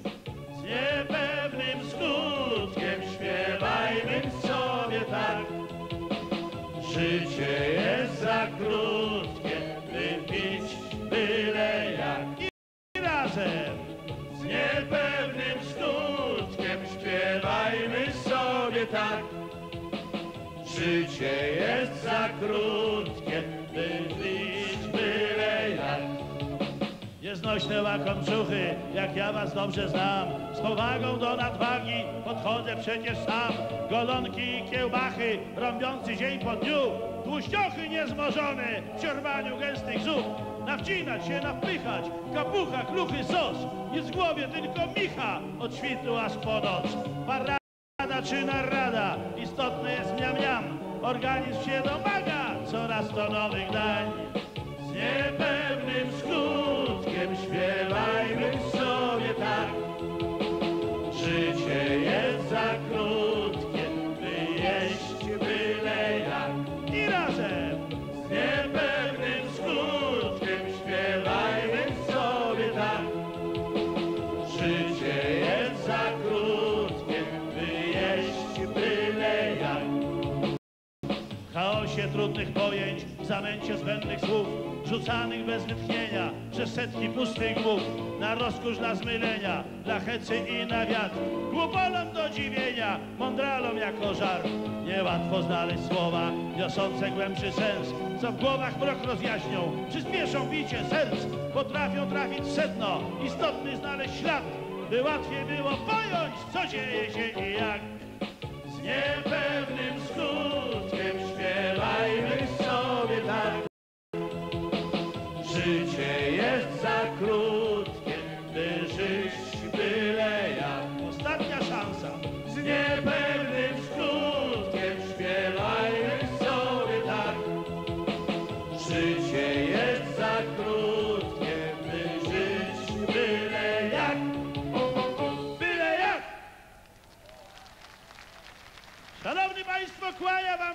Z niepewnym skutkiem śpiewajmy sobie tak. Życie jest za krótkie, by pić byle jak. I razem z niepewnym skutkiem śpiewajmy sobie tak. Życie jest za krótkie, Nieznośne łakomczuchy, jak ja was dobrze znam. Z powagą do nadwagi podchodzę przecież sam. Golonki i kiełbachy, rąbiący dzień po dniu. Tłuściochy niezmożone w ciorbaniu gęstych zup. Nawcinać się, napychać, kapucha, kluchy sos. Nic w głowie, tylko micha od świtu aż po noc. Parada czy narada, istotne jest miam miam. Organizm się domaga coraz to nowych dań. Z niepewnym trudnych pojęć, w zamęcie zbędnych słów, rzucanych bez wytchnienia przez setki pustych głów, na rozkosz dla zmylenia, dla hecy i na wiatr, głupolom do dziwienia, mądralom jako żart. Niełatwo znaleźć słowa niosące głębszy sens, co w głowach mrok rozjaśnią, przyspieszą bicie serc, potrafią trafić sedno, istotny znaleźć ślad, by łatwiej było pojąć, co dzieje się i jak. Z niepewnym skutkiem śpiewajmy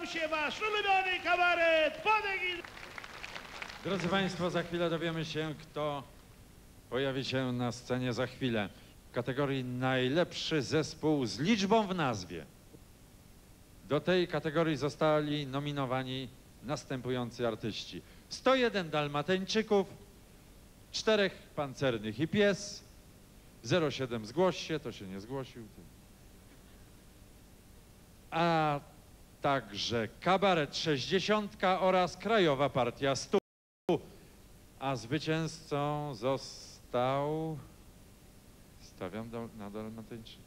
się Wasz ulubiony kabaret Podek i... Drodzy Państwo, za chwilę dowiemy się, kto pojawi się na scenie za chwilę. W kategorii najlepszy zespół z liczbą w nazwie. Do tej kategorii zostali nominowani następujący artyści. 101 Dalmatyńczyków, czterech pancernych i pies, 07 zgłoś się, to się nie zgłosił. A także kabaret 60 oraz Krajowa Partia 100. A zwycięzcą został... Stawiam do, na Dalmatyńczyki.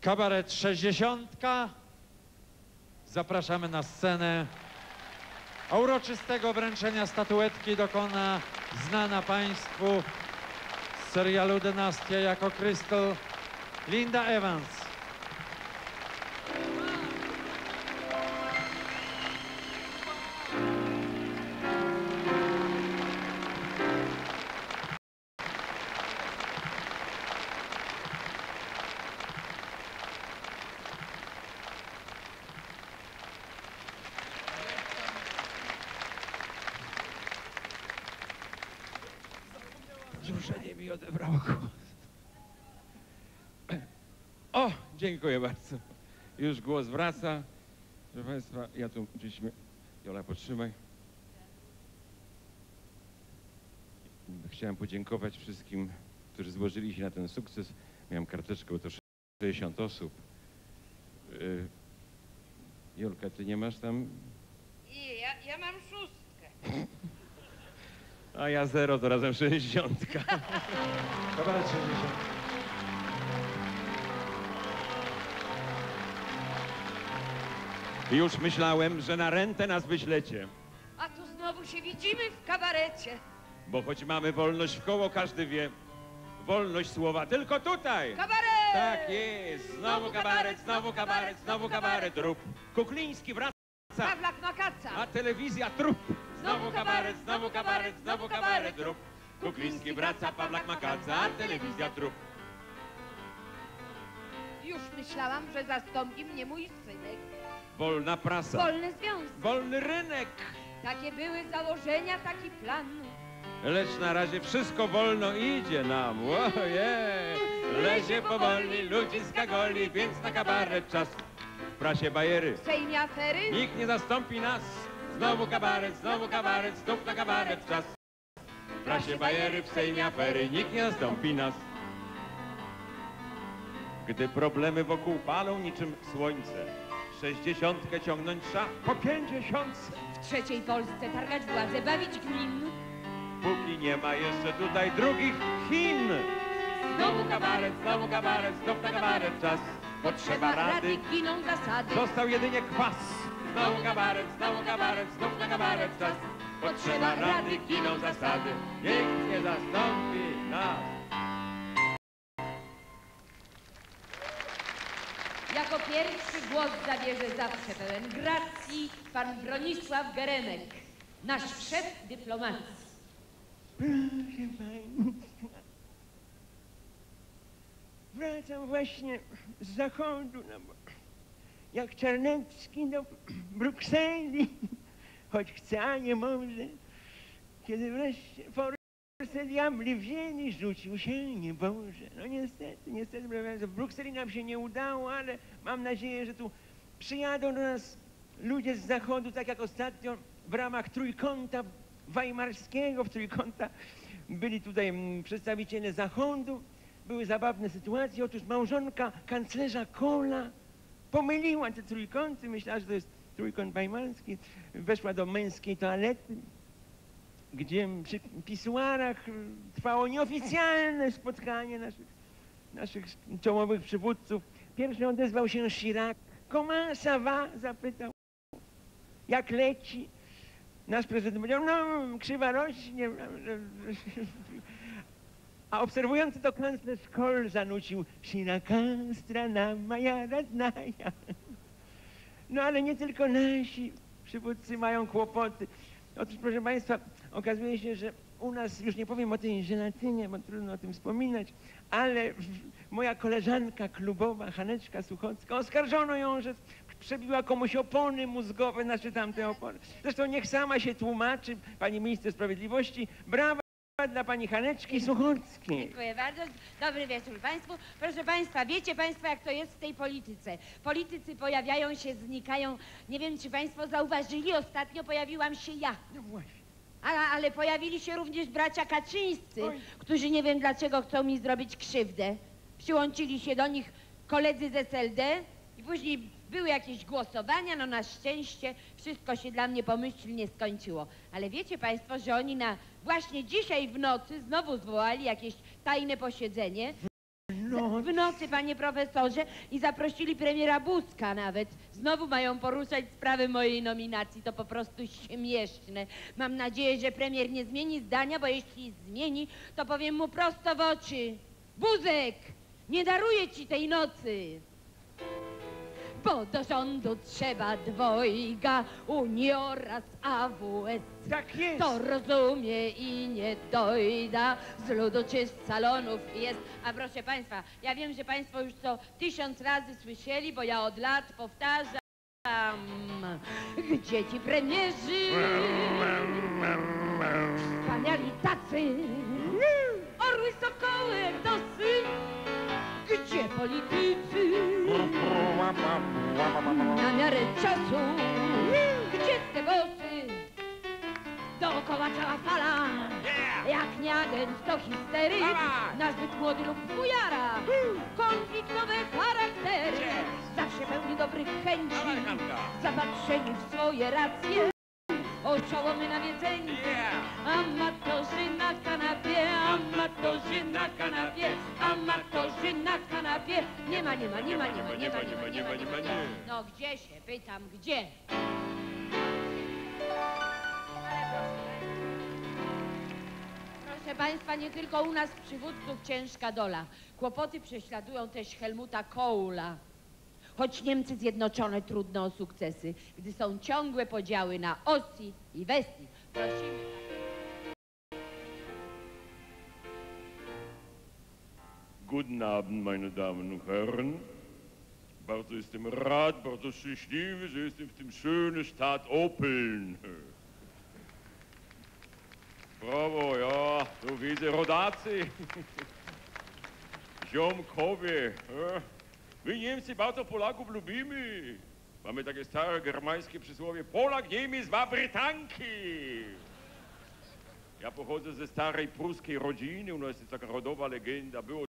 Kabaret 60. Zapraszamy na scenę. A uroczystego wręczenia statuetki dokona znana Państwu z serialu Dynastia jako Crystal Linda Evans. Dziękuję bardzo. Już głos wraca. Proszę Państwa, ja tu gdzieś mnie... Jola, potrzymaj. Chciałem podziękować wszystkim, którzy złożyli się na ten sukces. Miałem karteczkę, bo to 60 osób. Y, Jolka, ty nie masz tam... I ja, ja mam szóstkę. (laughs) A ja zero, to razem 60. Kabaret 60. Już myślałem, że na rentę nas wyślecie. A tu znowu się widzimy w kabarecie. Bo choć mamy wolność w koło, każdy wie. Wolność słowa tylko tutaj. Kabaret! Tak jest. Znowu kabaret, znowu kabaret, znowu kabaret. Rób. Kukliński wraca. Pawlak na kaca. A telewizja trup. Znowu kabaret, znowu kabaret, znowu kabaret. Rób. Kukliński wraca, Pawlak Makaca, a telewizja trup. Już myślałam, że zastąpi mnie mój synek. Wolna prasa. Wolny związek. Wolny rynek. Takie były założenia, taki plan. Lecz na razie wszystko wolno idzie nam. Ojej! Lezie powoli, ludziska goli, więc na kabaret czas. W prasie bajery. W Sejmie afery. Nikt nie zastąpi nas. Znowu kabaret, znowu kabaret, znów na kabaret czas. W prasie bajery, w Sejmie afery, nikt nie zastąpi nas. Gdy problemy wokół palą niczym słońce, sześćdziesiątkę ciągnąć trzeba po pięćdziesiątce. W trzeciej Polsce targać władzę, bawić gmin. Póki nie ma jeszcze tutaj drugich Chin. Znowu kabaret, znowu kabaret, znów na kabaret czas. Potrzeba rady, giną zasady. został jedynie kwas. Znowu kabaret, znowu kabaret, znów na kabaret czas. Potrzeba rady, giną zasady, nikt nie zastąpi nas. Jako pierwszy głos zabierze zawsze pełen gracji pan Bronisław Geremek, nasz szef dyplomacji. Proszę Państwa, wracam właśnie z zachodu, no bo jak Czarnecki do Brukseli, choć chce, a nie może, kiedy wreszcie Forse diabli wzięli, rzucił się, nie Boże. No niestety, niestety, proszę w Brukseli nam się nie udało, ale mam nadzieję, że tu przyjadą do nas ludzie z zachodu, tak jak ostatnio w ramach trójkąta weimarskiego, w trójkąta byli tutaj mm, przedstawiciele zachodu, były zabawne sytuacje. Otóż małżonka kanclerza Kohla pomyliła te trójkąty, myślała, że to jest trójkąt bajmalski. Weszła do męskiej toalety, gdzie przy pisuarach y, trwało nieoficjalne spotkanie naszych, naszych czołowych przywódców. Pierwszy odezwał się Chirac. Comment ça va? zapytał. Jak leci? Nasz prezydent powiedział, no krzywa rośnie. A obserwujący to kanclerz Kohl zanucił Sina strana moja radnaja. No ale nie tylko nasi przywódcy mają kłopoty. Otóż proszę Państwa, okazuje się, że u nas, już nie powiem o tej żelatynie, bo trudno o tym wspominać, ale moja koleżanka klubowa, Haneczka Suchocka, oskarżono ją, że przebiła komuś opony mózgowe, znaczy tamte opony. Zresztą niech sama się tłumaczy, pani minister sprawiedliwości, brawa dla pani Haneczki Suchockiej. Dziękuję bardzo. Dobry wieczór Państwu. Proszę Państwa, wiecie Państwo, jak to jest w tej polityce. Politycy pojawiają się, znikają. Nie wiem, czy Państwo zauważyli, ostatnio pojawiłam się ja. No właśnie. Ale, ale pojawili się również bracia Kaczyńscy, którzy nie wiem dlaczego chcą mi zrobić krzywdę. Przyłączyli się do nich koledzy z SLD i później były jakieś głosowania, no na szczęście wszystko się dla mnie pomyślnie skończyło. Ale wiecie Państwo, że oni na właśnie dzisiaj w nocy znowu zwołali jakieś tajne posiedzenie. W nocy, panie profesorze, i zaprosili premiera Buzka nawet. Znowu mają poruszać sprawę mojej nominacji. To po prostu śmieszne. Mam nadzieję, że premier nie zmieni zdania, bo jeśli zmieni, to powiem mu prosto w oczy. Buzek, nie daruję ci tej nocy. Bo do rządu trzeba dwojga, Unii oraz AWS. Tak jest. To rozumie i nie dojda, z ludu czy z salonów jest. A proszę Państwa, ja wiem, że Państwo już to tysiąc razy słyszeli, bo ja od lat powtarzam. Gdzie ci premierzy? Wspaniali tacy, orły, sokoły, egdosy. Gdzie politycy? Na miarę czasu, gdzie te głosy? Dookoła cała fala, jak nie agent to histeryk, nazbyt młody lub fujara, konfliktowe charaktery, zawsze pełni dobrych chęci, zapatrzeni w swoje racje, oczołomy nawiedzeni, amatorzy na kanapie, amatorzy na kanapie, amatorzy na kanapie, nie ma, nie ma, nie ma, nie ma, nie ma, nie ma, nie ma, nie ma, nie ma. No gdzie się, pytam, gdzie? Proszę Państwa, nie tylko u nas przywódców ciężka dola. Kłopoty prześladują też Helmuta Kohla. Choć Niemcy Zjednoczone trudno o sukcesy, gdy są ciągłe podziały na Osi i Westi. Prosimy. Guten Abend, meine Damen und Herren. Bardzo jestem rad, bardzo szczęśliwy, że jestem w tym schönen Stadt Opeln. Brawo, ja, tu widzę rodacy. (laughs) Ziomkowie. e. My Niemcy bardzo Polaków lubimy. Mamy takie stare germańskie przysłowie Polak, Niemiec, ma Brytanki. Ja pochodzę ze starej pruskiej rodziny, u nas jest taka rodowa legenda. Było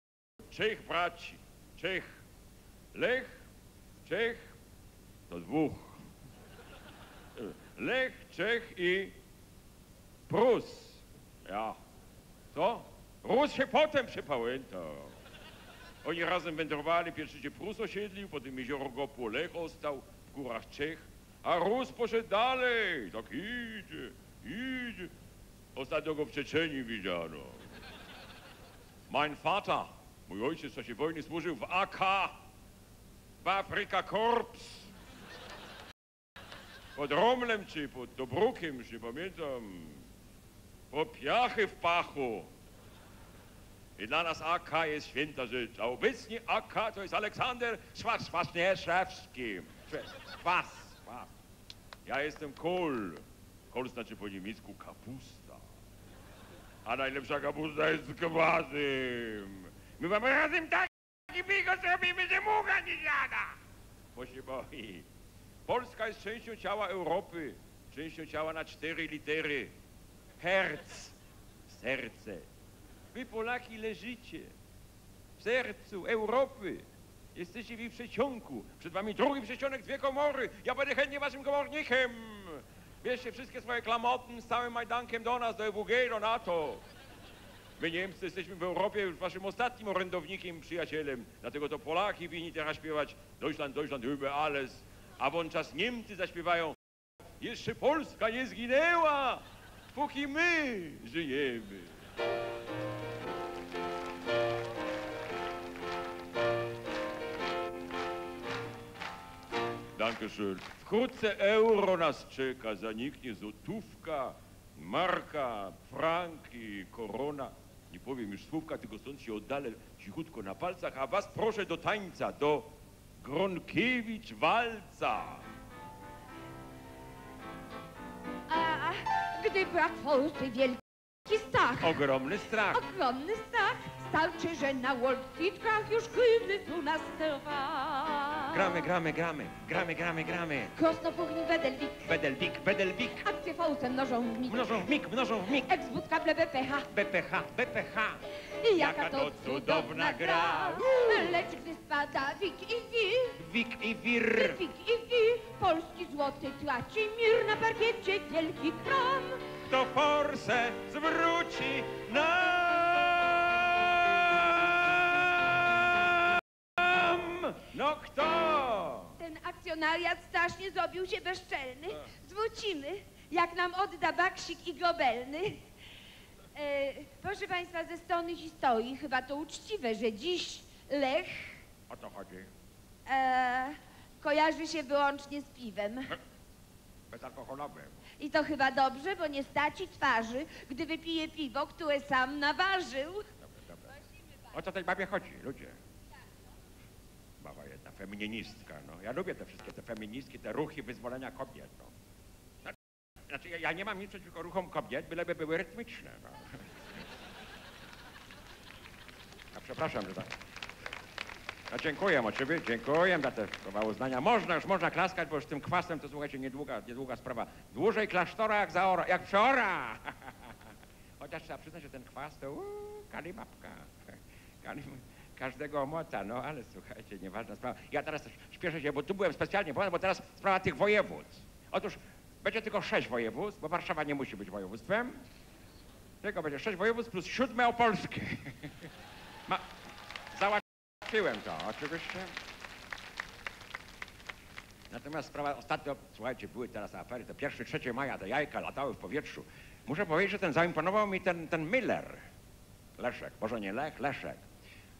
trzech braci. Czech. Lech, Czech, to dwóch. Lech, Czech i Prus. Ja. Co? Rus się potem przypamiętał. Oni razem wędrowali, pierwszy się Prus osiedlił, potem jezioro Gopu Lech ostał w górach Czech, a Rus poszedł dalej. Tak idzie, idzie. Ostatnio go w Czeczeniu widziano. Mein Vater, mój ojciec w czasie wojny służył w AK, w Afryka Korps. Pod Romlem czy pod Dobrukiem, już nie pamiętam. Po piachy w pachu. I dla nas AK jest święta rzecz, a obecnie AK to jest Aleksander Schwarz-Schwarz-Schwarz-Schwarz. Schwarz, Schwarz. Ja jestem Kohl. Kohl znaczy po niemiecku kapusta. A najlepsza kapusta jest z kwasem. My mamy razem taki bigos robimy, że mucha nie zjada. Bo się boi. Polska jest częścią ciała Europy. Częścią ciała na cztery litery. Herz, serce. Wy Polaki leżycie. w sercu Europy. Jesteście w jej przeciągu. Przed wami drugi przeciąg, dwie komory. Ja będę chętnie waszym komornikiem. Bierzcie wszystkie swoje klamoty z całym Majdankiem do nas, do EWG, do NATO. My Niemcy jesteśmy w Europie już waszym ostatnim orędownikiem, przyjacielem. Dlatego to Polaki winni teraz śpiewać Deutschland, Deutschland über alles. A wówczas Niemcy zaśpiewają Jeszcze Polska nie zginęła, póki my żyjemy. Dankeschön. Wkrótce euro nas czeka, zaniknie złotówka, marka, frank i korona. Nie powiem już słówka, tylko stąd się oddalę cichutko na palcach, a was proszę do tańca, do Gronkiewicz walca. A gdy brak Polsce wielki stach, Ogromny strach. ogromny stach, starczy, że na Wall Streetkach już kryzys u nas trwa. Gramy, gramy, gramy, gramy, gramy, gramy. Krosnopuchnik Wedelwik, Bedelwik, Bedelwik. akcje fałsem mnożą w mig. Mnożą w mig, mnożą w mig. Ex-wódkable BPH, BPH, BPH. i jaka to cudowna gra. Lecz gdy spada WIG i WIR, Wik i wir. WIG i WIR, polski złoty traci mir na parkiecie wielki kram. Kto forsę zwróci nam? No kto? Ten akcjonariat strasznie zrobił się bezczelny. Zwrócimy, jak nam odda baksik i grobelny. E, proszę Państwa, ze strony historii chyba to uczciwe, że dziś Lech O to chodzi. e, kojarzy się wyłącznie z piwem. Bezalkoholowym. I to chyba dobrze, bo nie staci twarzy, gdy wypije piwo, które sam naważył. O co tej babie chodzi, ludzie? Baba jedna, femininistka, no. Ja lubię te wszystkie te feministki, te ruchy wyzwolenia kobiet, no. Znaczy- ja, nie mam nic przeciwko ruchom kobiet, byleby były rytmiczne, no. (laughs) Przepraszam, że tak. No dziękuję oczywiście, dziękuję za te słowa uznania. Można, już można klaskać, bo już tym kwasem to słuchajcie, niedługa, niedługa sprawa. Dłużej klasztora jak zaora, jak przeora. (laughs) Chociaż trzeba przyznać, że ten kwas to uuu, każdego omota, no ale słuchajcie, nieważna sprawa. Ja teraz śpieszę się, bo tu byłem specjalnie, bo teraz sprawa tych województw. Otóż będzie tylko sześć województw, bo Warszawa nie musi być województwem. Tylko będzie sześć województw plus siódme opolskie. (laughs) Ma, załatwiłem to, oczywiście. Natomiast sprawa ostatnio, słuchajcie, były teraz afery, te pierwsze, trzecie maja, te jajka latały w powietrzu. Muszę powiedzieć, że ten zaimponował mi ten, ten Miller. Leszek, może nie Lech, Leszek.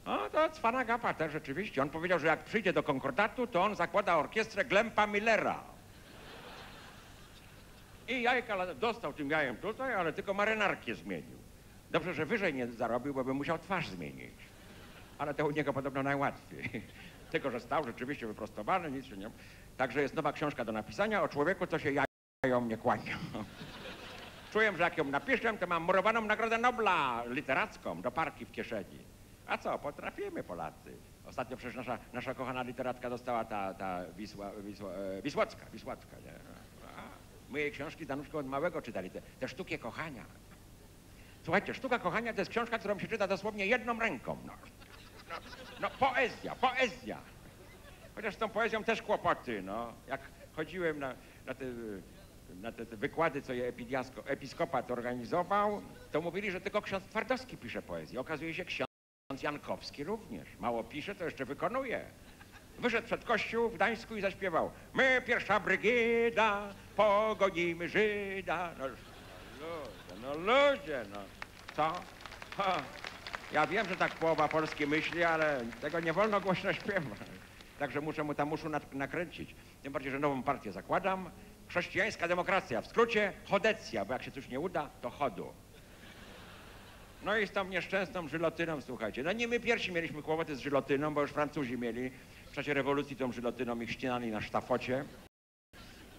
No to cwana gapa też rzeczywiście. On powiedział, że jak przyjdzie do konkordatu, to on zakłada orkiestrę Glempa Millera. I jajka dostał tym jajem tutaj, ale tylko marynarkę zmienił. Dobrze, że wyżej nie zarobił, bo by musiał twarz zmienić. Ale to u niego podobno najłatwiej. (laughs) Tylko, że stał rzeczywiście wyprostowany, nic się nie... Także jest nowa książka do napisania o człowieku, co się jajom nie kłania. (laughs) Czuję, że jak ją napiszę, to mam murowaną Nagrodę Nobla literacką do parki w kieszeni. A co, potrafimy Polacy. Ostatnio przecież nasza, nasza kochana literatka dostała ta, ta Wisła, Wisła, e, Wisłocka, Wisłocka, nie? My jej książki z Danuszką od małego czytali, te, te sztuki kochania. Słuchajcie, sztuka kochania to jest książka, którą się czyta dosłownie jedną ręką. No, no, no poezja, poezja. Chociaż z tą poezją też kłopoty, no. Jak chodziłem na, na te na te, te wykłady, co je episkopat organizował, to mówili, że tylko ksiądz Twardowski pisze poezję. Okazuje się, ksiądz Jankowski również. Mało pisze, to jeszcze wykonuje. Wyszedł przed kościół w Gdańsku i zaśpiewał My, pierwsza brygieda, pogonimy Żyda. No ludzie, no ludzie, no. Co? Ha. Ja wiem, że tak połowa Polski myśli, ale tego nie wolno głośno śpiewać. Także muszę mu tam uszu nak- nakręcić. Tym bardziej, że nową partię zakładam. Chrześcijańska demokracja, w skrócie chodecja, bo jak się coś nie uda, to chodu. No i z tą nieszczęsną żylotyną, słuchajcie. No nie my pierwsi mieliśmy kłopoty z żylotyną, bo już Francuzi mieli w czasie rewolucji tą żylotyną ich ścinali na sztafocie.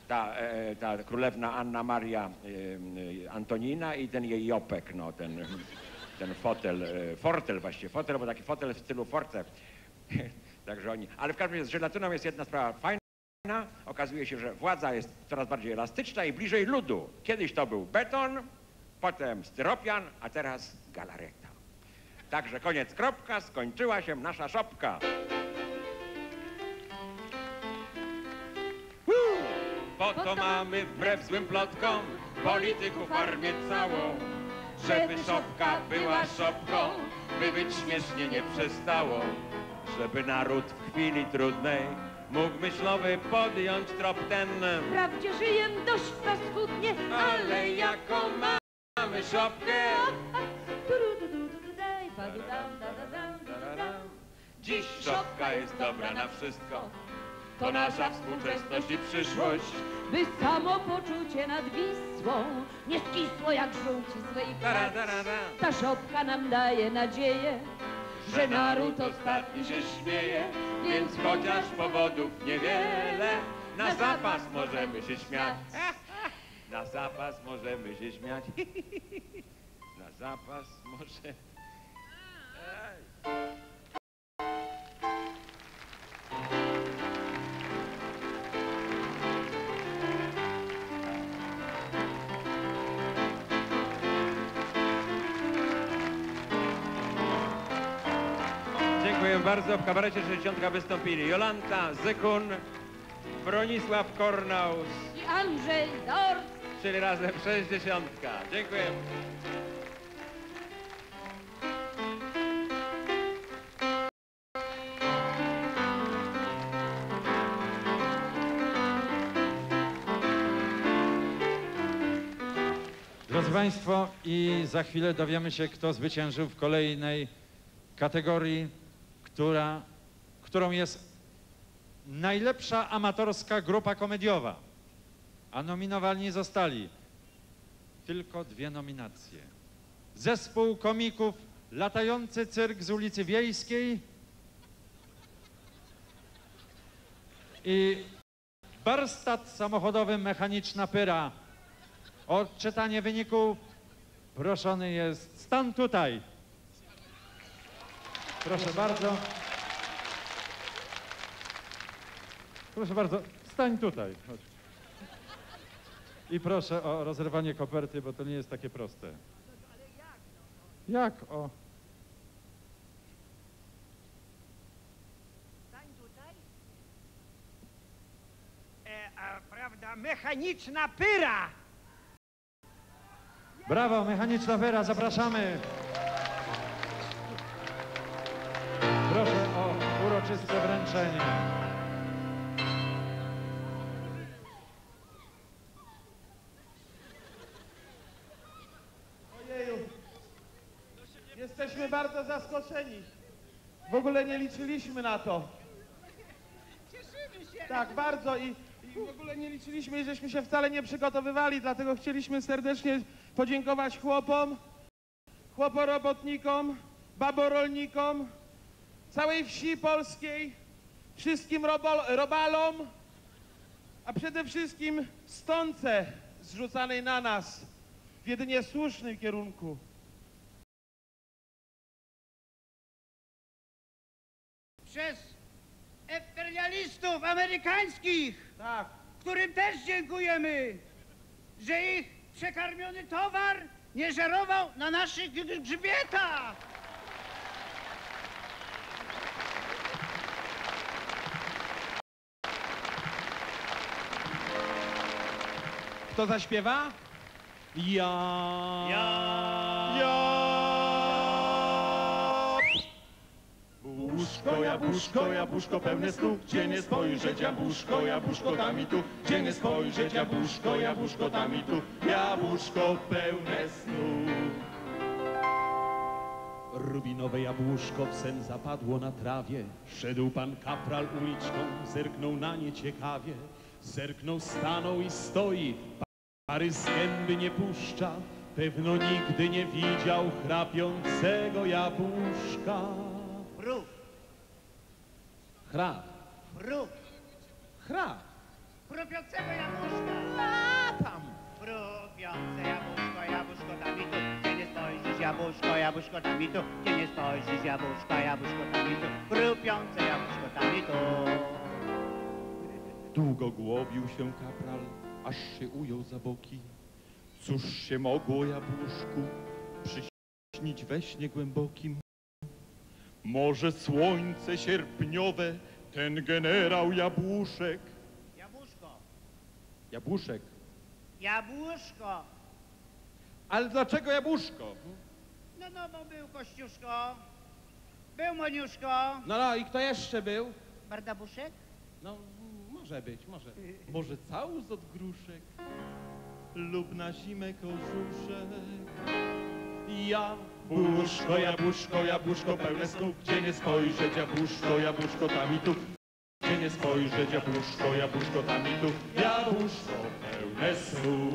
Ta, e, ta królewna Anna Maria e, e, Antonina i ten jej Jopek, no ten, ten fotel, e, fortel właściwie, fotel, bo taki fotel w stylu forte. (laughs) Także oni, ale w każdym razie z żelatyną jest jedna sprawa fajna. Okazuje się, że władza jest coraz bardziej elastyczna i bliżej ludu. Kiedyś to był beton, potem styropian, a teraz galareta. Także koniec, kropka, skończyła się nasza szopka. Po to mamy wbrew złym plotkom polityków armię całą, żeby szopka była szopką, by być śmiesznie nie przestało, żeby naród w chwili trudnej mógł myślowy podjąć trop ten. Wprawdzie żyję dość paskudnie, Ale jaką mamy szopkę, dziś szopka jest dobra na wszystko. To nasza współczesność i przyszłość. By samopoczucie nad Wisłą nie skisło jak żółci swej. Ta szopka nam daje nadzieję, że naród ostatni się śmieje, Więc chociaż powodów niewiele, na zapas możemy się śmiać. Na zapas możemy się śmiać. (laughs) Na zapas może... Dziękuję bardzo. W kabarecie 60 wystąpili Jolanta Zykun, Bronisław Kornaus, I Andrzej Dors czyli razem 60. Dziękuję. Drodzy Państwo, i za chwilę dowiemy się, kto zwyciężył w kolejnej kategorii, która, którą jest najlepsza amatorska grupa komediowa. A nominowani zostali tylko dwie nominacje. Zespół komików Latający Cyrk z ulicy Wiejskiej i Warsztat samochodowy Mechaniczna Pyra. O odczytanie wyników proszony jest stan tutaj. Proszę bardzo. Proszę bardzo, stań tutaj. Chodź. I proszę o rozerwanie koperty, bo to nie jest takie proste. Jak? O. E, a, prawda, mechaniczna pyra. Brawo, mechaniczna Wera, zapraszamy. Proszę o uroczyste wręczenie. Bardzo zaskoczeni. W ogóle nie liczyliśmy na to. Cieszymy się. Tak, bardzo i, i w ogóle nie liczyliśmy i żeśmy się wcale nie przygotowywali, dlatego chcieliśmy serdecznie podziękować chłopom, chłoporobotnikom, baborolnikom, całej wsi polskiej, wszystkim robol, robalom, a przede wszystkim stące zrzucanej na nas w jedynie słusznym kierunku. Przez imperialistów amerykańskich, tak. którym też dziękujemy, że ich przekarmiony towar nie żerował na naszych grzbietach. Kto zaśpiewa? Ja. Jabłuszko, jabłuszko, jabłuszko pełne snu, gdzie nie spojrzeć, jabłuszko, jabłuszko tam i tu, gdzie nie spojrzeć, jabłuszko, jabłuszko tam i tu, jabłuszko pełne snu. Rubinowe jabłuszko w sen zapadło na trawie. Szedł pan kapral uliczką, zerknął na nie ciekawie. Zerknął, stanął i stoi, pary z gęby nie puszcza. Pewno nigdy nie widział chrapiącego jabłuszka. Chrub, Chrap, chrub, chrap. chrupiącego jabłuszka. A tam. Chrupiące jabłuszko, jabłuszko tam i tu, gdzie nie spojrzysz, jabłuszko, jabłuszko tam i tu, gdzie nie spojrzysz, jabłuszko, jabłuszko tam i tu, chrupiące jabłuszko tam i tu. Długo głowił się kapral, aż się ujął za boki. Cóż się mogło jabłuszku przyśnić we śnie głębokim? Może słońce sierpniowe, ten generał Jabłuszek. Jabłuszko, Jabłuszek. jabłuszko. Ale dlaczego jabłuszko? No, no, bo był Kościuszko, był Moniuszko. No, no i kto jeszcze był? Bardabuszek? No, może być, może. Może całus od gruszek lub na zimę kożuszek. Jabłuszko, jabłuszko, jabłuszko pełne snów, gdzie nie spojrzeć, jabłuszko, jabłuszko tam i tu. Gdzie nie spojrzeć, jabłuszko, jabłuszko tam i tu. Jabłuszko pełne snów.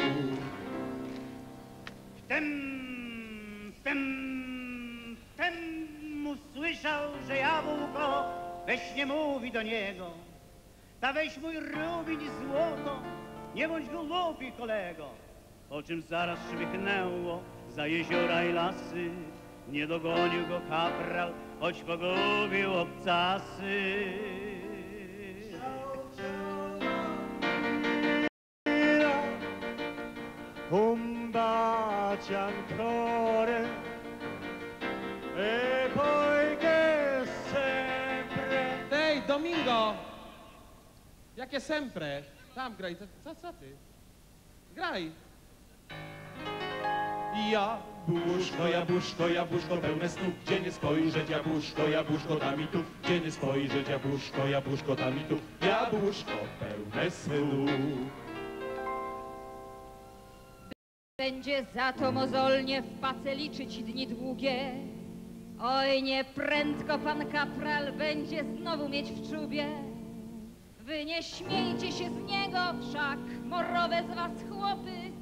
Wtem, wtem, wtem usłyszał, że jabłko we śnie mówi do niego. Ta weź mój rubiń i złoto, nie bądź głupi kolego. Po czym zaraz szwychnęło za jeziora i lasy. Nie dogonił go kapral, choć pogubił obcasy. ancora e poi che sempre Ej, Domingo! Jakie sempre? Tam graj, co, co ty? Graj! Jabłuszko, jabłuszko, jabłuszko pełne snów, gdzie nie spojrzeć, jabłuszko, jabłuszko tam i tu, gdzie nie spojrzeć, jabłuszko, jabłuszko tam i tu, jabłuszko pełne snów. Będzie za to mozolnie w pace liczyć dni długie. Oj, nie prędko pan kapral będzie znowu mieć w czubie. Wy nie śmiejcie się z niego, wszak morowe z was chłopy.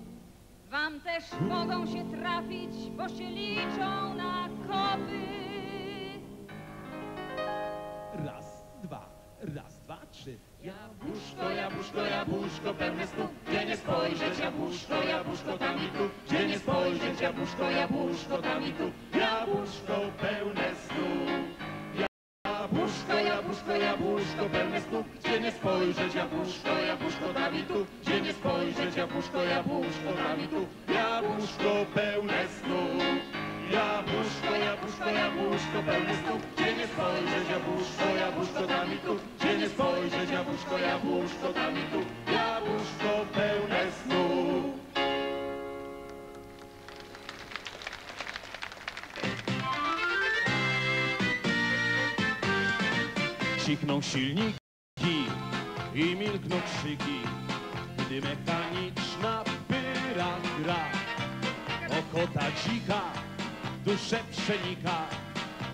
Wam też mogą się trafić, bo się liczą na kopy. Raz, dwa, raz, dwa, trzy. Jabłuszko, jabłuszko, jabłuszko pełne snów, gdzie nie spojrzeć, jabłuszko, jabłuszko tam i tu, gdzie nie spojrzeć, jabłuszko, jabłuszko tam i tu, jabłuszko pełne snów. Jabłuszko, jabłuszko, jabłuszko pełne snów, gdzie nie spojrzeć, jabłuszko, jabłuszko tam tu, gdzie nie spojrzeć, jabłuszko, jabłuszko tam tu, jabłuszko pełne snów. Jabłuszko, jabłuszko, jabłuszko pełne snów, gdzie nie spojrzeć, jabłuszko, jabłuszko tam tu, gdzie nie spojrzeć, jabłuszko, jabłuszko tam tu, jabłuszko pełne Cichną silniki i milkną krzyki, gdy mechaniczna pyra gra. Ochota dzika, duszę przenika,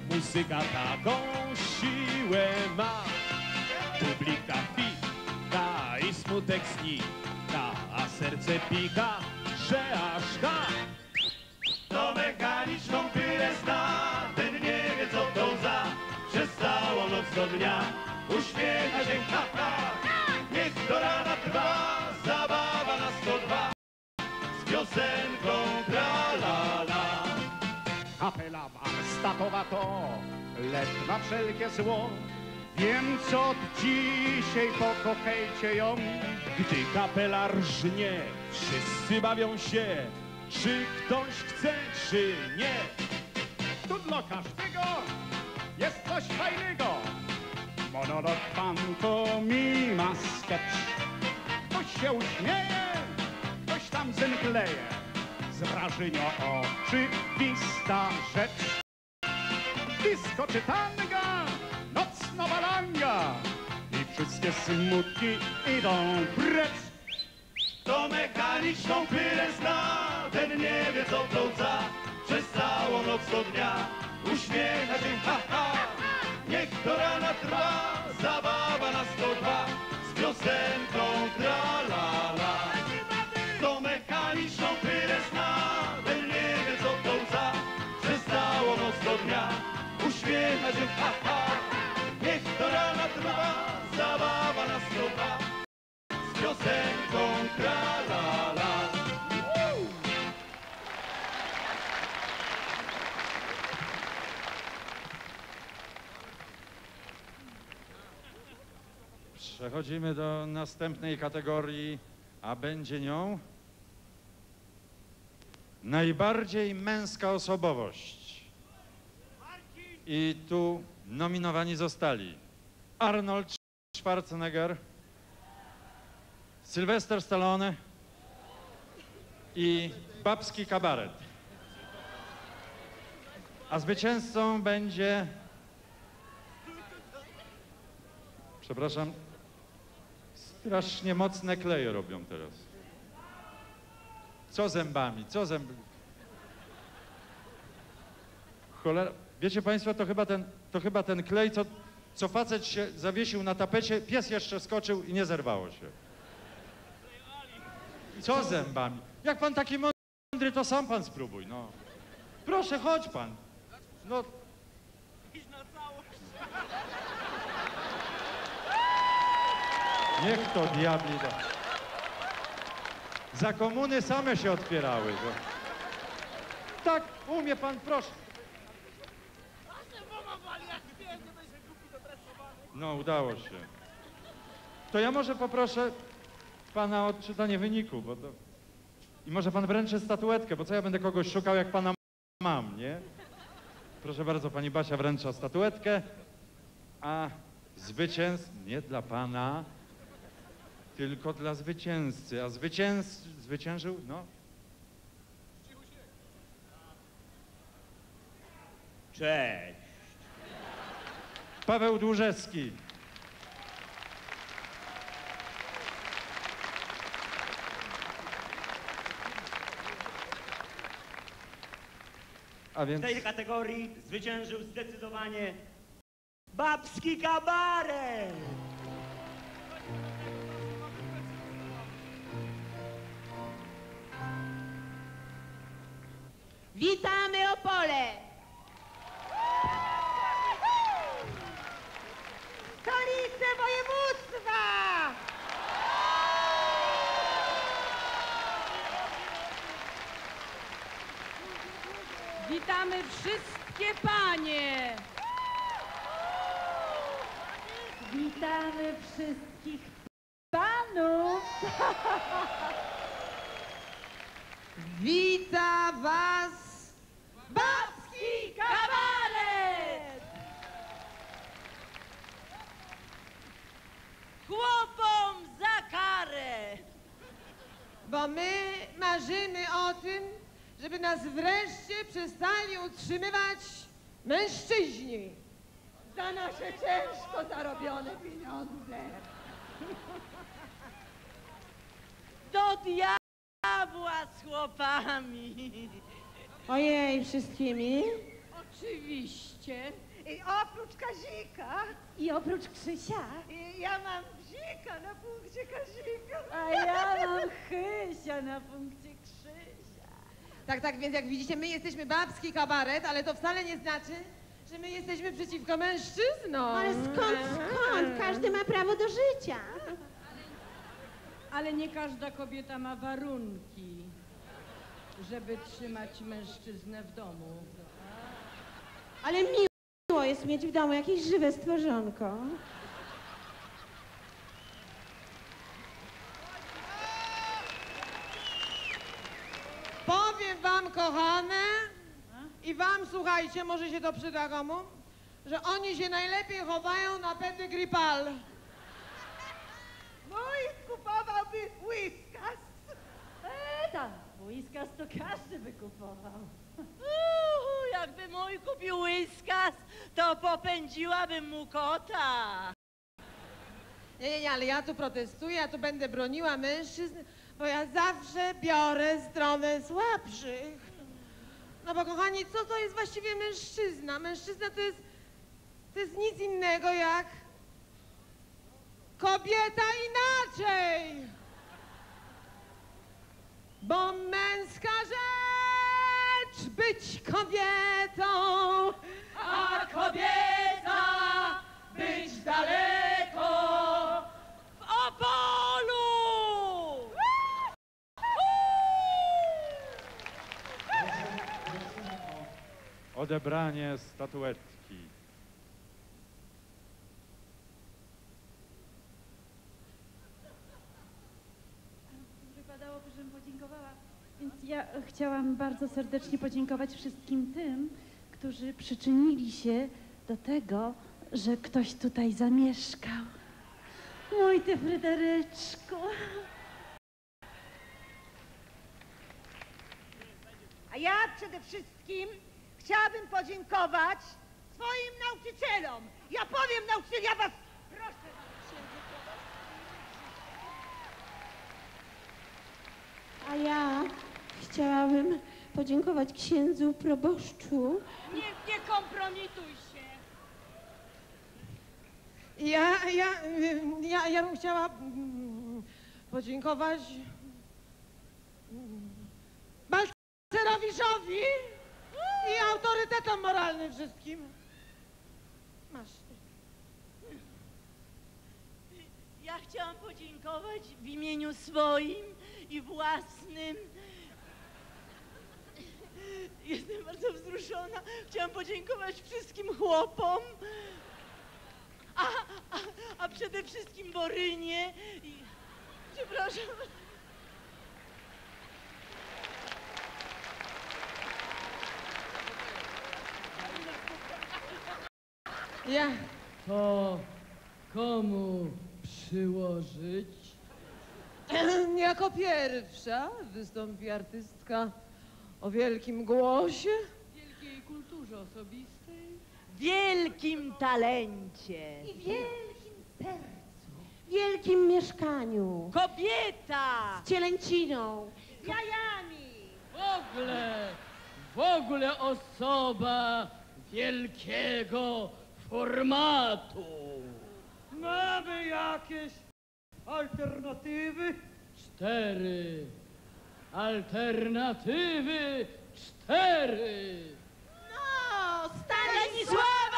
muzyka taką siłę ma. Publika pika i smutek znika, a serce pika, że aż tak. To mechaniczną pyrę zna, ten nie do dnia uśmiecha się ha. Niech do rana trwa, zabawa na 102, z piosenką tra la la. Kapela warsztatowa to lek na wszelkie zło, więc od dzisiaj pokochajcie ją. Gdy kapela rżnie, wszyscy bawią się, czy ktoś chce, czy nie. Tu dla każdego jest coś fajnego. Monolog, pantomima, sketch. Ktoś się uśmieje, ktoś tam zemkleje. Z wrażenia oczywista rzecz. Disco czy tanga, nocna balanga. I wszystkie smutki idą precz. To mechaniczną pyrę zna, ten nie wie co za, przez całą noc do dnia uśmiecha się ha, ha. Niech do rana trwa, zabawa na 102, z piosenką la. To mechaniczną pyrę zna, ten nie wie co to za, przez całą noc do dnia uśmiecha się ha, ha. Niech do rana trwa, zabawa na 102, z piosenką Przechodzimy do następnej kategorii, a będzie nią najbardziej męska osobowość. I tu nominowani zostali Arnold Schwarzenegger, Sylwester Stallone i Babski Kabaret. A zwycięzcą będzie... Przepraszam, strasznie mocne kleje robią teraz. Co zębami, co zębami? Cholera, wiecie Państwo, to chyba ten, to chyba ten klej, co, co facet się zawiesił na tapecie, pies jeszcze skoczył i nie zerwało się. Co zębami? Jak pan taki mądry, to sam pan spróbuj, no. Proszę, chodź pan. No. Niech to diabli da. Za komuny same się otwierały. No. Tak, umie pan, proszę. No, udało się. To ja może poproszę pana o odczytanie wyniku, bo to... I może pan wręczy statuetkę, bo co ja będę kogoś szukał, jak pana mam, nie? Proszę bardzo, pani Basia wręcza statuetkę, a zwycięz... nie dla pana, tylko dla zwycięzcy. A zwycięz... zwyciężył, no, Cześć. Paweł Dłużewski. A W więc tej kategorii zwyciężył zdecydowanie Babski Kabaret. Witamy Opole! Stolicę województwa! Witamy wszystkie panie! Witamy wszystkich panów! (laughs) Wita was Chłopom za karę! Bo my marzymy o tym, żeby nas wreszcie przestali utrzymywać mężczyźni. Za nasze ciężko zarobione pieniądze. Do diabła z chłopami! Ojej, wszystkimi? Oczywiście. I oprócz Kazika. I oprócz Krzysia. I ja mam bzika na punkcie Kazika. A ja mam Chysia na punkcie Krzysia. Tak, tak, więc jak widzicie, my jesteśmy babski kabaret, ale to wcale nie znaczy, że my jesteśmy przeciwko mężczyznom. Ale skąd, skąd? Każdy ma prawo do życia. Ale nie każda kobieta ma warunki, żeby trzymać mężczyznę w domu. Ale miło jest mieć w domu jakieś żywe stworzonko. Powiem wam, kochane, i wam, słuchajcie, może się to przyda komu, że oni się najlepiej chowają na Petygrypal. Mój kupowałby whiskas. E, tam, whiskas to każdy by kupował. Uhu, jakby mój kupił whiskas, to popędziłabym mu kota. Nie, nie, nie, ale ja tu protestuję, ja tu będę broniła mężczyzn, bo ja zawsze biorę stronę słabszych. No bo kochani, co to jest właściwie mężczyzna? Mężczyzna to jest, to jest nic innego jak kobieta inaczej. Bo męska rzecz być kobietą, a kobieta być daleko w. odebranie statuetki. Wypadałoby, żebym podziękowała. Więc ja chciałam bardzo serdecznie podziękować wszystkim tym, którzy przyczynili się do tego, że ktoś tutaj zamieszkał. Mój ty Fryderyczku. A ja przede wszystkim chciałabym podziękować swoim nauczycielom. Ja powiem nauczyciel, ja was proszę. A ja chciałabym podziękować księdzu proboszczu. Nie, nie kompromituj się. Ja, ja, ja, ja bym chciała mm, podziękować mm, Balcerowiszowi i autorytetom moralnym wszystkim. Masz. Ja chciałam podziękować w imieniu swoim i własnym. Jestem bardzo wzruszona. Chciałam podziękować wszystkim chłopom, a, a, a przede wszystkim Borynie. I, przepraszam. Ja. To komu przyłożyć? (clears throat) Jako pierwsza wystąpi artystka o wielkim głosie. Wielkiej kulturze osobistej. Wielkim talencie. I wielkim sercu. Wielkim mieszkaniu. Kobieta! Z cielęciną. Jajami! W ogóle, w ogóle osoba wielkiego formatu. Mamy jakieś alternatywy? Cztery. Alternatywy cztery. No, Stanisława Celińska!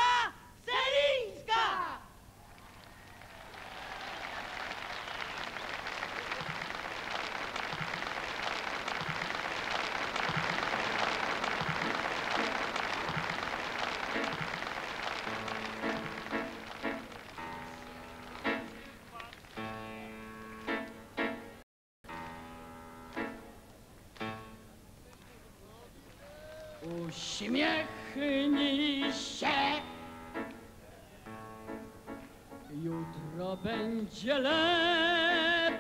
Będzie lepiej.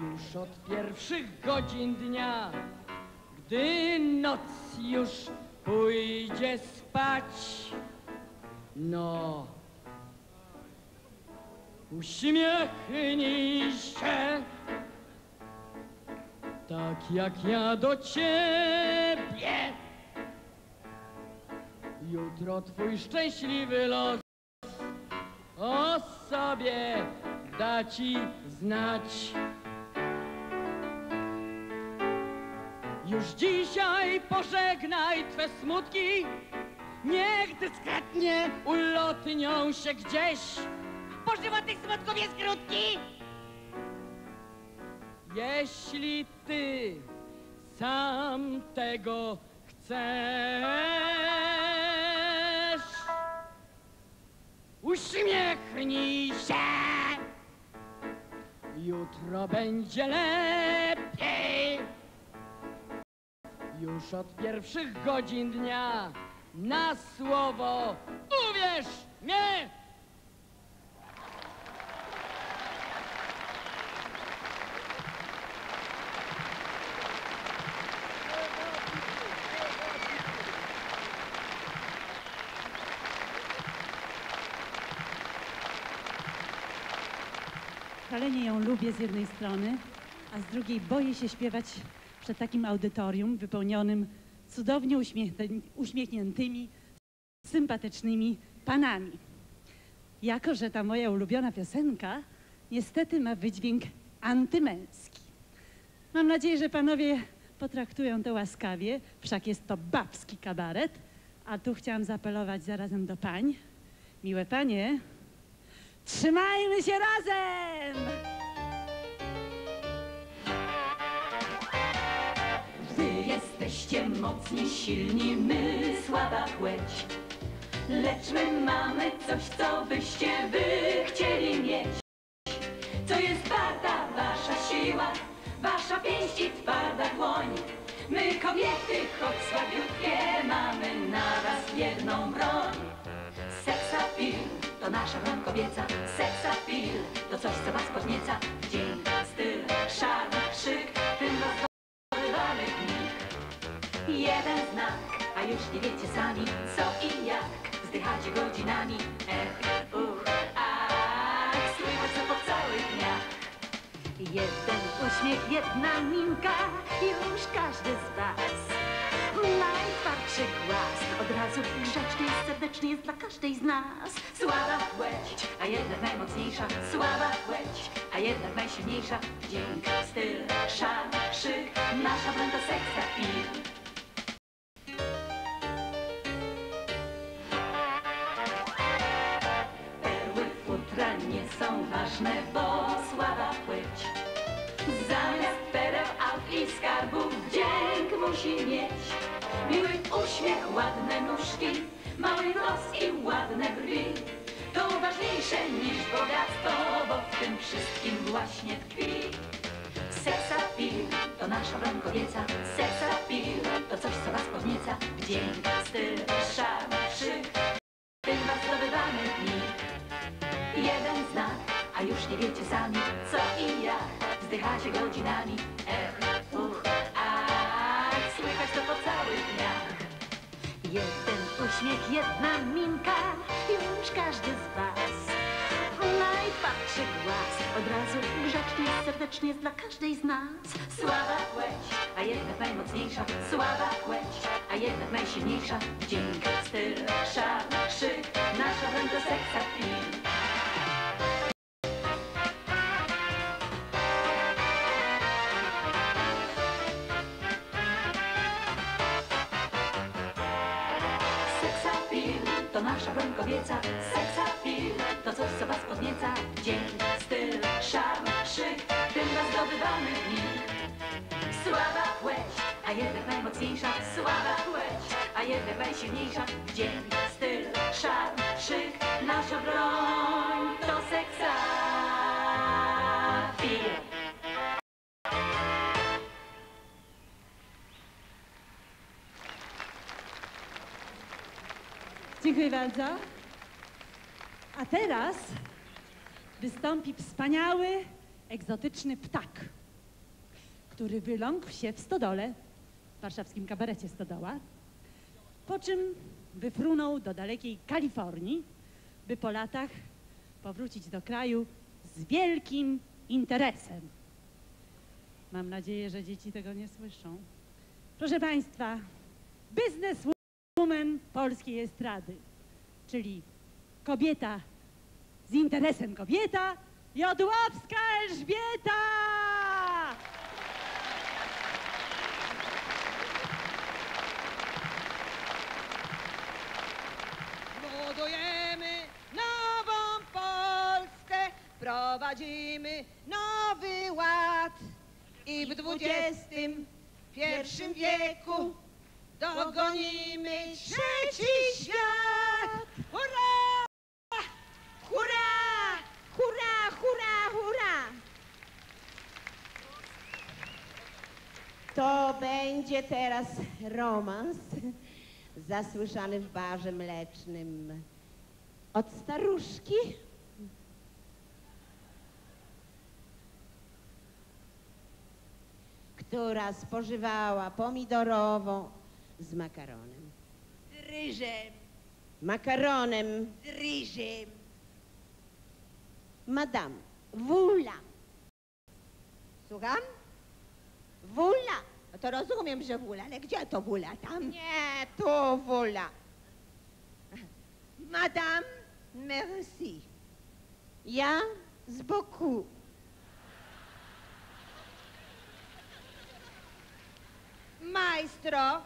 Już od pierwszych godzin dnia, gdy noc już pójdzie spać. No, uśmiechnij się. Tak jak ja do ciebie. Jutro twój szczęśliwy los o sobie da ci znać. Już dzisiaj pożegnaj twe smutki, niech dyskretnie ulotnią się gdzieś. Bo żywot tych smutków jest krótki. Jeśli ty sam tego chcesz, uśmiechnij się. Jutro będzie lepiej. Już od pierwszych godzin dnia na słowo uwierz mnie. Szalenie ją lubię z jednej strony, a z drugiej boję się śpiewać przed takim audytorium wypełnionym cudownie uśmiechnię- uśmiechniętymi, sympatycznymi panami. Jako, że ta moja ulubiona piosenka niestety ma wydźwięk antymęski. Mam nadzieję, że panowie potraktują to łaskawie, wszak jest to babski kabaret, a tu chciałam zaapelować zarazem do pań. Miłe panie, trzymajmy się razem! Wy jesteście mocni, silni, my słaba płeć. Lecz my mamy coś, co byście wy chcieli mieć. Co jest warta wasza siła, wasza pięść i twarda dłoń. My kobiety, choć słabiutkie, mamy naraz jedną broń. Seksapil to nasza broń kobieca, seksapil to coś, co was podnieca. Dzień, styl, szarm, szyk, tym rozdobywamy dni. Jeden znak, a już nie wiecie sami, co i jak. Wzdychacie godzinami, ech, uch, ach, słychać to po całych dniach. Jeden uśmiech, jedna minka, już każdy z was. Najtwardszy głaz, od razu grzeczny jest, serdeczny jest dla każdej z nas. Słaba płeć, a jednak najmocniejsza, słaba płeć, a jednak najsilniejsza. Dźwięk, styl, szarm, szyk, nasza broń to seksapil. Perły futra nie są ważne, bo słaba płeć. Zamiast pereł, aut i dzięk musi mieć. Miły uśmiech, ładne nóżki, mały nos i ładne brwi. To ważniejsze niż bogactwo, bo w tym wszystkim właśnie tkwi. Seksapil to nasza broń kobieca, seksapil to coś, co was podnieca. Dźwięk, styl, szarm, szyk, tym was zdobywamy dni. Jeden znak, a już nie wiecie sami, co i jak. Wzdychacie godzinami, ech, uch, uśmiech, jedna minka, już każdy z was. Najtwardszy głaz, od razu grzeczny jest, serdecznie jest dla każdej z nas. Słaba płeć, a jednak najmocniejsza, słaba płeć, a jednak najsilniejsza. Dźwięk, styl, szyk, nasza broń to seksapil. Broń kobieca, seksapil to coś, co was podnieca. Dzień, styl, szarm, szyk, tym was zdobywamy dni. Słaba płeć, a jednak najmocniejsza, słaba płeć, a jednak najsilniejsza. Dzień, styl, szarm, szyk, nasza broń Dziękuję bardzo. A teraz wystąpi wspaniały, egzotyczny ptak, który wyląkł się w stodole, w warszawskim kabarecie Stodoła, po czym wyfrunął do dalekiej Kalifornii, by po latach powrócić do kraju z wielkim interesem. Mam nadzieję, że dzieci tego nie słyszą. Proszę Państwa, polskiej estrady, czyli kobieta z interesem kobieta, Jodłowska Elżbieta! Budujemy nową Polskę, prowadzimy nowy ład i w dwudziestym pierwszym wieku dogonimy trzeci świat. Hurra! Hurra! Hurra, hurra, hurra! To będzie teraz romans zasłyszany w barze mlecznym od staruszki. która spożywała pomidorową z makaronem. Z ryżem, Makaronem z ryżem. Madame, wula. Słucham? Wula. No to rozumiem, że wula, ale gdzie to wula tam? Nie, tu wula. Madame, merci. Ja z boku. Maestro,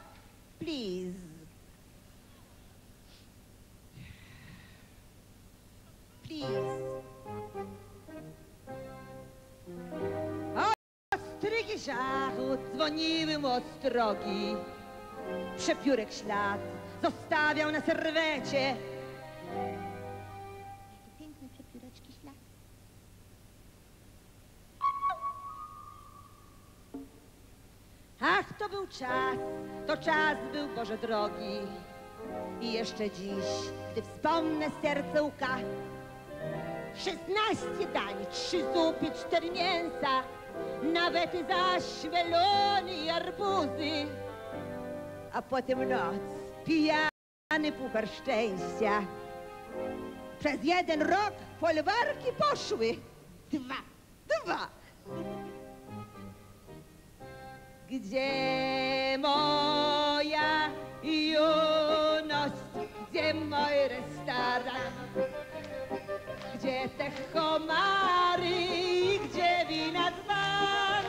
please. Please. O, strygi szachu, dzwoniły mu ostrogi. Przepiórek ślad zostawiał na serwecie. Piękne przepióreczki ślad. Ach, to był czas, to czas był Boże drogi. I jeszcze dziś, gdy wspomnę serce łka, szesnaście dań, trzy zupy, cztery mięsa, nawet zaś welony i arbuzy. A potem noc, pijany puchar szczęścia. Przez jeden rok folwarki poszły. Dwa, dwa. Gdzie moja juność, gdzie mój restaurant? Gdzie te homary, gdzie wina dzban?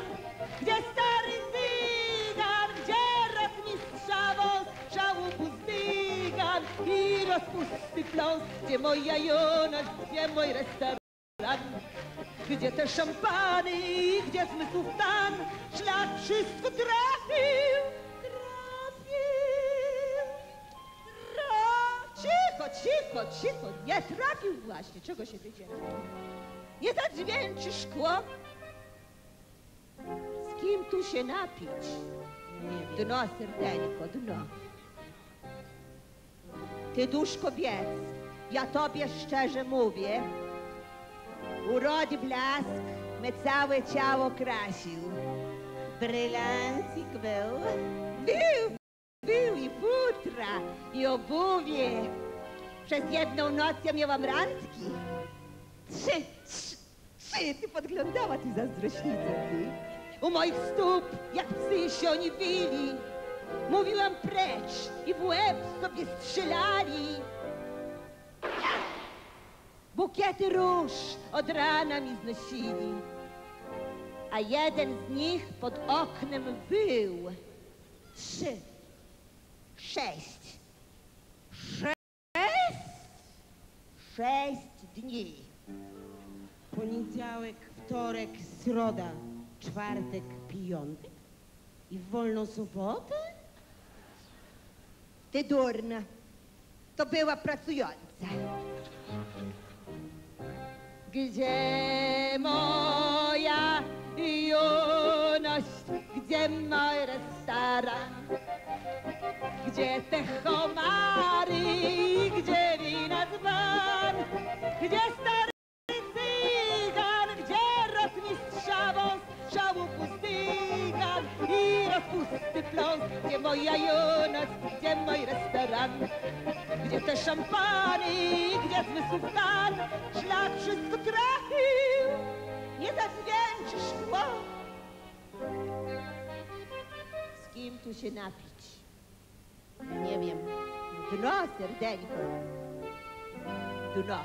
Gdzie stary cygan, gdzie rotmistrza wąs, szałupu zdygan i rozpusty pląs? Gdzie moja juność, gdzie mój restaurant? Gdzie te szampany, gdzie zmysłów stan? Szlak wszystko trafił, trafił, tra... Cicho, cicho, cicho, nie trafił właśnie. Czego się wydziela? Nie zadźwięczy szkło? Z kim tu się napić? Dno, serdeńko, dno. Ty duszko biec, ja tobie szczerze mówię, Urody blask me całe ciało krasił. Brylancik był? Był, był i futra, i obuwie. Przez jedną noc ja miałam randki. Trzy, trzy, trzy, ty podglądała, ty zazdrośnica, ty. U moich stóp, jak psy się oni wili. Mówiłam precz i w łeb sobie strzelali. Bukiety róż od rana mi znosili, a jeden z nich pod oknem był. Trzy, sześć, sześć, sześć dni. Poniedziałek, wtorek, środa, czwartek, piątek i w wolną sobotę? Ty durna, to była pracująca. Gdzie moja juność, gdzie mój restaurant? Gdzie te homary, gdzie wina dzban? Gdzie stary cygan, gdzie rotmistrza wąs, szałupu stygan i rozpusty pląs? Gdzie moja juność, gdzie mój restaurant? Gdzie te szampany, gdzie zmysłów stan? Szlak wszystko trafił, nie zadźwięczy szkło. Z kim tu się napić? Nie wiem. Dno, serdeńko. Dno.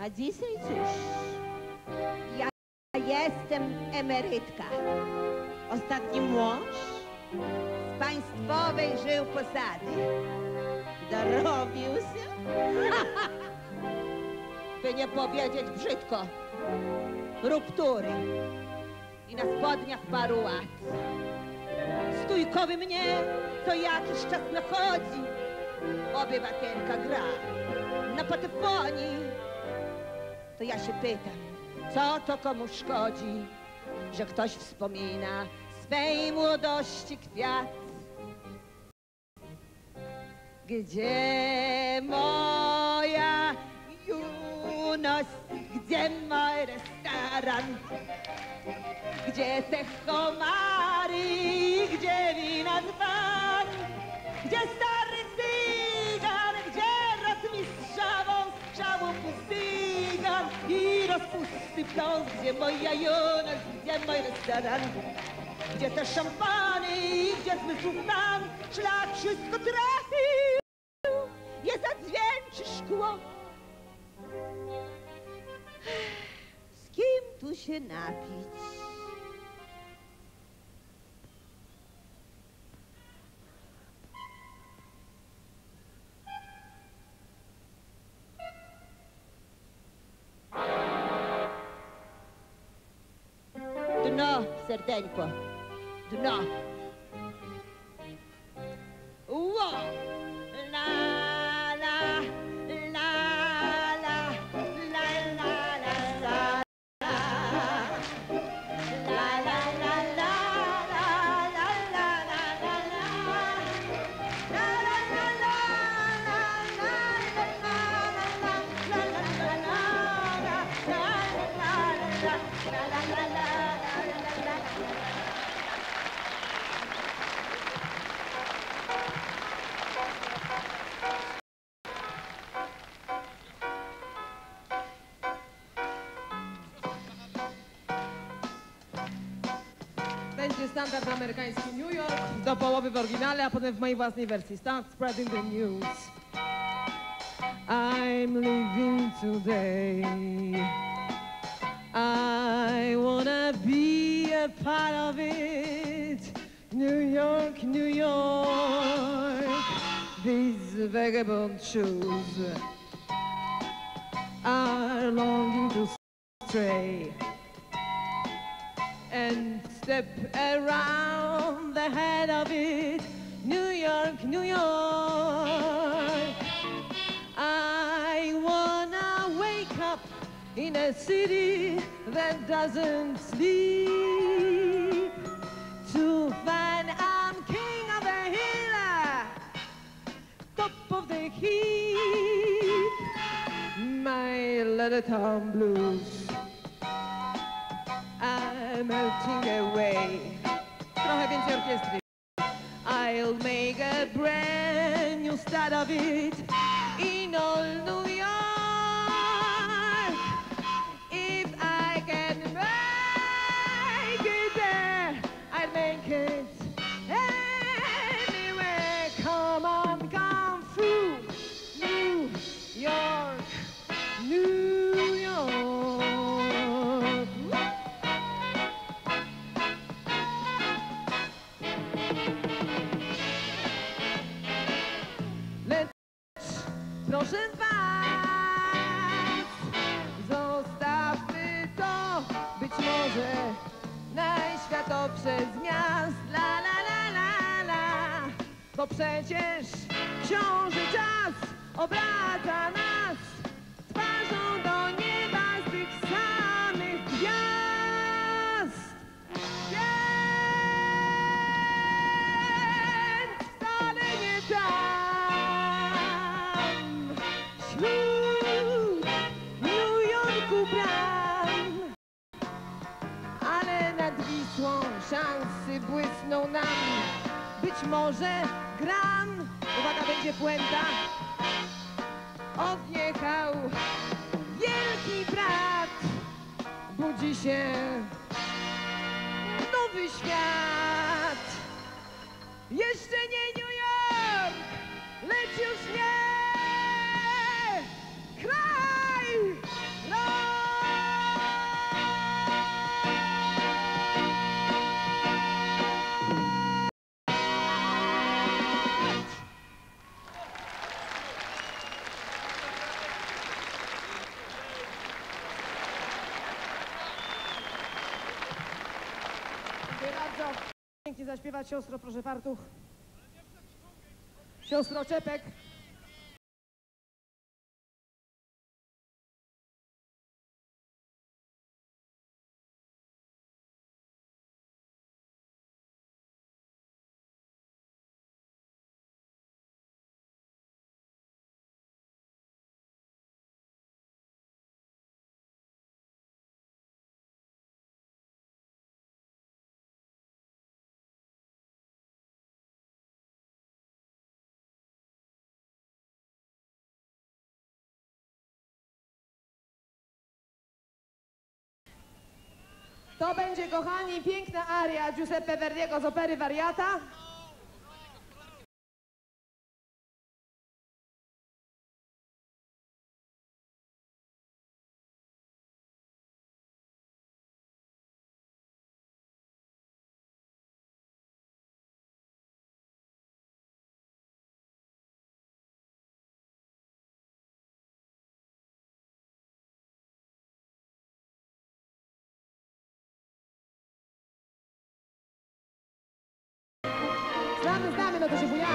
A dzisiaj cóż? Ja jestem emerytka. Ostatni mąż? Z państwowej żył posady. Dorobił się? (laughs) By nie powiedzieć brzydko. Ruptury. I na spodniach paru łat. Stójkowy mnie co jakiś czas nachodzi. Obywatelka gra na patefonii. To ja się pytam, co to komu szkodzi, że ktoś wspomina swej młodości kwiat. Gdzie moja juność, gdzie mój restaurant? Gdzie te homary, gdzie wina? Gdzie stary i rozpusty pląs? Gdzie moja juność, gdzie mój restaurant? Gdzie te szampany, gdzie zmysłów stan? Szlak wszystko trafił, nie zadźwięczy szkło. Z kim tu się napić? d'una certaine quoi. D'una. Wow. Standard amerykański New York, do połowy w oryginale, a potem w mojej własnej wersji. Start spreading the news. I'm living today. I wanna be a part of it. New York, New York. These vagabond shoes are longing to stray and step around the head of it. New York, New York. I wanna wake up in a city that doesn't sleep to find I'm king of the hill, top of the heap. My little town blues are melting away. I'll make a brand new start of it przecież książę czas obraca nas twarzą do nieba z tych samych gwiazd. Więc wcale nie tam, wśród New Yorku bram, ale nad Wisłą szansy błysną nam. Być może gran, uwaga, będzie puenta, odjechał wielki brat. Budzi się nowy świat. Siostro, proszę fartuch. Siostro Czepek. To będzie, kochani, piękna aria Giuseppe Verdiego z opery Wariata. Lâmina do Jujuí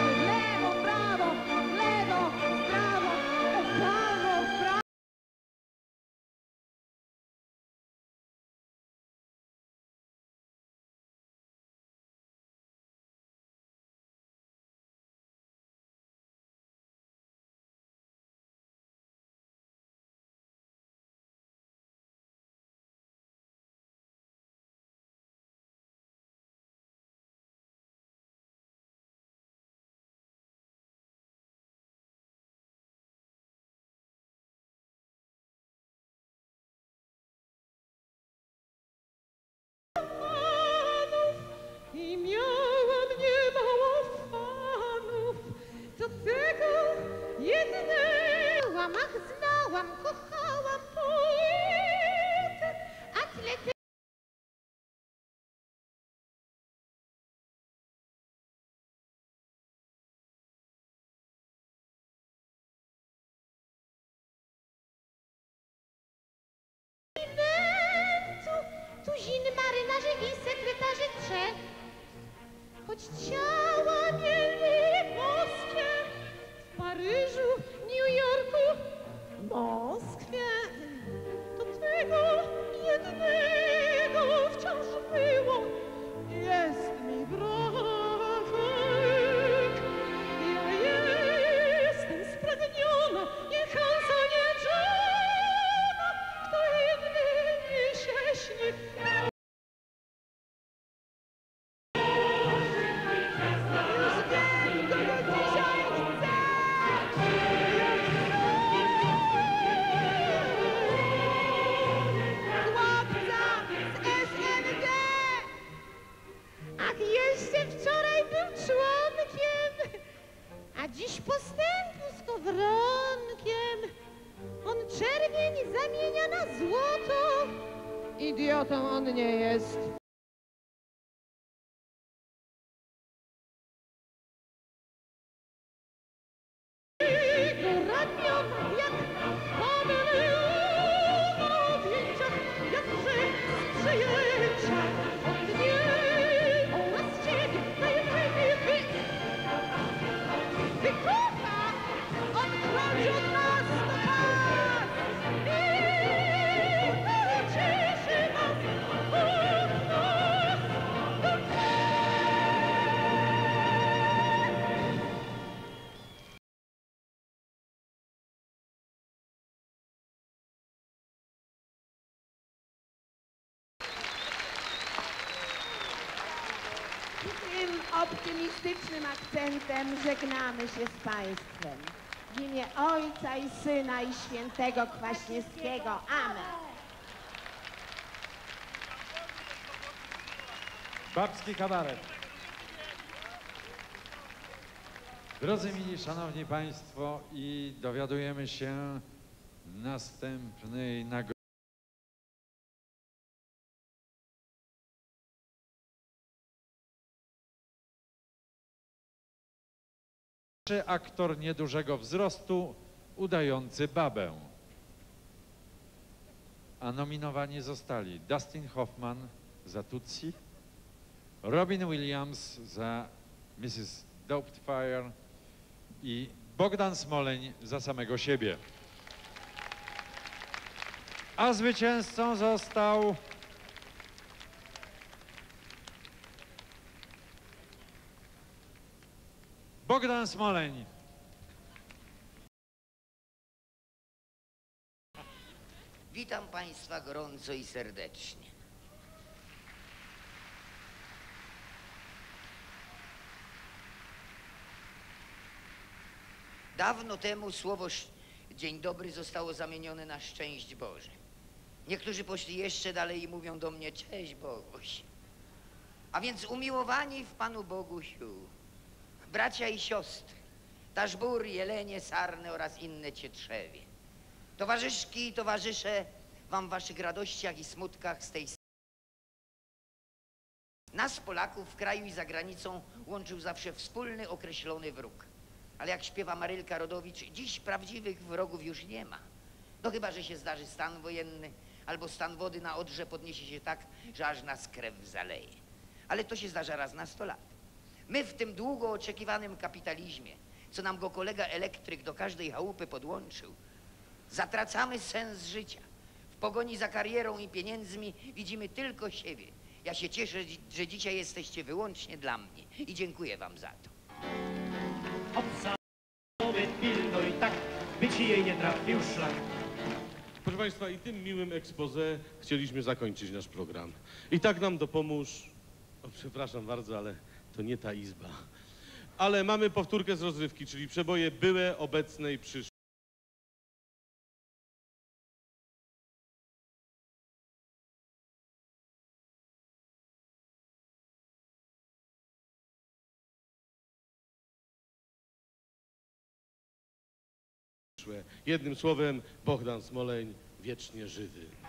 zamach znałam, kochałam poetę, atlety. Tuzin marynarzy i sekretarzy trzech, choć ciała Moskwie, to tego jednego wciąż było. Jest mi brak. Optymistycznym akcentem żegnamy się z Państwem. W imię Ojca i Syna i Świętego Kwaśniewskiego. Amen. Babski kabaret. Drodzy mili, szanowni państwo, i dowiadujemy się następnej nagrody. Aktor niedużego wzrostu, udający babę. A nominowani zostali Dustin Hoffman za Tutsi, Robin Williams za Mrs. Doubtfire i Bogdan Smoleń za samego siebie. A zwycięzcą został Bogdan Smoleń. Witam Państwa gorąco i serdecznie. Dawno temu słowo dzień dobry zostało zamienione na szczęść Boże. Niektórzy poszli jeszcze dalej i mówią do mnie cześć Boguś. A więc umiłowani w Panu Bogusiu, bracia i siostry, Taszbur, Jelenie, Sarny oraz inne cietrzewie. Towarzyszki i towarzysze, wam w waszych radościach i smutkach z tej Nas, Polaków, w kraju i za granicą łączył zawsze wspólny, określony wróg. Ale jak śpiewa Marylka Rodowicz, dziś prawdziwych wrogów już nie ma. No chyba, że się zdarzy stan wojenny, albo stan wody na Odrze podniesie się tak, że aż nas krew zaleje. Ale to się zdarza raz na sto lat. My w tym długo oczekiwanym kapitalizmie, co nam go kolega elektryk do każdej chałupy podłączył, zatracamy sens życia. W pogoni za karierą i pieniędzmi widzimy tylko siebie. Ja się cieszę, że dzisiaj jesteście wyłącznie dla mnie i dziękuję wam za to. Pilnuj tak, by ci jej nie trafił szlak. Proszę Państwa, i tym miłym expose chcieliśmy zakończyć nasz program. I tak nam dopomóż... O, przepraszam bardzo, ale to nie ta izba. Ale mamy powtórkę z rozrywki, czyli przeboje byłe, obecne i przyszłe. Jednym słowem, Bohdan Smoleń wiecznie żywy.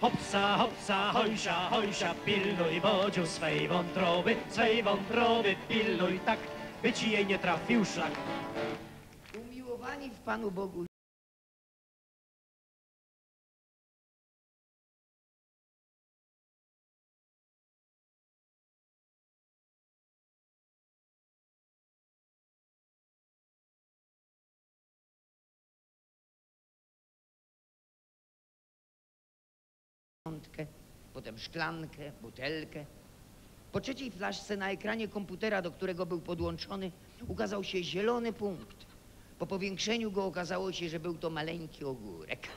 Hopsa, hopsa, hojsia, hojsia, pilnuj bodziu swej wątroby, swej wątroby pilnuj tak, by ci jej nie trafił szlak. Umiłowani w Panu Bogu potem szklankę, butelkę. Po trzeciej flaszce na ekranie komputera, do którego był podłączony, ukazał się zielony punkt. Po powiększeniu go okazało się, że był to maleńki ogórek.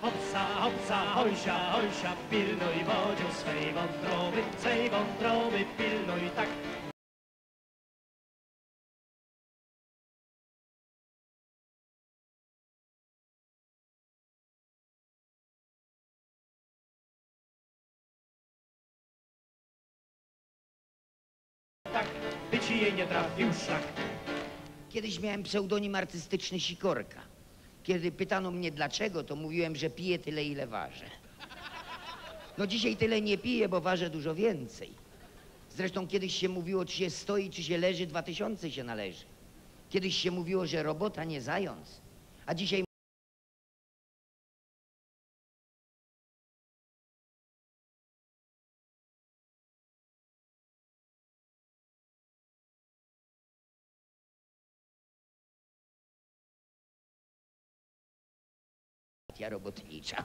Hopsa, hopsa, hojsia, hojsia, pilnuj bodziu swej wątroby, swej wątroby pilnuj tak, jej nie trafił szlak. Kiedyś miałem pseudonim artystyczny Sikorka. Kiedy pytano mnie dlaczego, to mówiłem, że piję tyle, ile ważę. No dzisiaj tyle nie piję, bo ważę dużo więcej. Zresztą kiedyś się mówiło, czy się stoi, czy się leży, dwa tysiące się należy. Kiedyś się mówiło, że robota nie zając, a dzisiaj partia robotnicza.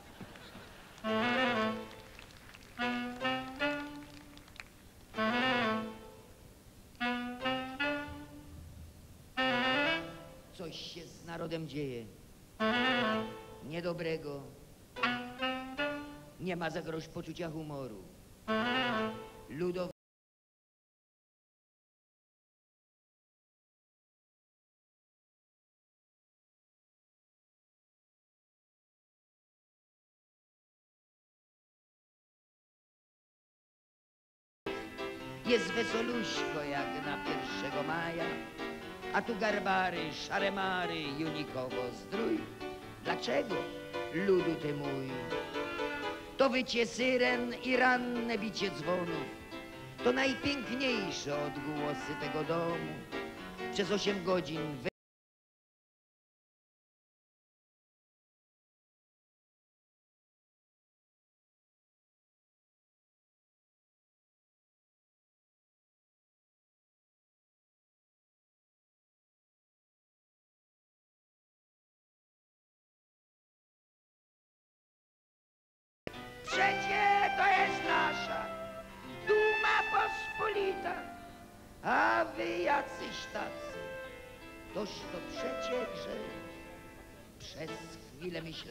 Coś się z narodem dzieje. Niedobrego. Nie ma za grosz poczucia humoru. Ludow wesoluśko jak na 1 maja, a tu garbary, szaremary, junikowo zdrój. Dlaczego, ludu ty mój? To wycie syren i ranne bicie dzwonów, to najpiękniejsze odgłosy tego domu. Przez osiem godzin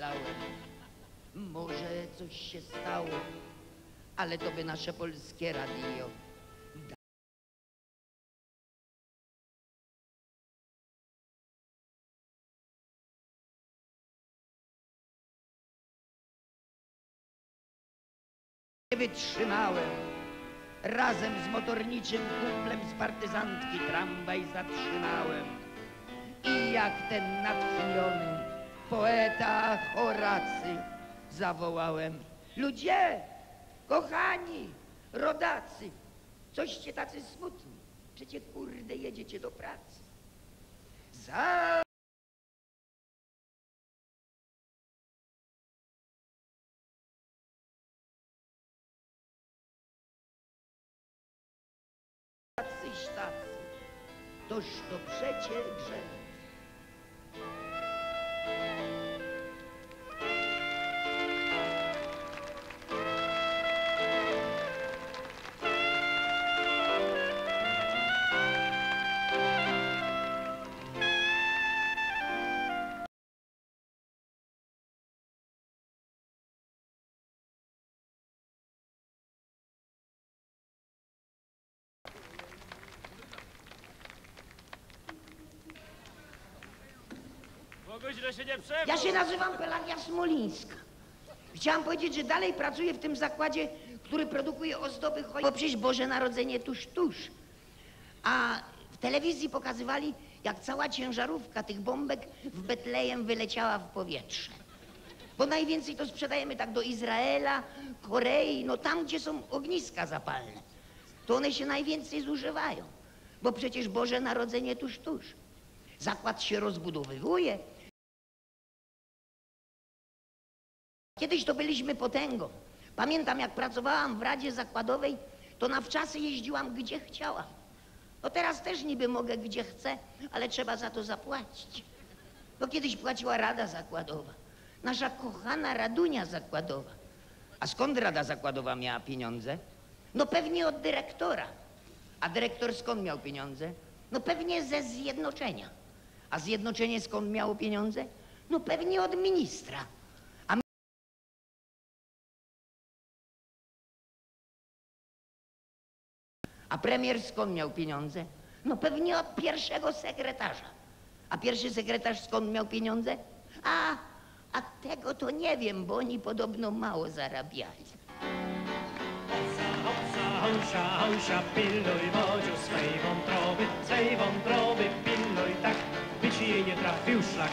myślałem, może coś się stało, ale to by nasze polskie radio Nie wytrzymałem. Razem z motorniczym kumplem z partyzantki tramwaj zatrzymałem. I jak ten natchniony poeta Horacy zawołałem. Ludzie, kochani, rodacy, coście tacy smutni. Przecie kurde jedziecie do pracy. Za tacy, toż to przecie grzech. Się nie. Ja się nazywam Pelagia Smolińska. Chciałam powiedzieć, że dalej pracuję w tym zakładzie, który produkuje ozdoby choinki, bo przecież Boże Narodzenie tuż, tuż. A w telewizji pokazywali, jak cała ciężarówka tych bombek w Betlejem wyleciała w powietrze. Bo najwięcej to sprzedajemy tak do Izraela, Korei, no tam, gdzie są ogniska zapalne. To one się najwięcej zużywają. Bo przecież Boże Narodzenie tuż, tuż. Zakład się rozbudowywuje. Kiedyś to byliśmy potęgą. Pamiętam, jak pracowałam w Radzie Zakładowej, to na wczasy jeździłam gdzie chciałam. No teraz też niby mogę gdzie chcę, ale trzeba za to zapłacić. No kiedyś płaciła Rada Zakładowa. Nasza kochana Radunia Zakładowa. A skąd Rada Zakładowa miała pieniądze? No pewnie od dyrektora. A dyrektor skąd miał pieniądze? No pewnie ze zjednoczenia. A zjednoczenie skąd miało pieniądze? No pewnie od ministra. A premier skąd miał pieniądze? No pewnie od pierwszego sekretarza. A pierwszy sekretarz skąd miał pieniądze? A, a tego to nie wiem, bo oni podobno mało zarabiali. Hopsa, hopsia, pilnuj wodziu swej wątroby, swej wątroby pilnuj tak, by ci jej nie trafił szlak.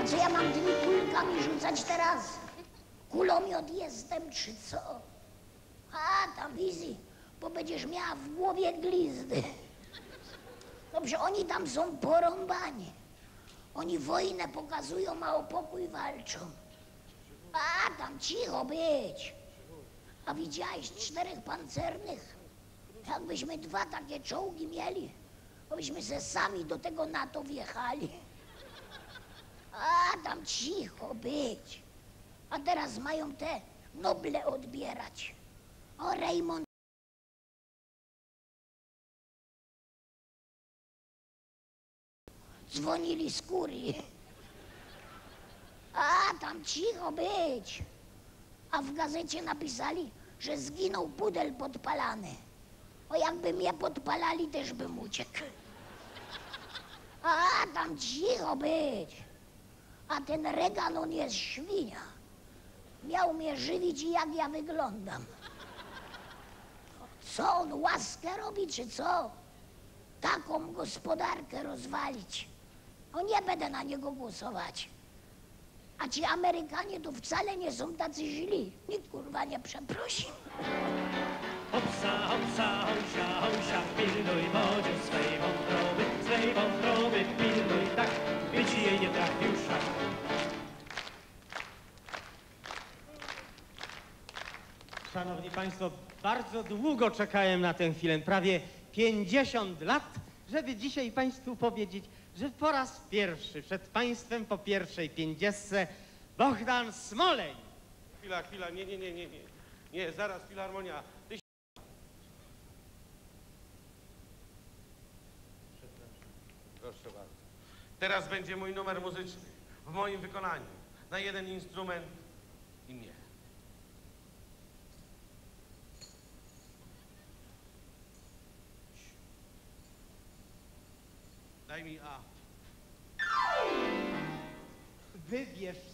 A co ja mam tymi kulkami rzucać teraz? Kulomiot jestem, czy co? A, tam wizji, bo będziesz miała w głowie glizdy. Dobrze, oni tam są porąbani. Oni wojnę pokazują, a o pokój walczą. A, tam cicho być. A widziałeś czterech pancernych? Jakbyśmy dwa takie czołgi mieli, to byśmy se sami do tego NATO wjechali. A, tam cicho być. A teraz mają te noble odbierać. O, Raymond. Dzwonili z kurii. A, tam cicho być. A w gazecie napisali, że zginął pudel podpalany. O, jakby mnie podpalali, też bym uciekł. A, tam cicho być. A ten Regan, on jest świnia. Miał mnie żywić i jak ja wyglądam. Co on łaskę robi, czy co? Taką gospodarkę rozwalić. No nie będę na niego głosować. A ci Amerykanie to wcale nie są tacy źli. Nikt kurwa nie przeprosi. Hopsa, hopsa, hopsia, hopsia, pilnuj wodziu swej wątroby, swej wątroby pilnuj tak, by ci jej nie trafił Szanowni Państwo, bardzo długo czekałem na tę chwilę, prawie 50 lat, żeby dzisiaj Państwu powiedzieć, że po raz pierwszy przed Państwem po pierwszej pięćdziesiątce Bogdan Smoleń. Chwila, chwila, nie, nie, nie, nie, nie. Nie, zaraz, filharmonia. Proszę bardzo. Teraz będzie mój numer muzyczny w moim wykonaniu. Na jeden instrument i mnie. Daj mi A. Wybierz sobie.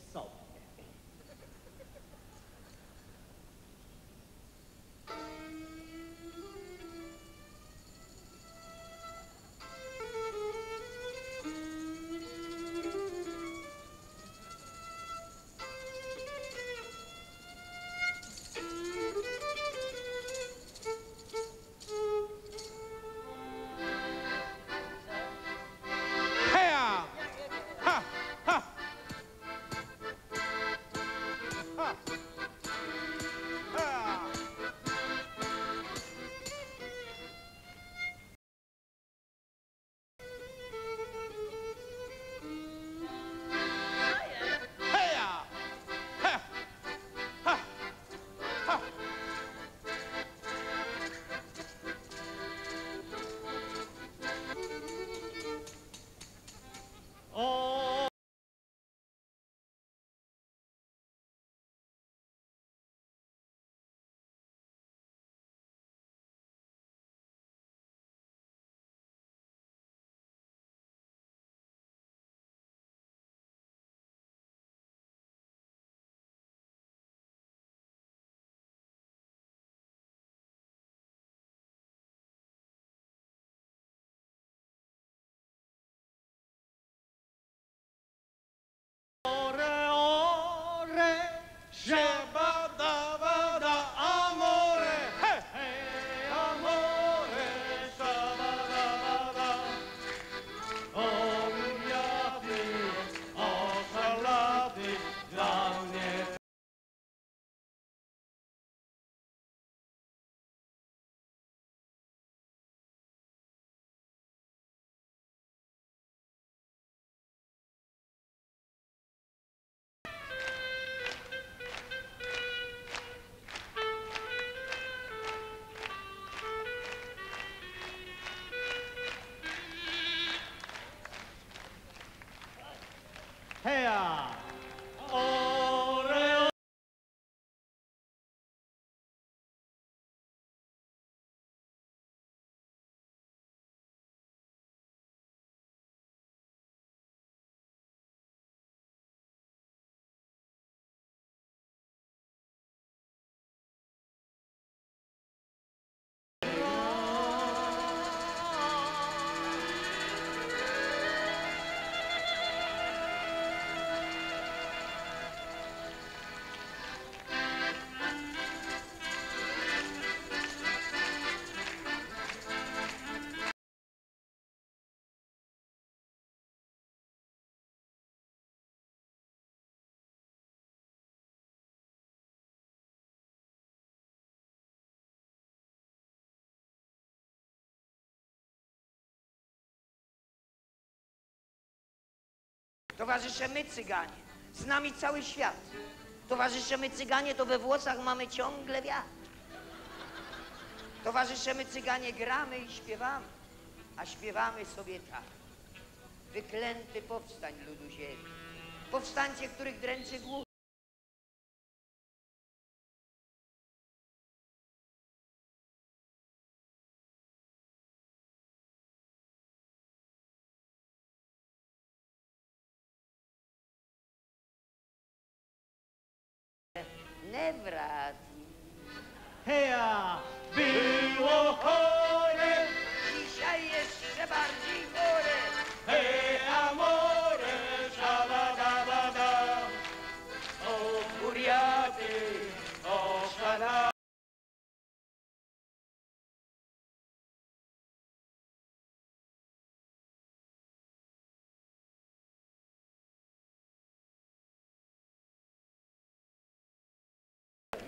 Towarzysze my cyganie, z nami cały świat. Towarzysze my cyganie, to we włosach mamy ciągle wiatr. Towarzysze my cyganie, gramy i śpiewamy, a śpiewamy sobie tak. Wyklęty powstań ludu ziemi, powstańcie, których dręczy głód. Nie wraci.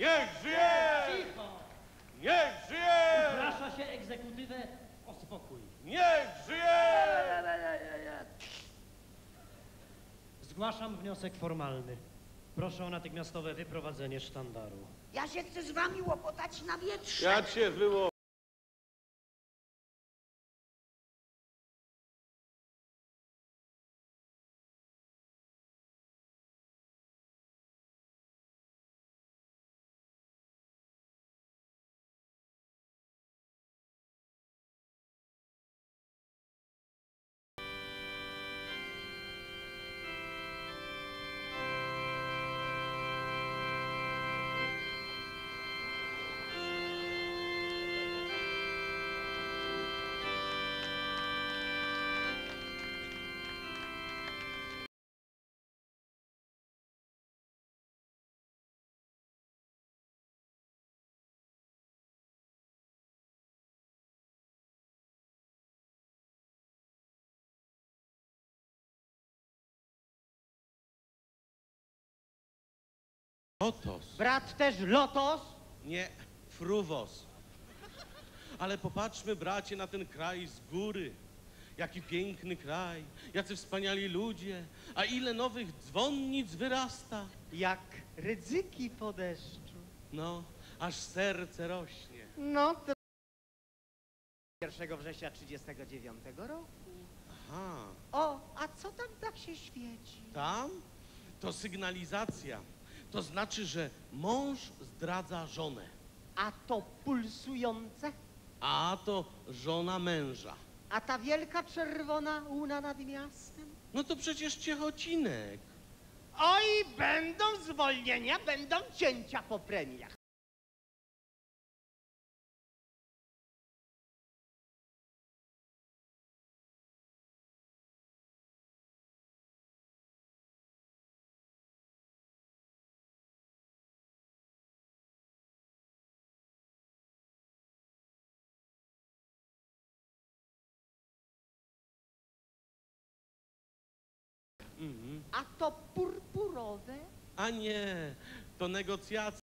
Niech żyje! Cicho! Niech żyje! Uprasza się egzekutywę o spokój. Niech żyje! Zgłaszam wniosek formalny. Proszę o natychmiastowe wyprowadzenie sztandaru. Ja się chcę z wami łopotać na wietrze. Ja cię wyło... Lotos. Brat też Lotos? Nie, fruwos. Ale popatrzmy, bracie, na ten kraj z góry. Jaki piękny kraj, jacy wspaniali ludzie, a ile nowych dzwonnic wyrasta. Jak rydzyki po deszczu. No, aż serce rośnie. No to... 1 września 39 roku. Aha, O, a co tam tak się świeci? tam to sygnalizacja. To znaczy, że mąż zdradza żonę, A to pulsujące? a to żona męża. A ta wielka czerwona łuna nad miastem? No to przecież Ciechocinek. Oj, będą zwolnienia, będą cięcia po premiach. Mhm. A to purpurowe? A nie, to negocjacje.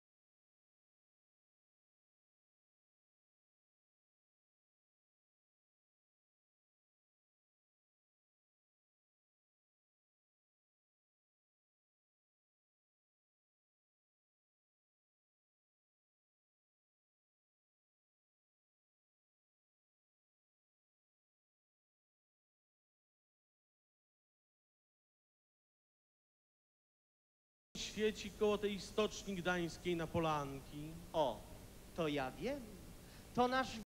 Świeci koło tej stoczni gdańskiej na Polanki? O, to ja wiem. To nasz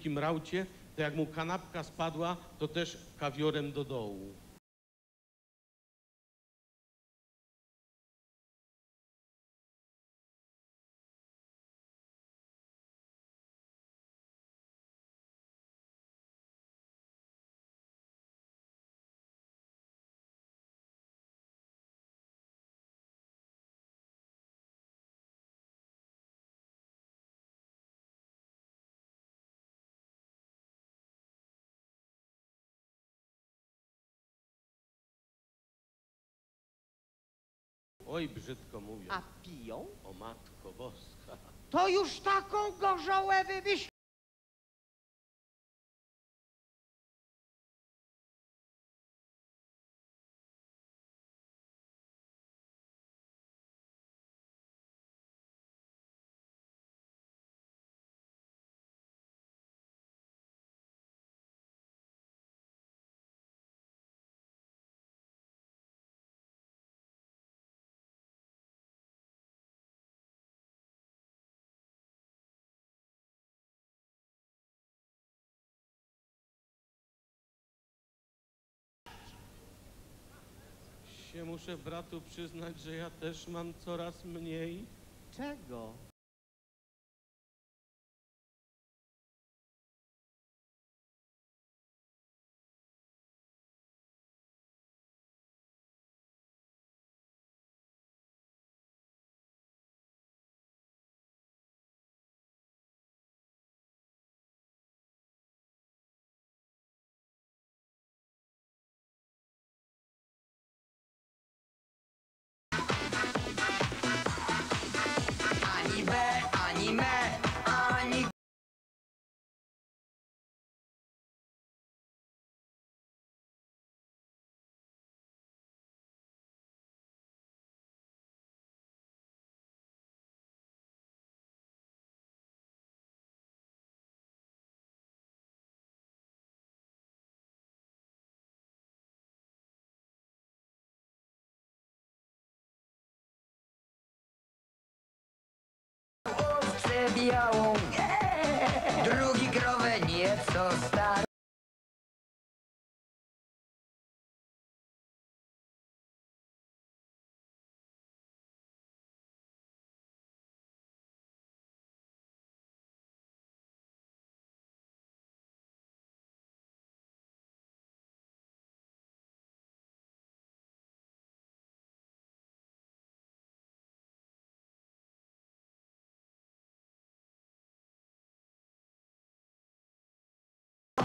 takim raucie, to jak mu kanapka spadła, to też kawiorem do dołu. Oj, brzydko mówiąc. A piją? O matko boska. To już taką gorzołę wymyśl. Muszę bratu przyznać, że ja też mam coraz mniej. Czego? Białą, drugi krowę nieco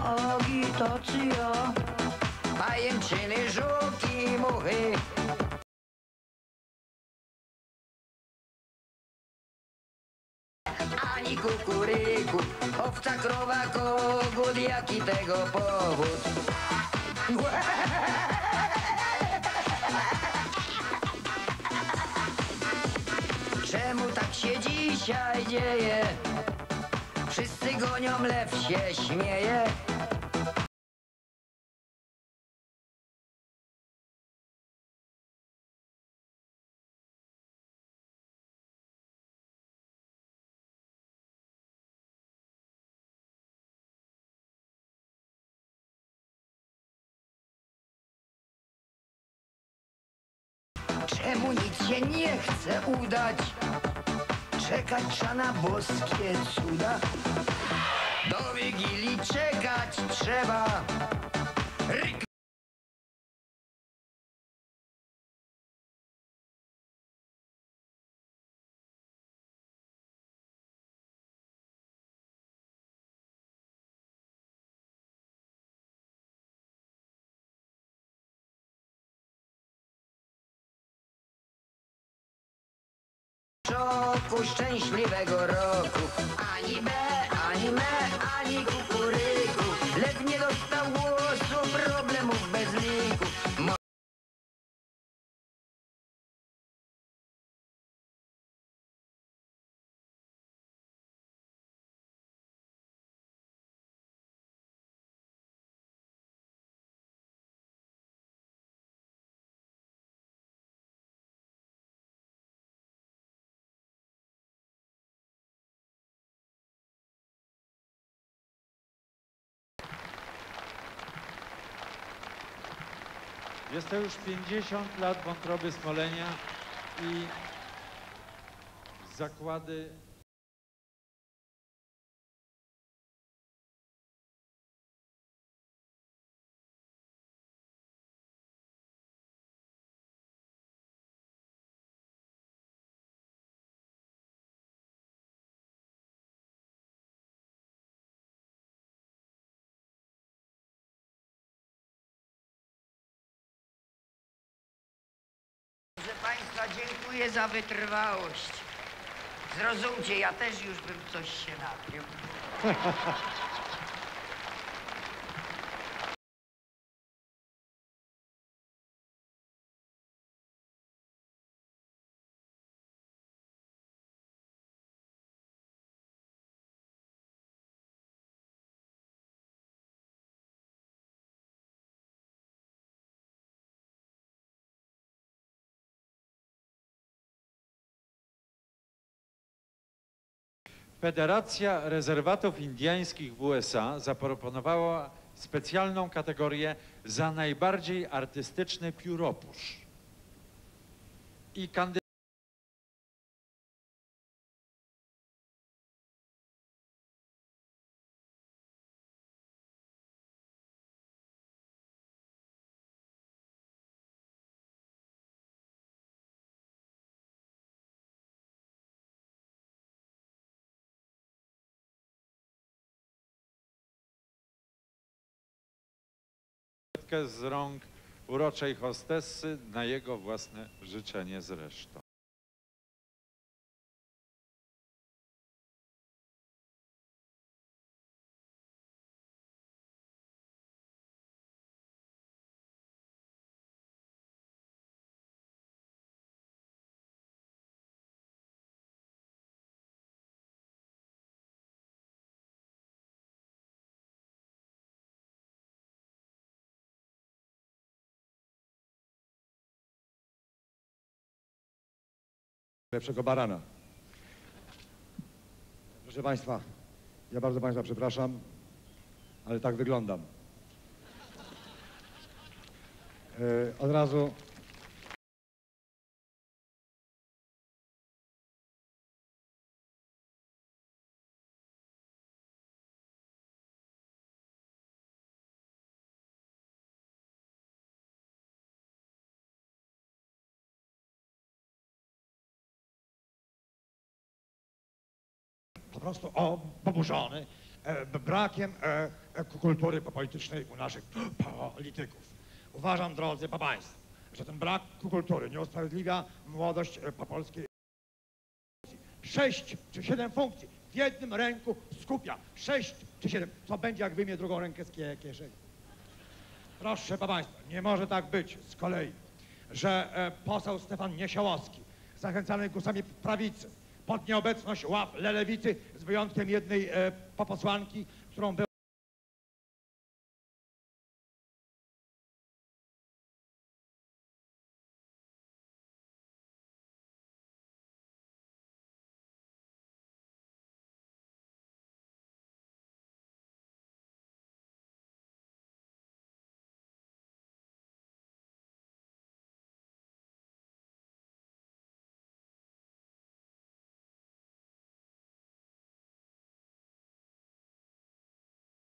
starą. Agitacja, pajęczyny, żółki, muchy. Ani kukuryku, owca, krowa, kogut, jaki tego powód? Czemu tak się dzisiaj dzieje? Wszyscy gonią, lew się śmieje. Się nie chce udać? Czekać trzeba na boskie cuda. Do Wigilii czekać trzeba. Ryk roku, szczęśliwego roku. Ani Jest to już 50 lat wątroby Smolenia i zakłady Proszę Państwa, dziękuję za wytrwałość. Zrozumcie, ja też już bym coś się napił. (laughs) Federacja Rezerwatów Indiańskich w USA zaproponowała specjalną kategorię za najbardziej artystyczny pióropusz. I kandydat z rąk uroczej hostessy na jego własne życzenie zresztą. Lepszego barana. Proszę Państwa, ja bardzo Państwa przepraszam, ale tak wyglądam. E, od razu prostu oburzony e, brakiem e, e, kultury politycznej u naszych (gasps) polityków. Uważam, drodzy Państwo, że ten brak kultury nie usprawiedliwia młodość po polskiej sześć czy siedem funkcji w jednym ręku skupia. Sześć czy siedem. Co będzie, jak wyjmie drugą rękę z kie- kieszeni? Proszę Państwa, nie może tak być z kolei, że poseł Stefan Niesiołowski, zachęcany głosami prawicy, pod nieobecność ław lewicy, z wyjątkiem jednej e, posłanki, którą był